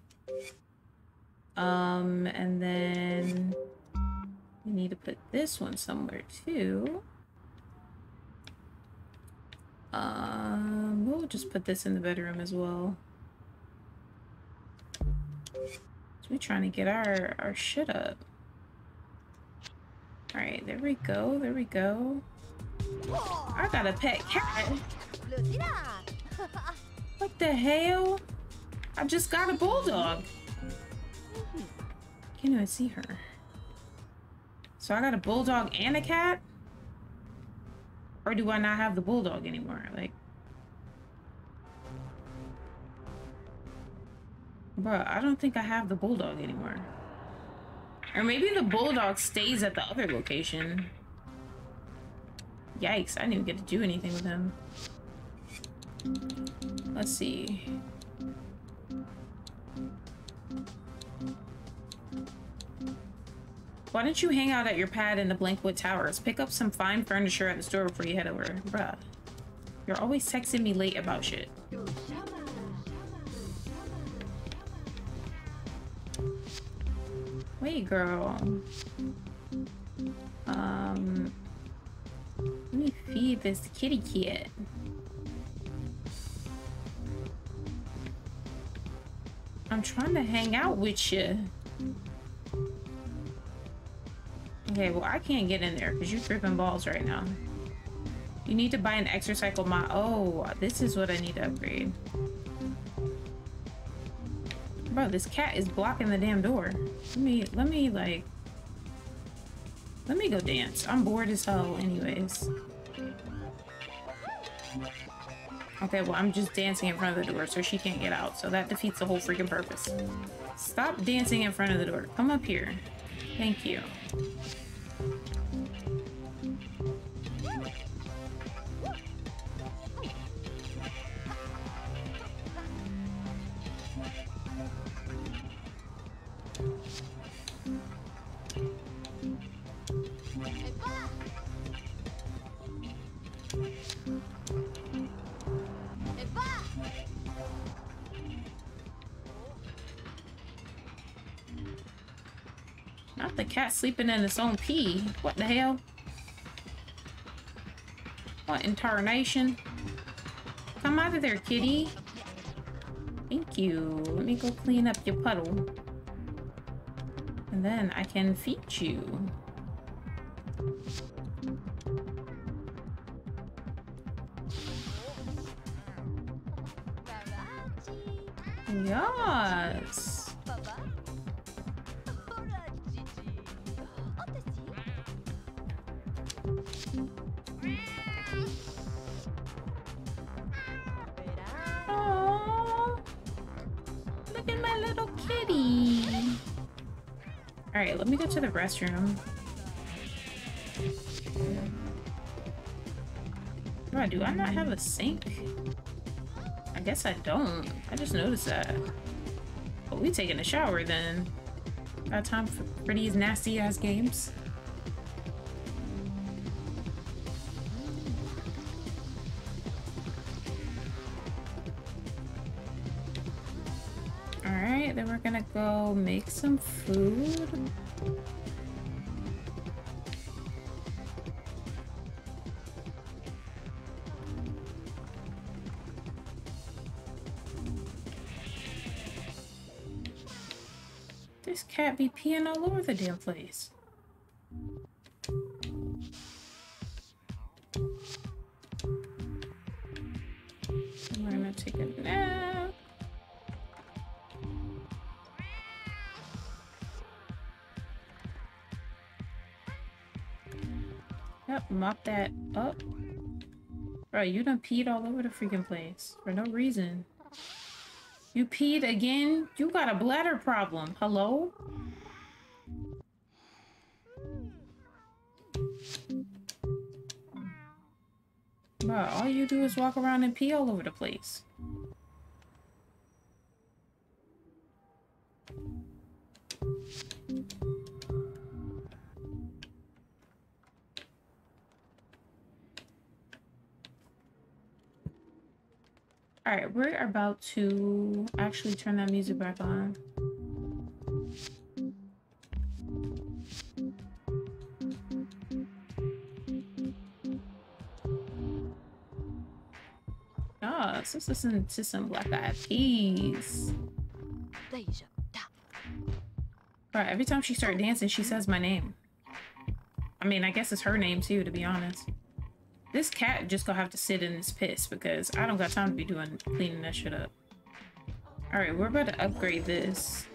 Um, and then We need to put this one somewhere too. Um, we'll just put this in the bedroom as well. So we trying to get our, our shit up. Alright, there we go, there we go. I got a pet cat. What the hell? I just got a bulldog. Can't even see her. So I got a bulldog and a cat? Or do I not have the bulldog anymore? Like... Bro, I don't think I have the bulldog anymore. Or maybe the bulldog stays at the other location. Yikes, I didn't even get to do anything with him. Let's see. Why don't you hang out at your pad in the Blankwood Towers? Pick up some fine furniture at the store before you head over. Bruh. You're always texting me late about shit. Wait, girl. Um... Let me feed this kitty cat. I'm trying to hang out with you. Okay, well, I can't get in there because you're tripping balls right now. You need to buy an exercycle mod. Oh, this is what I need to upgrade. Bro, this cat is blocking the damn door. Let me, let me, like... Let me go dance. I'm bored as hell anyways. Okay, well, I'm just dancing in front of the door so she can't get out. So that defeats the whole freaking purpose. Stop dancing in front of the door. Come up here. Thank you. The cat sleeping in its own pee. What the hell? What incarnation? Come out of there, kitty. Thank you. Let me go clean up your puddle. And then I can feed you. Yes. All right, let me go to the restroom. Do I not have a sink? I guess I don't. I just noticed that. But we taking a shower then. Got time for, these nasty ass games. Go make some food. This cat be peeing all over the damn place. Mop that up. Bro, you done peed all over the freaking place for no reason. You peed again? You got a bladder problem. Hello? Bro, all you do is walk around and pee all over the place. All right, we're about to actually turn that music back on. Oh, so let's listen to some Black Eyed Peas. Right, every time she starts dancing, she says my name. I mean, I guess it's her name too, to be honest. This cat just gonna have to sit in this piss because I don't got time to be doing cleaning that shit up. Alright, we're about to upgrade this.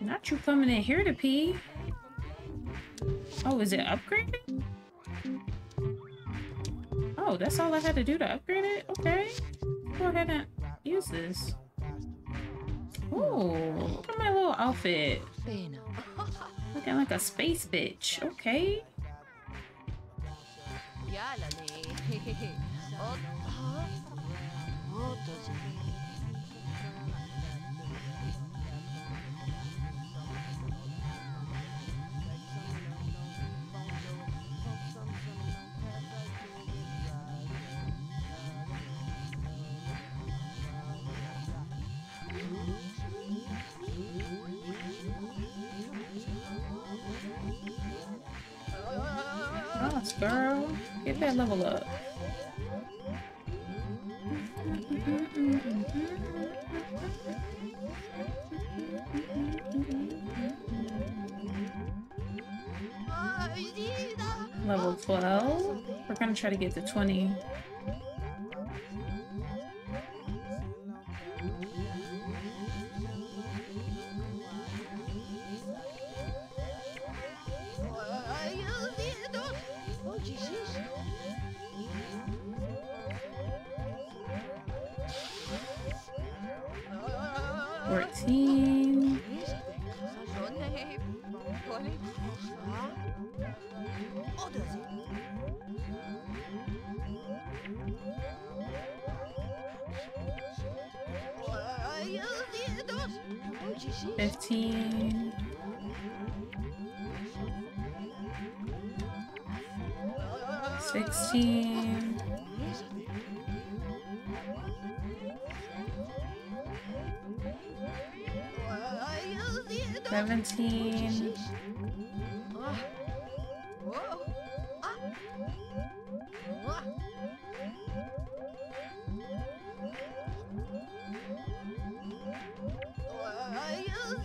Not you coming in here to pee. Oh, is it upgraded? Oh, that's all I had to do to upgrade it? Okay. Go ahead and use this. Oh, look at my little outfit. Looking like a space bitch. Okay. Level up. Level 12. We're gonna try to get to 20.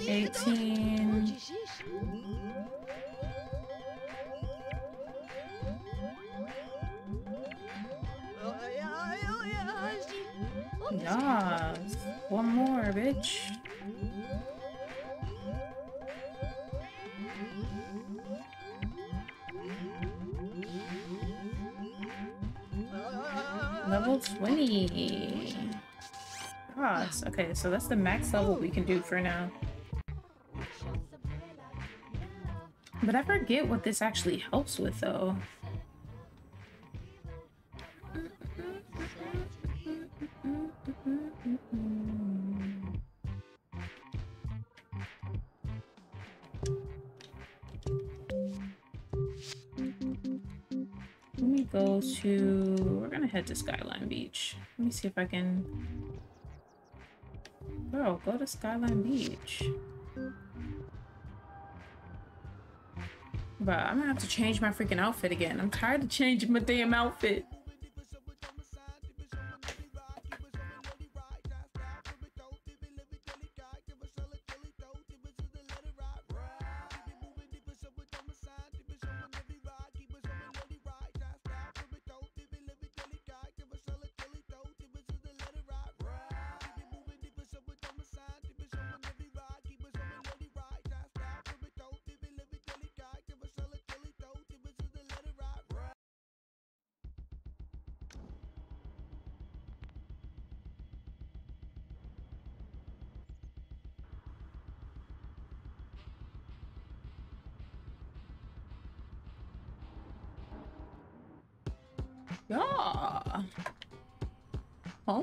Eighteen. Yes. One more, bitch. 20. Yes. Okay, so that's the max level we can do for now. But I forget what this actually helps with, though. go to... We're gonna head to Skyline Beach. Let me see if I can... Girl, go to Skyline Beach. But I'm gonna have to change my freaking outfit again. I'm tired of changing my damn outfit.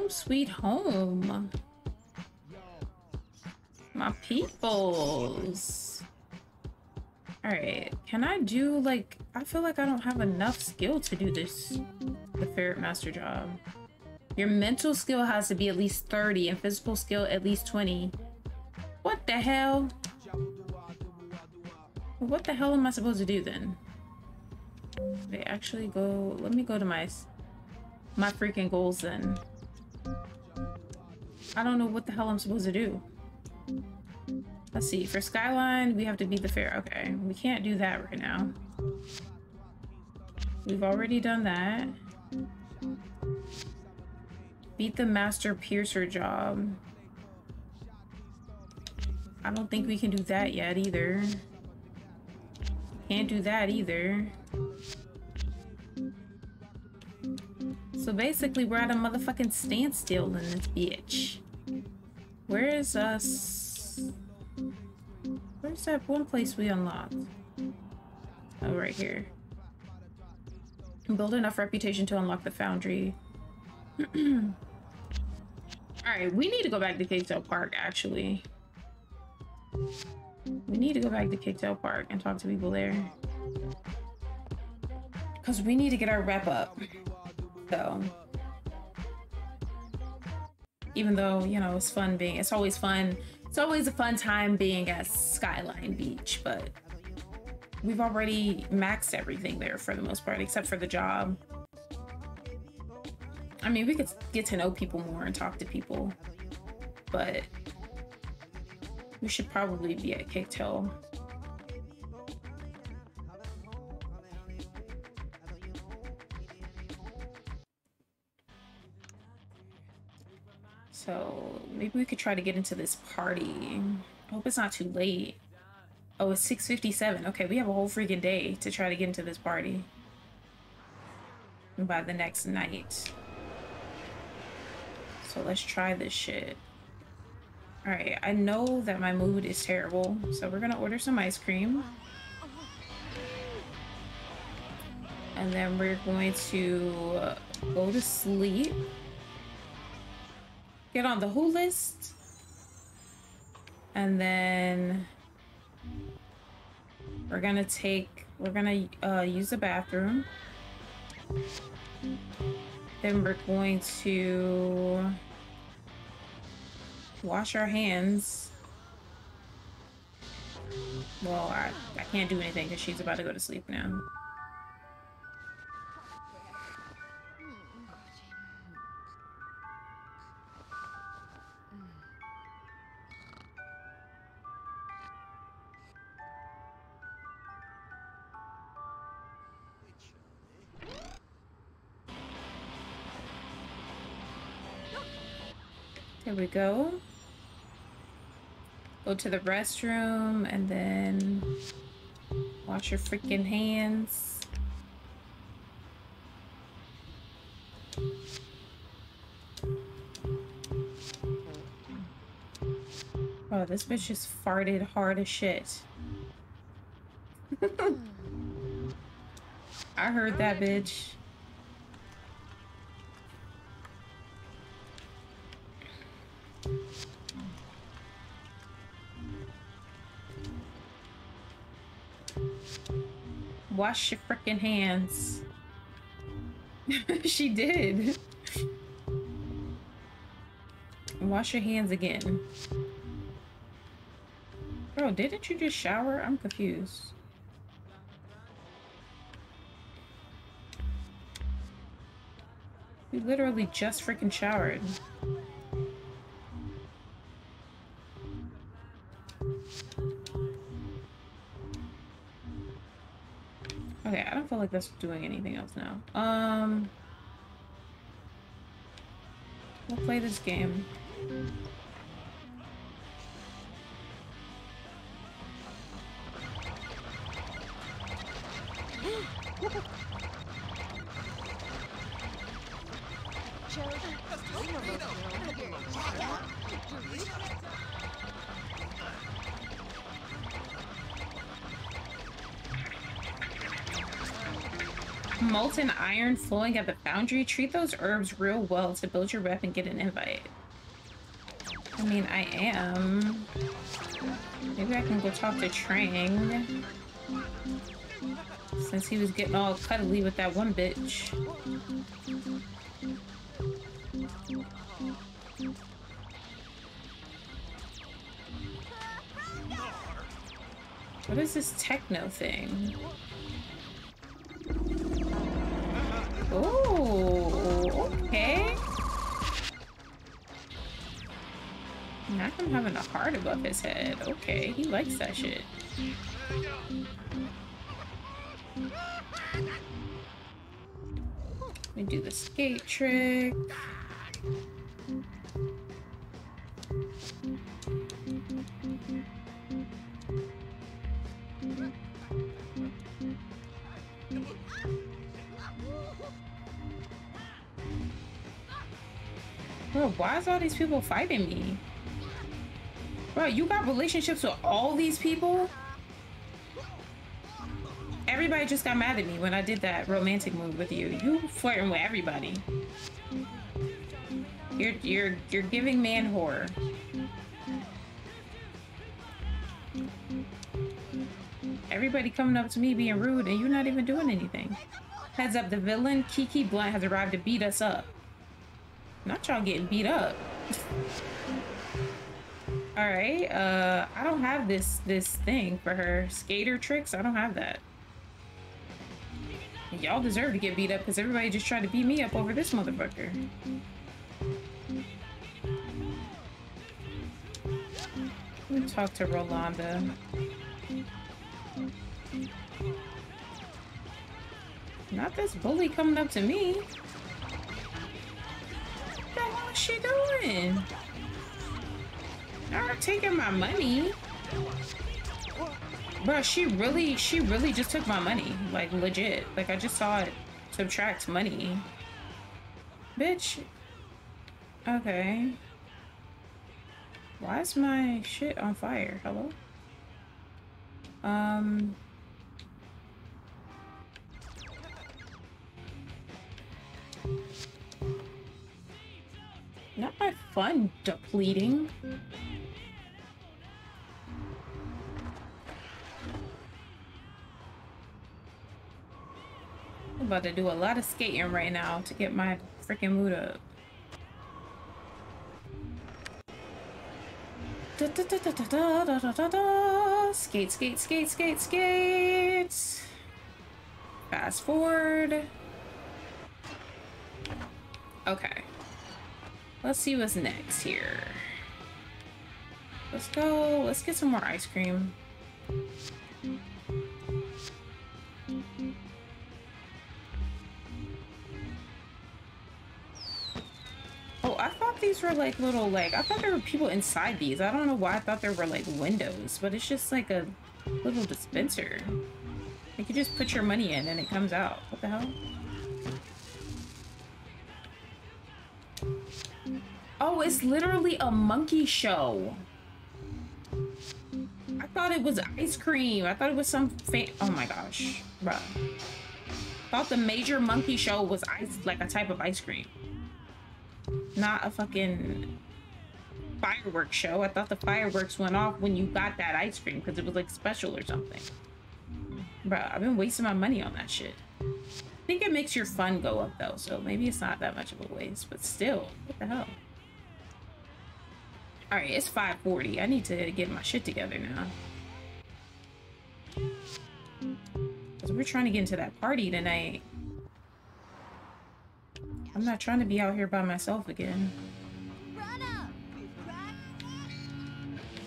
Home sweet home. My peoples. Alright, can I do like, I feel like I don't have enough skill to do this, the ferret master job. Your mental skill has to be at least 30 and physical skill at least 20. What the hell? what the hell am I supposed to do then? They actually go, let me go to my, my freaking goals then. I don't know what the hell I'm supposed to do. Let's see, for Skyline, we have to beat the fair. Okay, we can't do that right now. We've already done that. Beat the Master Piercer job. I don't think we can do that yet either. Can't do that either. So basically, we're at a motherfucking standstill in this bitch. Where is us? Where's that one place we unlocked? Oh, right here. Build enough reputation to unlock the foundry. Alright, we need to go back to Kicktail Park, actually. We need to go back to Kicktail Park and talk to people there. Because we need to get our rep up. So. Even though, you know, it's fun being, it's always fun. It's always a fun time being at Skyline Beach, but we've already maxed everything there for the most part, except for the job. I mean, we could get to know people more and talk to people, but we should probably be at Kicktail. So maybe we could try to get into this party. I hope it's not too late. Oh, it's 6.57. Okay, we have a whole freaking day to try to get into this party. By the next night. So let's try this shit. Alright, I know that my mood is terrible, so we're gonna order some ice cream. And then we're going to go to sleep. Get on the who list. And then we're gonna take, we're gonna uh, use the bathroom. Then we're going to wash our hands. Well, I, I can't do anything because she's about to go to sleep now. We go. Go to the restroom and then wash your freaking hands. Oh, this bitch just farted hard as shit. I heard that bitch. Wash your freaking hands. she did. Wash your hands again. Bro, didn't you just shower? I'm confused. We literally just freaking showered. Like that's doing anything else now. Um, we'll play this game. Flowing at the foundry. Treat those Urbz real well to build your rep and get an invite. I mean, I am. Maybe I can go talk to Trang. Since he was getting all cuddly with that one bitch. What is this techno thing? Having a heart above his head. Okay, he likes that shit. We do the skate trick. Bro, why is all these people fighting me? Bro, you got relationships with all these people? Everybody just got mad at me when I did that romantic move with you. You flirting with everybody. You're you're you're giving man horror. Everybody coming up to me being rude and you're not even doing anything. Heads up, the villain Kiki Blunt has arrived to beat us up. Not y'all getting beat up. All right, uh, I don't have this this thing for her skater tricks. I don't have that. Y'all deserve to get beat up because everybody just tried to beat me up over this motherfucker. Let me talk to Rolanda. Not this bully coming up to me. What the hell is she doing? Not taking my money. Bro, she really, she really just took my money. Like, legit. Like, I just saw it subtract money. Bitch. Okay. Why is my shit on fire? Hello? Um... Not my fun depleting. about to do a lot of skating right now to get my freaking mood up. Da, da, da, skate, skate, skate, skate, skate. Fast forward. Okay. Let's see what's next here. Let's go. Let's get some more ice cream. I thought these were like little like I thought there were people inside these. I don't know why I thought there were like windows, but it's just like a little dispenser. You can just put your money in and it comes out. What the hell? Oh, it's literally a monkey show. I thought it was ice cream. I thought it was some fan. Oh my gosh, bruh. Thought the major monkey show was ice, like a type of ice cream, not a fucking fireworks show. I thought the fireworks went off when you got that ice cream because it was like special or something. Bruh, I've been wasting my money on that shit. I think it makes your fun go up though, so maybe it's not that much of a waste, but still, what the hell? All right, it's 5:40. I need to get my shit together now. Cause we're trying to get into that party tonight. I'm not trying to be out here by myself again.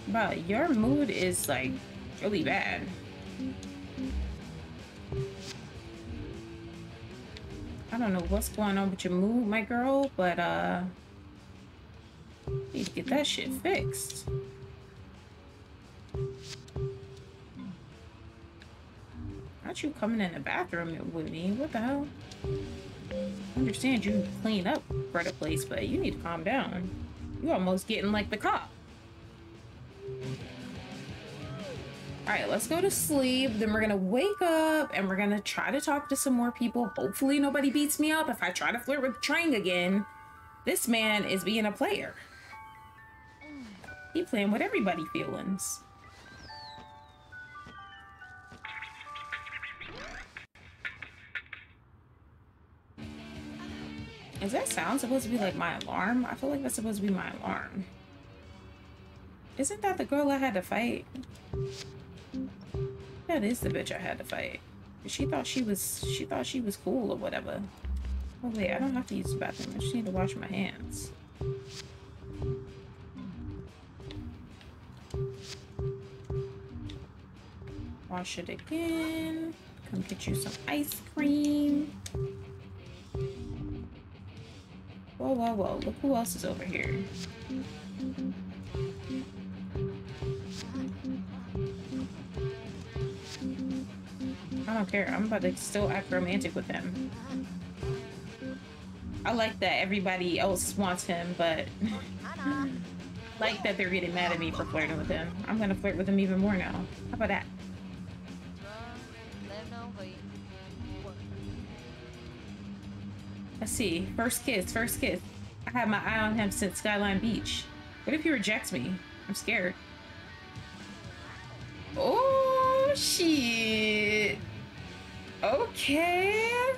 But your mood is like really bad. I don't know what's going on with your mood, my girl, but uh Need to get that shit fixed. Aren't you coming in the bathroom with me. What the hell? I understand you clean up for the place, but you need to calm down. You almost getting like the cop. Alright, let's go to sleep. Then we're gonna wake up and we're gonna try to talk to some more people. Hopefully nobody beats me up if I try to flirt with Trang again. This man is being a player. He playing with everybody feelings. Is that sound supposed to be like my alarm? I feel like that's supposed to be my alarm. Isn't that the girl I had to fight? That is the bitch I had to fight. She thought she was she thought she was cool or whatever. Oh wait, I don't have to use the bathroom. I just need to wash my hands. Wash it again. Come get you some ice cream. Whoa, whoa. Look who else is over here. I don't care. I'm about to still act romantic with him. I like that everybody else wants him, but like that they're getting mad at me for flirting with him. I'm gonna flirt with him even more now. How about that? See. First kiss, first kiss. I have my eye on him since Skyline Beach. What if he rejects me? I'm scared. Oh, shit. Okay.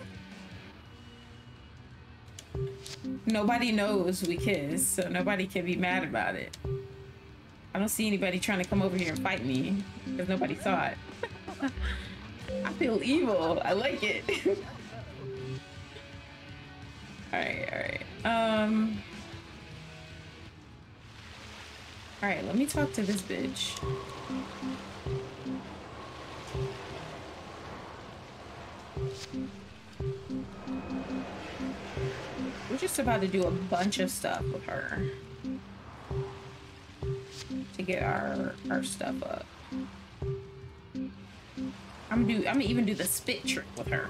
Nobody knows we kiss, so nobody can be mad about it. I don't see anybody trying to come over here and fight me, because nobody saw it. I feel evil. I like it. alright, alright. Um... Alright, let me talk to this bitch. We're just about to do a bunch of stuff with her. To get our our stuff up. I'm do I'm gonna even do the spit trick with her.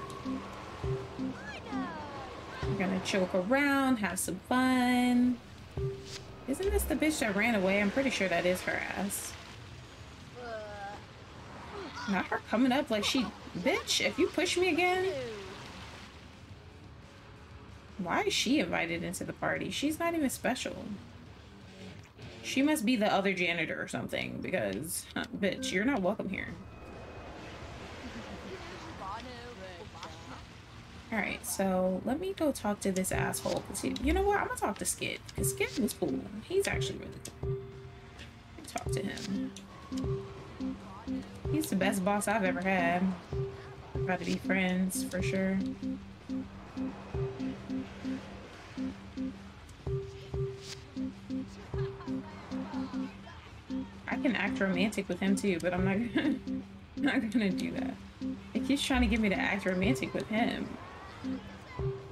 Gonna choke around, have some fun. Isn't this the bitch that ran away? I'm pretty sure that is her ass. Not her coming up like she... Bitch, if you push me again... Why is she invited into the party? She's not even special. She must be the other janitor or something, because... Huh, bitch, you're not welcome here. Alright, so let me go talk to this asshole. You know what? I'm gonna talk to Skid. Because Skid was cool. He's actually really cool. Talk to him. He's the best boss I've ever had. About to be friends, for sure. I can act romantic with him too, but I'm not gonna, not gonna do that. He keeps trying to get me to act romantic with him.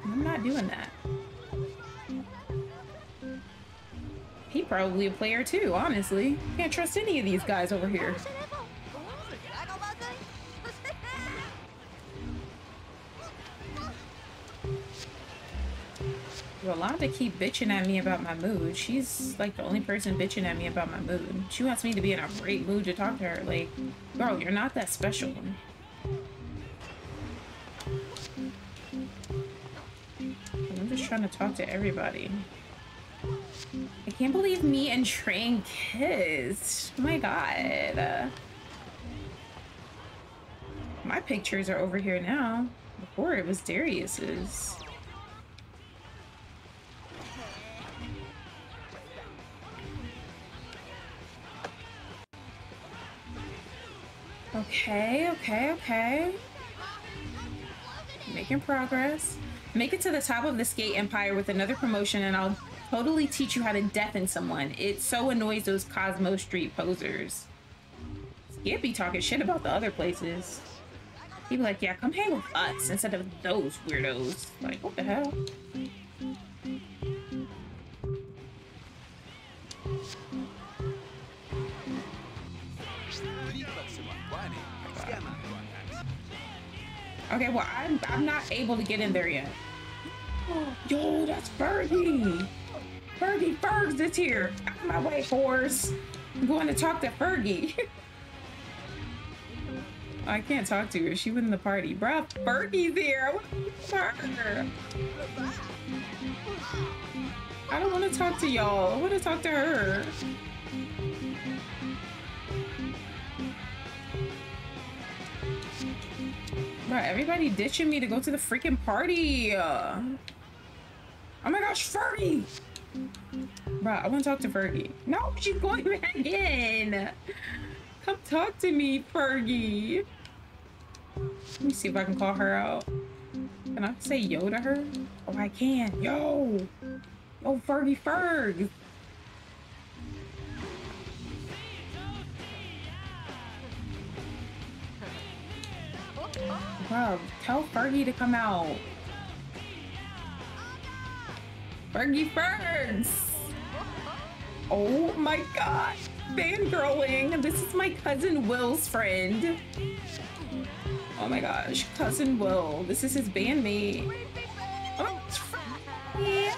I'm not doing that. He probably a player too, honestly. Can't trust any of these guys over here. Yolanda keep bitching at me about my mood. She's like the only person bitching at me about my mood. She wants me to be in a great mood to talk to her. Like, girl, you're not that special. Just trying to talk to everybody. I can't believe me and Train kissed. Oh my god. my pictures are over here now. Before it was Darius's. Okay, okay, okay. Making progress. Make it to the top of the skate empire with another promotion and I'll totally teach you how to deafen someone. It so annoys those Cosmo Street posers. Skid be talking shit about the other places. He'd be like, yeah, come hang with us instead of those weirdos. Like, what the hell? Okay, well, I'm, I'm not able to get in there yet. Yo, that's Fergie. Fergie Fergs is here. Out my way, horse. I'm going to talk to Fergie. I can't talk to her. She was in the party. Bruh, Fergie's here. What her? I don't want to talk to y'all. I want to talk to her. Bro, everybody ditching me to go to the freaking party. Oh my gosh, Fergie! Bro, I want to talk to Fergie. No, she's going back in. Come talk to me, Fergie. Let me see if I can call her out. Can I say yo to her? Oh, I can. Yo! Yo, Fergie Ferg! Bro, tell Fergie to come out. Fergie Fergs! Oh my god! Fangirling! This is my cousin Will's friend. Oh my gosh, cousin Will. This is his bandmate. Oh, yeah.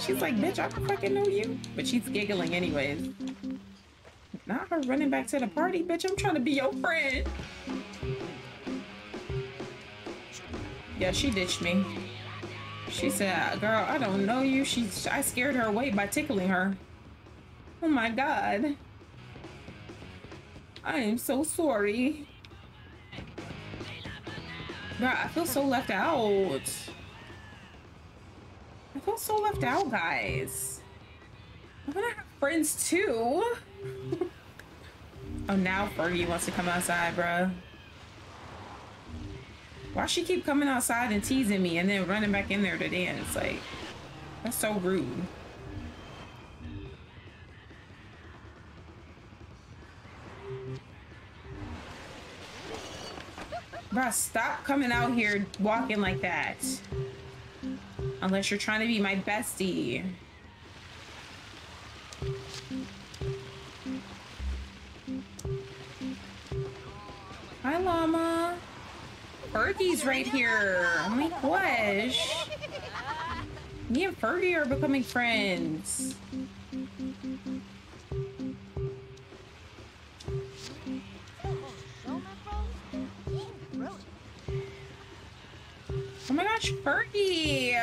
She's like, bitch, I fucking know you. But she's giggling anyways. Not her running back to the party, bitch. I'm trying to be your friend. Yeah, she ditched me. She said, girl, I don't know you. She, I scared her away by tickling her. Oh my God. I am so sorry. God, I feel so left out. I feel so left out, guys. I want to have friends too. oh, now Fergie wants to come outside, bruh. Why she keep coming outside and teasing me and then running back in there to dance? Like, that's so rude. Bruh, stop coming out here walking like that. Unless you're trying to be my bestie. Hi, Llama. Fergie's right here. Oh my gosh. Me and Fergie are becoming friends. Oh my gosh, Fergie!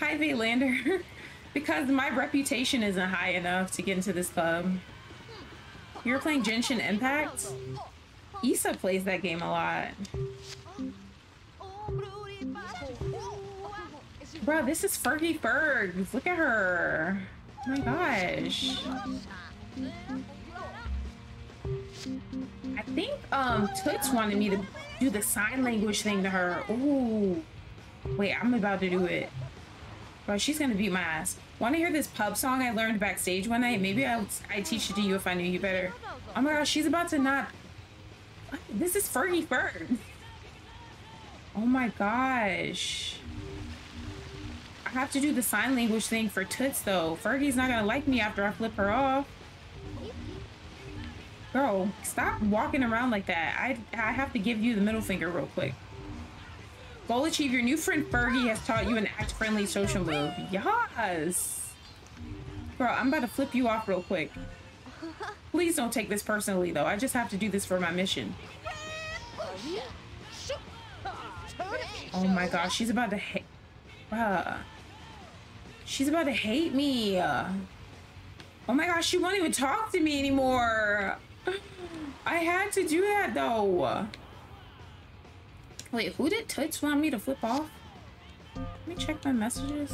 Hi, Vaylander. because my reputation isn't high enough to get into this club. You're playing Genshin Impact? Issa plays that game a lot. Bro, this is Fergie Fergs. Look at her. Oh my gosh. I think um Toots wanted me to do the sign language thing to her. Ooh. Wait, I'm about to do it. Bro, she's gonna beat my ass. Want to hear this pub song I learned backstage one night? Maybe I'll I teach it to you if I knew you better. Oh my gosh, she's about to not this is Fergie Ferg. Oh my gosh. I have to do the sign language thing for Toots though. Fergie's not gonna like me after I flip her off. Girl, stop walking around like that. I, I have to give you the middle finger real quick. Goal achieved. Your new friend Fergie has taught you an act-friendly social move. Yes! Girl, I'm about to flip you off real quick. Please don't take this personally, though. I just have to do this for my mission. Oh my gosh, she's about to hate... She's about to hate me. Oh my gosh, she won't even talk to me anymore. I had to do that, though. Wait, who did Toots want me to flip off? Let me check my messages.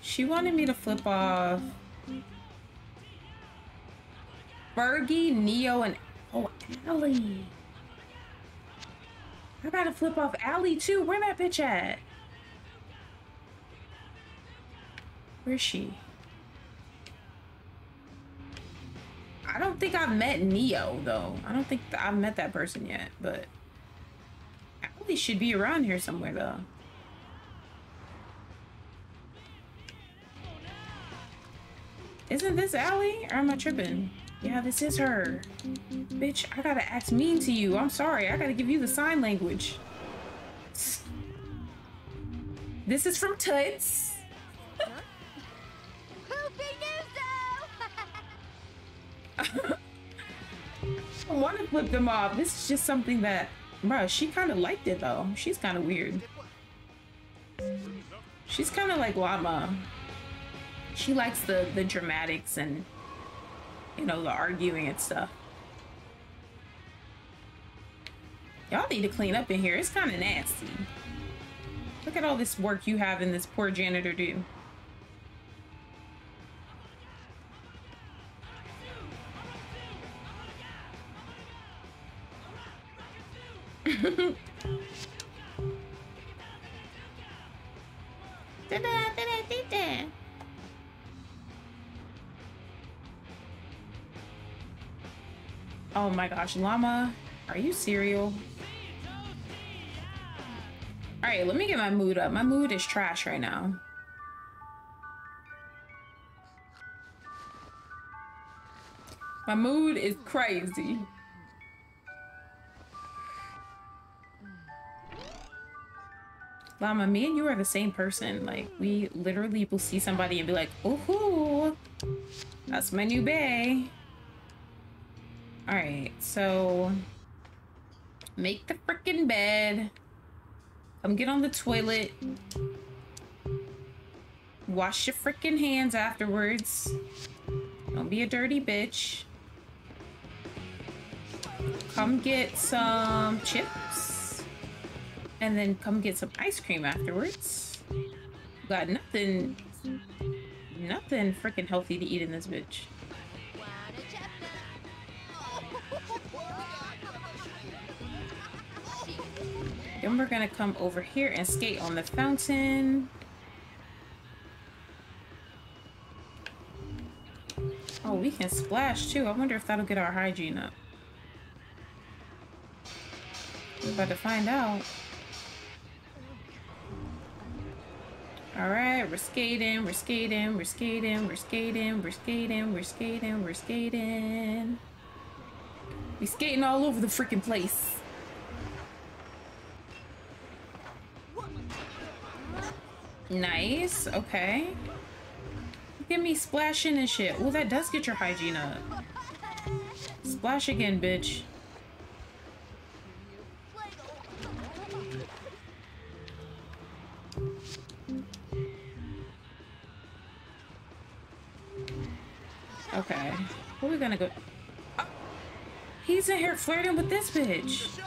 She wanted me to flip off... Fergie, Neo, and oh, Allie. I gotta flip off Allie too. Where that bitch at? Where's she? I don't think I've met Neo though. I don't think I've met that person yet, but Allie should be around here somewhere though. Isn't this Allie? Or am I tripping? Yeah, this is her. Bitch, I gotta act mean to you. I'm sorry. I gotta give you the sign language. This is from Toots. I want to flip them off. This is just something that, bro, she kind of liked it though. She's kind of weird. She's kind of like Llama. She likes the, the dramatics and you know, the arguing and stuff. Y'all need to clean up in here. It's kind of nasty. Look at all this work you have in this poor janitor do. oh my gosh, llama, are you cereal? All right, let me get my mood up. My mood is trash right now. My mood is crazy. Llama, me and you are the same person. Like, we literally will see somebody and be like, ooh, that's my new bay. All right, so make the freaking bed. Come get on the toilet. Wash your freaking hands afterwards. Don't be a dirty bitch. Come get some chips. And then come get some ice cream afterwards. Got nothing, nothing freaking healthy to eat in this bitch. Then we're gonna come over here and skate on the fountain. Oh, we can splash too. I wonder if that'll get our hygiene up. We're about to find out. Alright, we're skating, we're skating, we're skating, we're skating, we're skating, we're skating, we're skating. We skating all over the freaking place. Nice, okay. Get me splashing and shit. Well, that does get your hygiene up. Splash again, bitch. Okay. Where we gonna go? Oh, he's in here flirting with this bitch.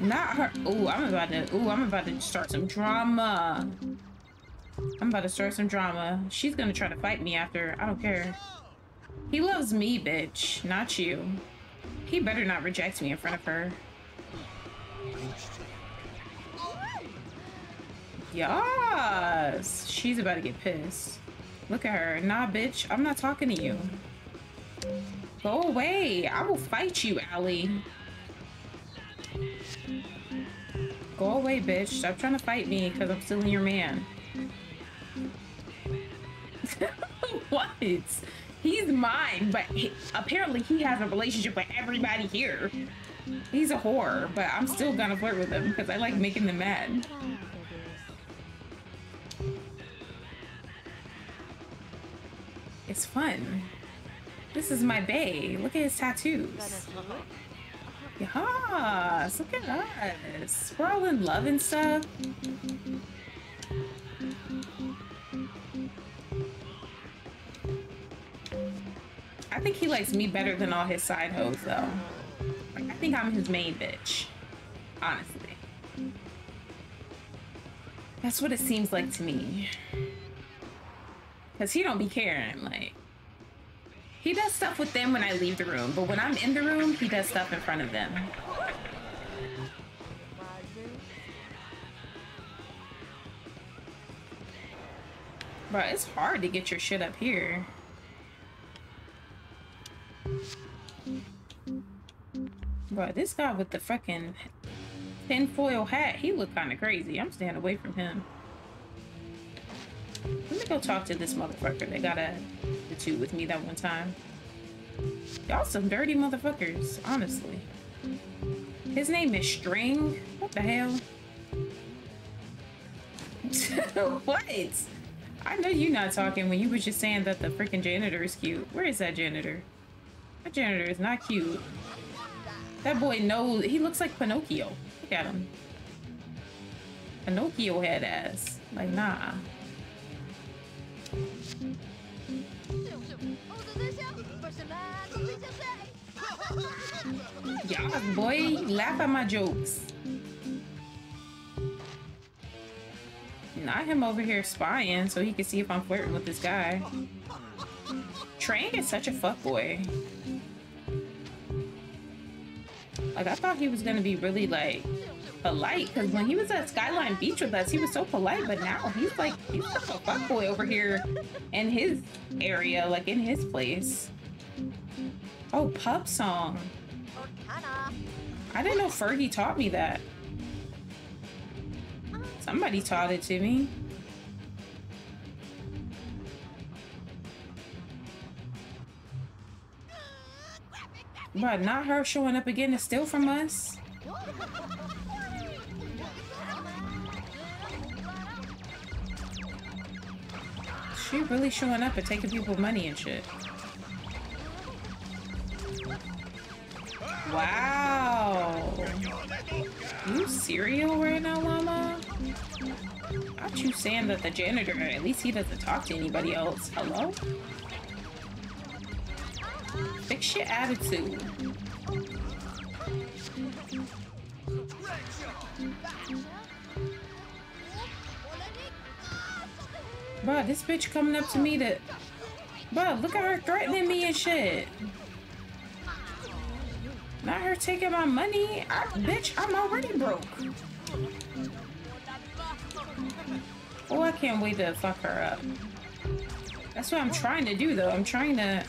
Not her. Oh, I'm about to. Oh, I'm about to start some drama. I'm about to start some drama. She's gonna try to fight me after. I don't care. He loves me, bitch, not you. He better not reject me in front of her. Yes! She's about to get pissed. Look at her. Nah, bitch, I'm not talking to you. Go away. I will fight you, Allie. Go away, bitch. Stop trying to fight me because I'm stealing your man. what? He's mine, but he, apparently he has a relationship with everybody here. He's a whore, but I'm still gonna flirt with him because I like making them mad. It's fun. This is my bae. Look at his tattoos. Yes, look at us. We're all in love and stuff. I think he likes me better than all his side hoes, though. Like, I think I'm his main bitch. Honestly. That's what it seems like to me. Because he don't be caring, like... He does stuff with them when I leave the room, but when I'm in the room, he does stuff in front of them. Bro, it's hard to get your shit up here. Bro, this guy with the fucking tinfoil hat, he look kind of crazy. I'm staying away from him. Let me go talk to this motherfucker They got a the with me that one time. Y'all some dirty motherfuckers, honestly. His name is String? What the hell? what? I know you not talking when you was just saying that the freaking janitor is cute. Where is that janitor? That janitor is not cute. That boy knows. He looks like Pinocchio. Look at him. Pinocchio head ass. Like, nah. Yeah, boy, laugh at my jokes. Not him over here spying so he can see if I'm flirting with this guy. Train is such a fuckboy. Like I thought he was gonna be really like polite because when he was at Skyline Beach with us, he was so polite, but now he's like he's like a fuckboy over here in his area, like in his place. Oh, pup song. I didn't know Fergie taught me that. Somebody taught it to me. But not her showing up again to steal from us. She really showing up and taking people's money and shit. Wow. You cereal right now, Llama? Not you saying that the janitor, at least he doesn't talk to anybody else. Hello? Fix your attitude. Bro, this bitch coming up to me to... Bro, look at her threatening me and shit. Not her taking my money. I, bitch, I'm already broke. Oh, I can't wait to fuck her up. That's what I'm trying to do, though. I'm trying to...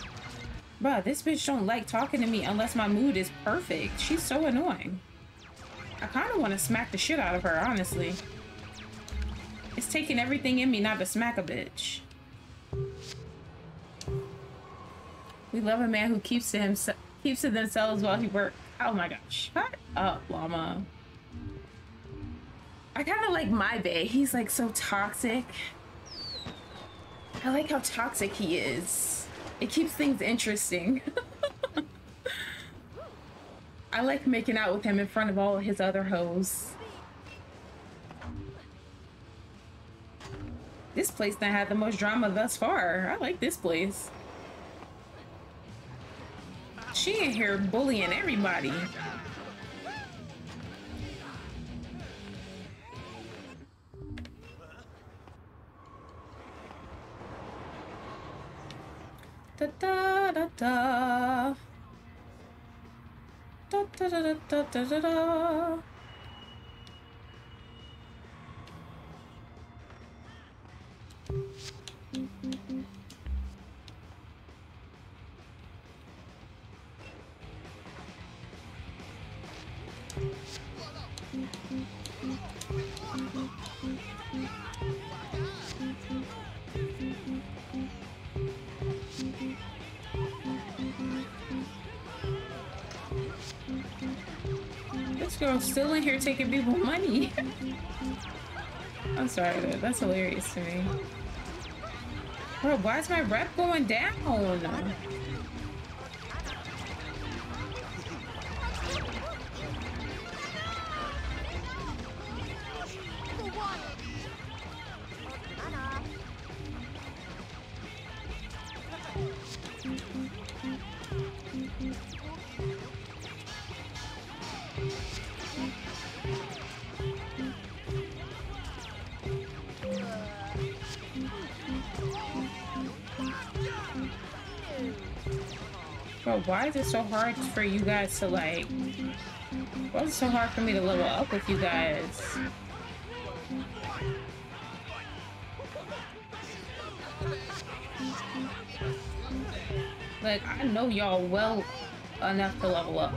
Bruh, this bitch don't like talking to me unless my mood is perfect. She's so annoying. I kind of want to smack the shit out of her, honestly. It's taking everything in me not to smack a bitch. We love a man who keeps to himself, keeps to themselves while he works. Oh my gosh, shut up, llama. I kind of like my bae. He's like so toxic. I like how toxic he is. It keeps things interesting. I like making out with him in front of all his other hoes. This place that had the most drama thus far. I like this place. She in here bullying everybody. Da da da da. Da da da da da da da. This girl's still in here taking people money. I'm sorry. That's hilarious to me. Bro, why is my rep going down? Bro, why is it so hard for you guys to like... Why is it so hard for me to level up with you guys? Like, I know y'all well enough to level up.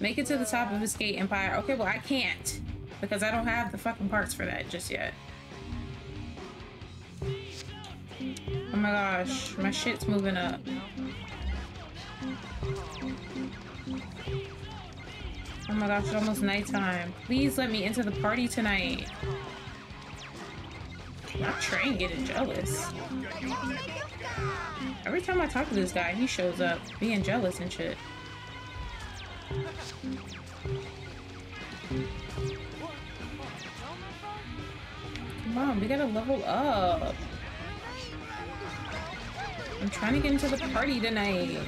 Make it to the top of the skate Empire. Okay, well, I can't. Because I don't have the fucking parts for that just yet. Oh my gosh, my shit's moving up. Oh my gosh, it's almost nighttime. Please let me into the party tonight. My train getting jealous. Every time I talk to this guy, he shows up being jealous and shit. Come on, we gotta level up. I'm trying to get into the party tonight.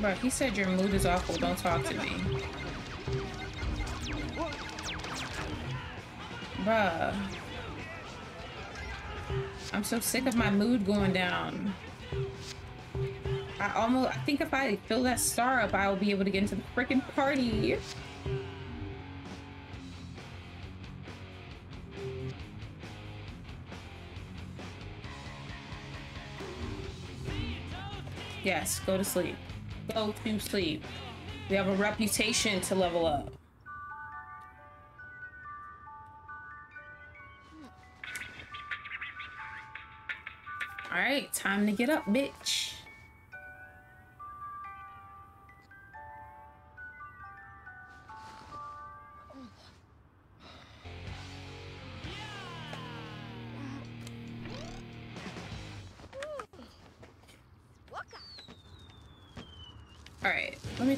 Bro, he said your mood is awful. Don't talk to me. Bruh. I'm so sick of my mood going down. I almost, I think if I fill that star up, I'll be able to get into the freaking party. Yes, go to sleep. Go to sleep. We have a reputation to level up. Alright, time to get up, bitch.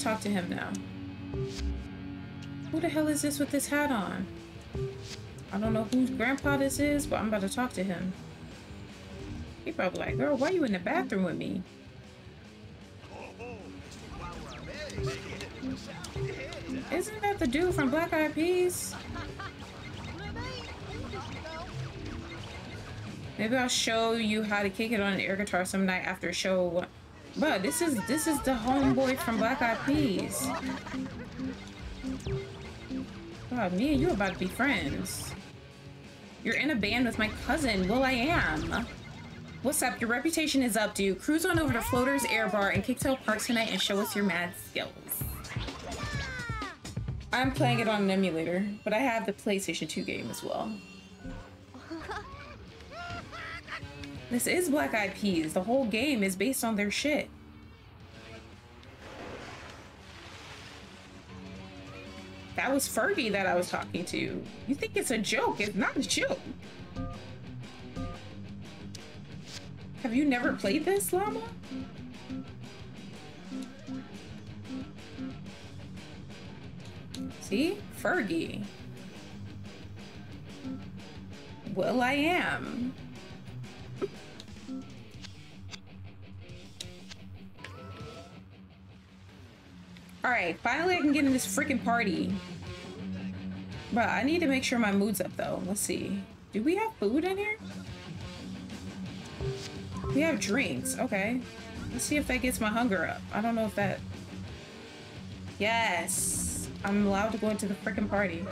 Talk to him now. Who the hell is this with this hat on? I don't know whose grandpa this is, but I'm about to talk to him. He probably like, girl, why are you in the bathroom with me? Isn't that the dude from Black Eyed Peas? Maybe I'll show you how to kick it on an air guitar some night after a show. But this is this is the homeboy from Black Eyed Peas. God, me and you about to be friends. You're in a band with my cousin. Well, I am. What's up? Your reputation is up, dude. Cruise on over to Floater's Air Bar and Kicktail Park tonight and show us your mad skills. I'm playing it on an emulator, but I have the PlayStation 2 game as well. This is Black Eyed Peas. The whole game is based on their shit. That was Fergie that I was talking to. You think it's a joke? It's not a joke. Have you never played this, Llama? See? Fergie. Well, I am. Alright, finally I can get in this freaking party. But I need to make sure my mood's up though. Let's see. Do we have food in here? We have drinks. Okay. Let's see if that gets my hunger up. I don't know if that... Yes. I'm allowed to go into the freaking party.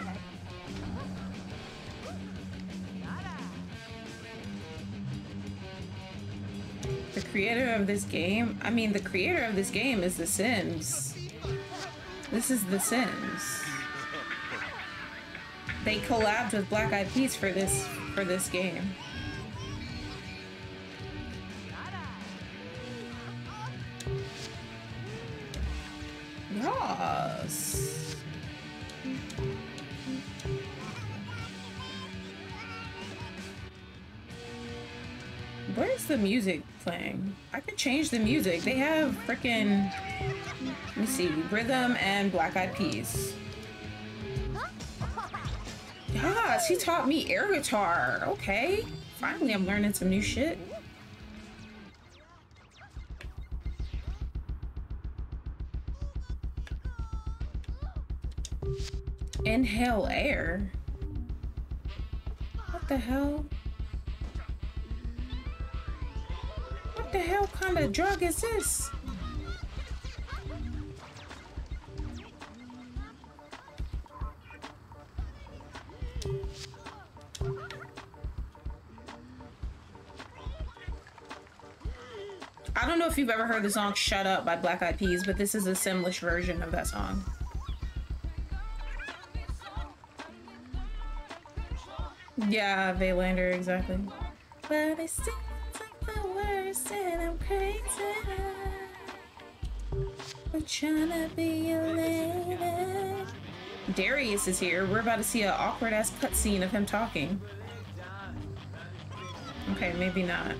The creator of this game... I mean, the creator of this game is The Sims. This is The Sims. They collabed with Black Eyed Peas for this for this game. Yes. Where's the music playing? I could change the music. They have freaking, let me see, rhythm and black eyed peas. Yes, he taught me air guitar. Okay. Finally, I'm learning some new shit. Inhale air. What the hell? The hell kind of drug is this? I don't know if you've ever heard the song Shut Up by Black Eyed Peas, but this is a Simlish version of that song. Yeah, Vaylander, exactly. But seems like I'm crazy. I'm trying to be a lady. Darius is here. We're about to see an awkward ass cutscene of him talking. Okay, maybe not.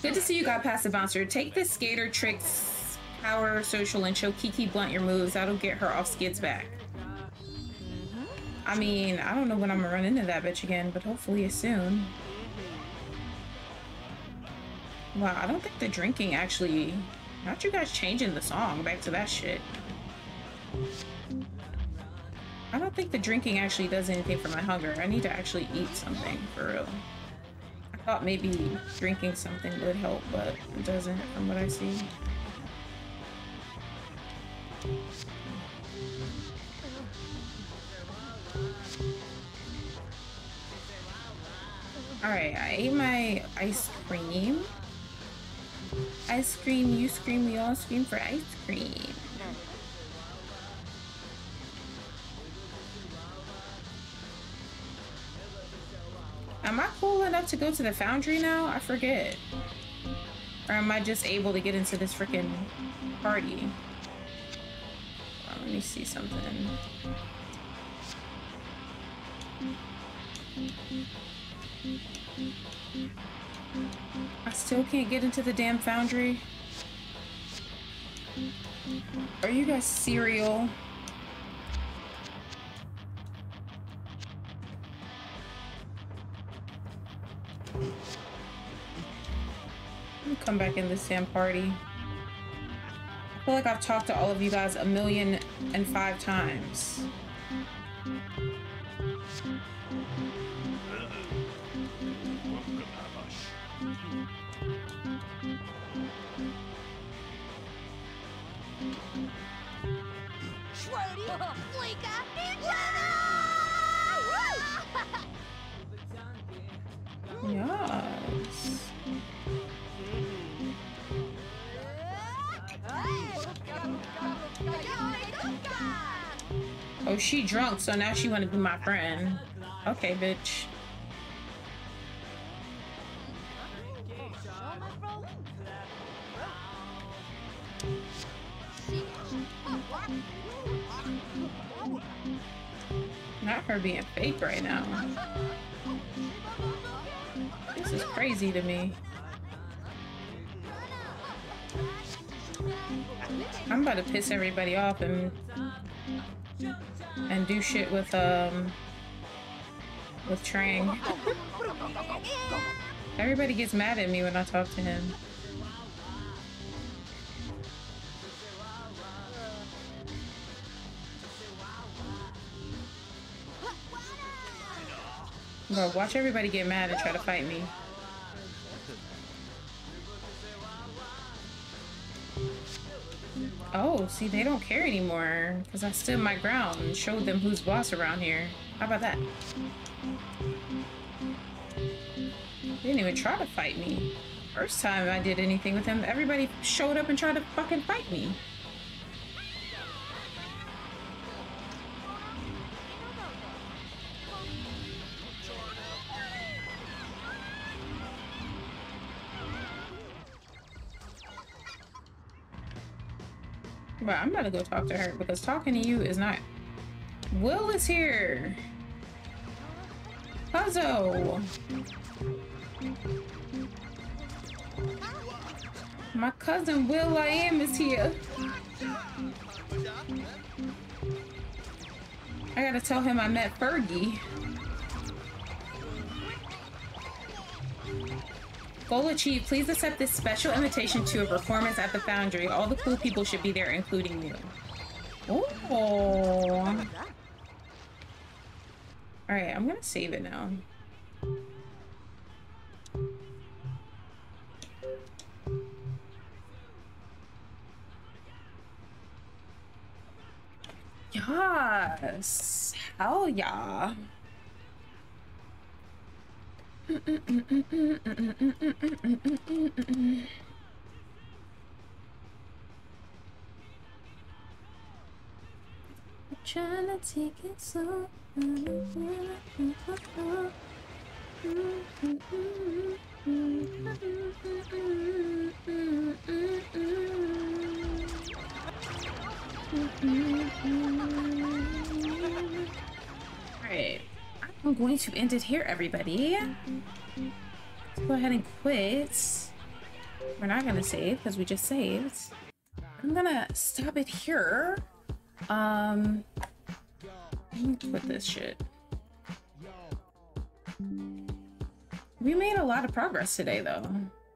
Good to see you got past the bouncer. Take the skater tricks, power, social, and show Kiki Blunt your moves. That'll get her off skids back. I mean, I don't know when I'm gonna run into that bitch again, but hopefully soon. Wow, I don't think the drinking actually... Not you guys changing the song back to that shit. I don't think the drinking actually does anything for my hunger. I need to actually eat something for real. I thought maybe drinking something would help, but it doesn't from what I see. Alright, I ate my ice cream. Ice cream, you scream, we all scream for ice cream. Am I cool enough to go to the foundry now? I forget. Or am I just able to get into this freaking party? Let me see something. I still can't get into the damn foundry. Are you guys cereal? come back in this damn party. I feel like I've talked to all of you guys a million and five times. Yes. Oh, she drunk, so now she want to be my friend. Okay, bitch. Not her being fake right now. Crazy to me. I'm about to piss everybody off and and do shit with um with Train. Everybody gets mad at me when I talk to him. Bro, watch everybody get mad and try to fight me. Oh, see, they don't care anymore because I stood my ground and showed them who's boss around here. How about that? They didn't even try to fight me. First time I did anything with him, everybody showed up and tried to fucking fight me. But I'm about to go talk to her because talking to you is not. Will is here. Puzzle. My cousin will.i.am is here. I gotta tell him I met Fergie. Goal achieved. Please accept this special invitation to a performance at the Foundry. All the cool people should be there, including you. Oh. Alright, I'm gonna save it now. Yes. Hell yeah. Trying to take it slow. Alright. I'm going to end it here, everybody. Let's go ahead and quit. We're not gonna save because we just saved. I'm gonna stop it here. Um, me quit this shit. We made a lot of progress today, though.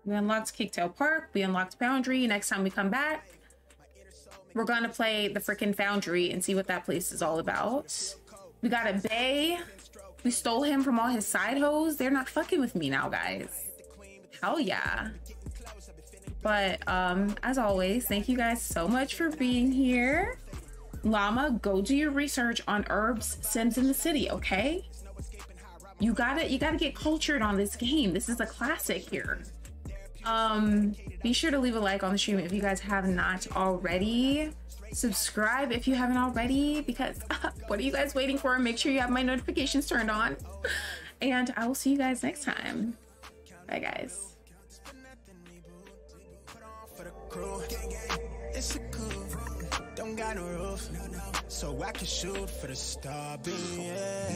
We unlocked Kicktail Park. We unlocked Foundry. Next time we come back, we're gonna play the freaking Foundry and see what that place is all about. We got a Bay. We stole him from all his side hoes. They're not fucking with me now, guys. Hell yeah. But um, as always, thank you guys so much for being here. Llama, go do your research on Urbz, sims in the city, okay? You gotta you gotta get cultured on this game. This is a classic here. Um, be sure to leave a like on the stream if you guys have not already. Subscribe if you haven't already, because uh, what are you guys waiting for? Make sure you have my notifications turned on. And I will see you guys next time. Bye, guys. It's a cool, don't got no roof, so I can shoot for the star yeah.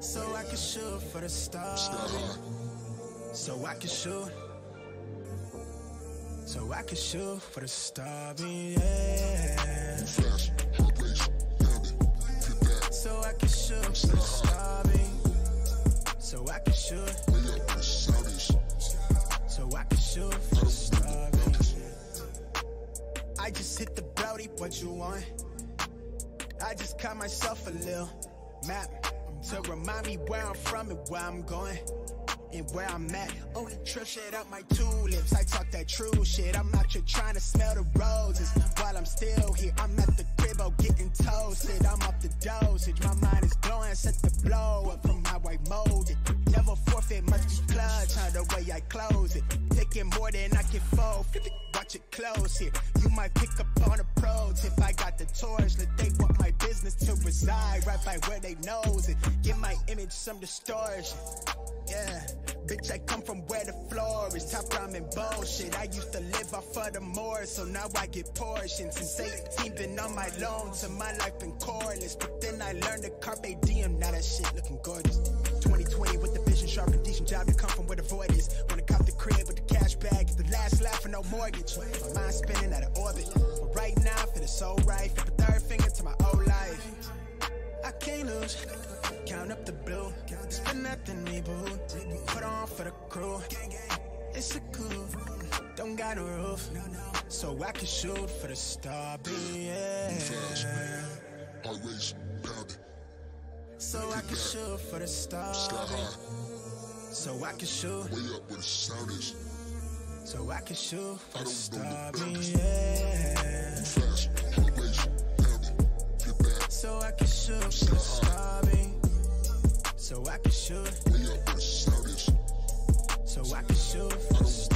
So I can shoot for the star. So I can shoot. So I can shoot for the star, yeah. So I can shoot for the star, So I can shoot. So I can shoot for the star, I just hit the Brody, what you want? I just caught myself a little map to remind me where I'm from and where I'm going and where I'm at. Oh, trill shit up my tulips. I talk that true shit. I'm out here trying to smell the roses while I'm still here. I'm at the crib, oh, getting toasted. I'm up the dosage. My mind is blowing, set the blow up from how I molded. Never forfeit, much be clutch, how the way I close it. Taking more than I can fold. Watch it close here. You might pick up on a pros if I got the torch, let they want my business to reside right by where they knows it. Give my image some distortion. Yeah, bitch, I come from where the floor is top ramen bullshit. I used to live off of the more, so now I get portions. Since 18, been on my loan, so my life been coreless. But then I learned the carpe diem, now that shit looking gorgeous. 2020 with the vision sharp, a decent job to come from where the void last laugh for no mortgage. My mind spinning out of orbit. But right now, I feel so right. Flip a third finger to my old life. I can't lose. Count up the blue. Spend nothing me, boo. Put on for the crew. It's a cool. Don't got a roof. So I can shoot for the star, yeah. I race, pounding. So I can shoot for the star. Sky high. So I can shoot. Way up where the sound is. So I can shoot for the yeah. Flash, heart race, pounding. Get back. So I can shoot for the so I can shoot. So I can shoot.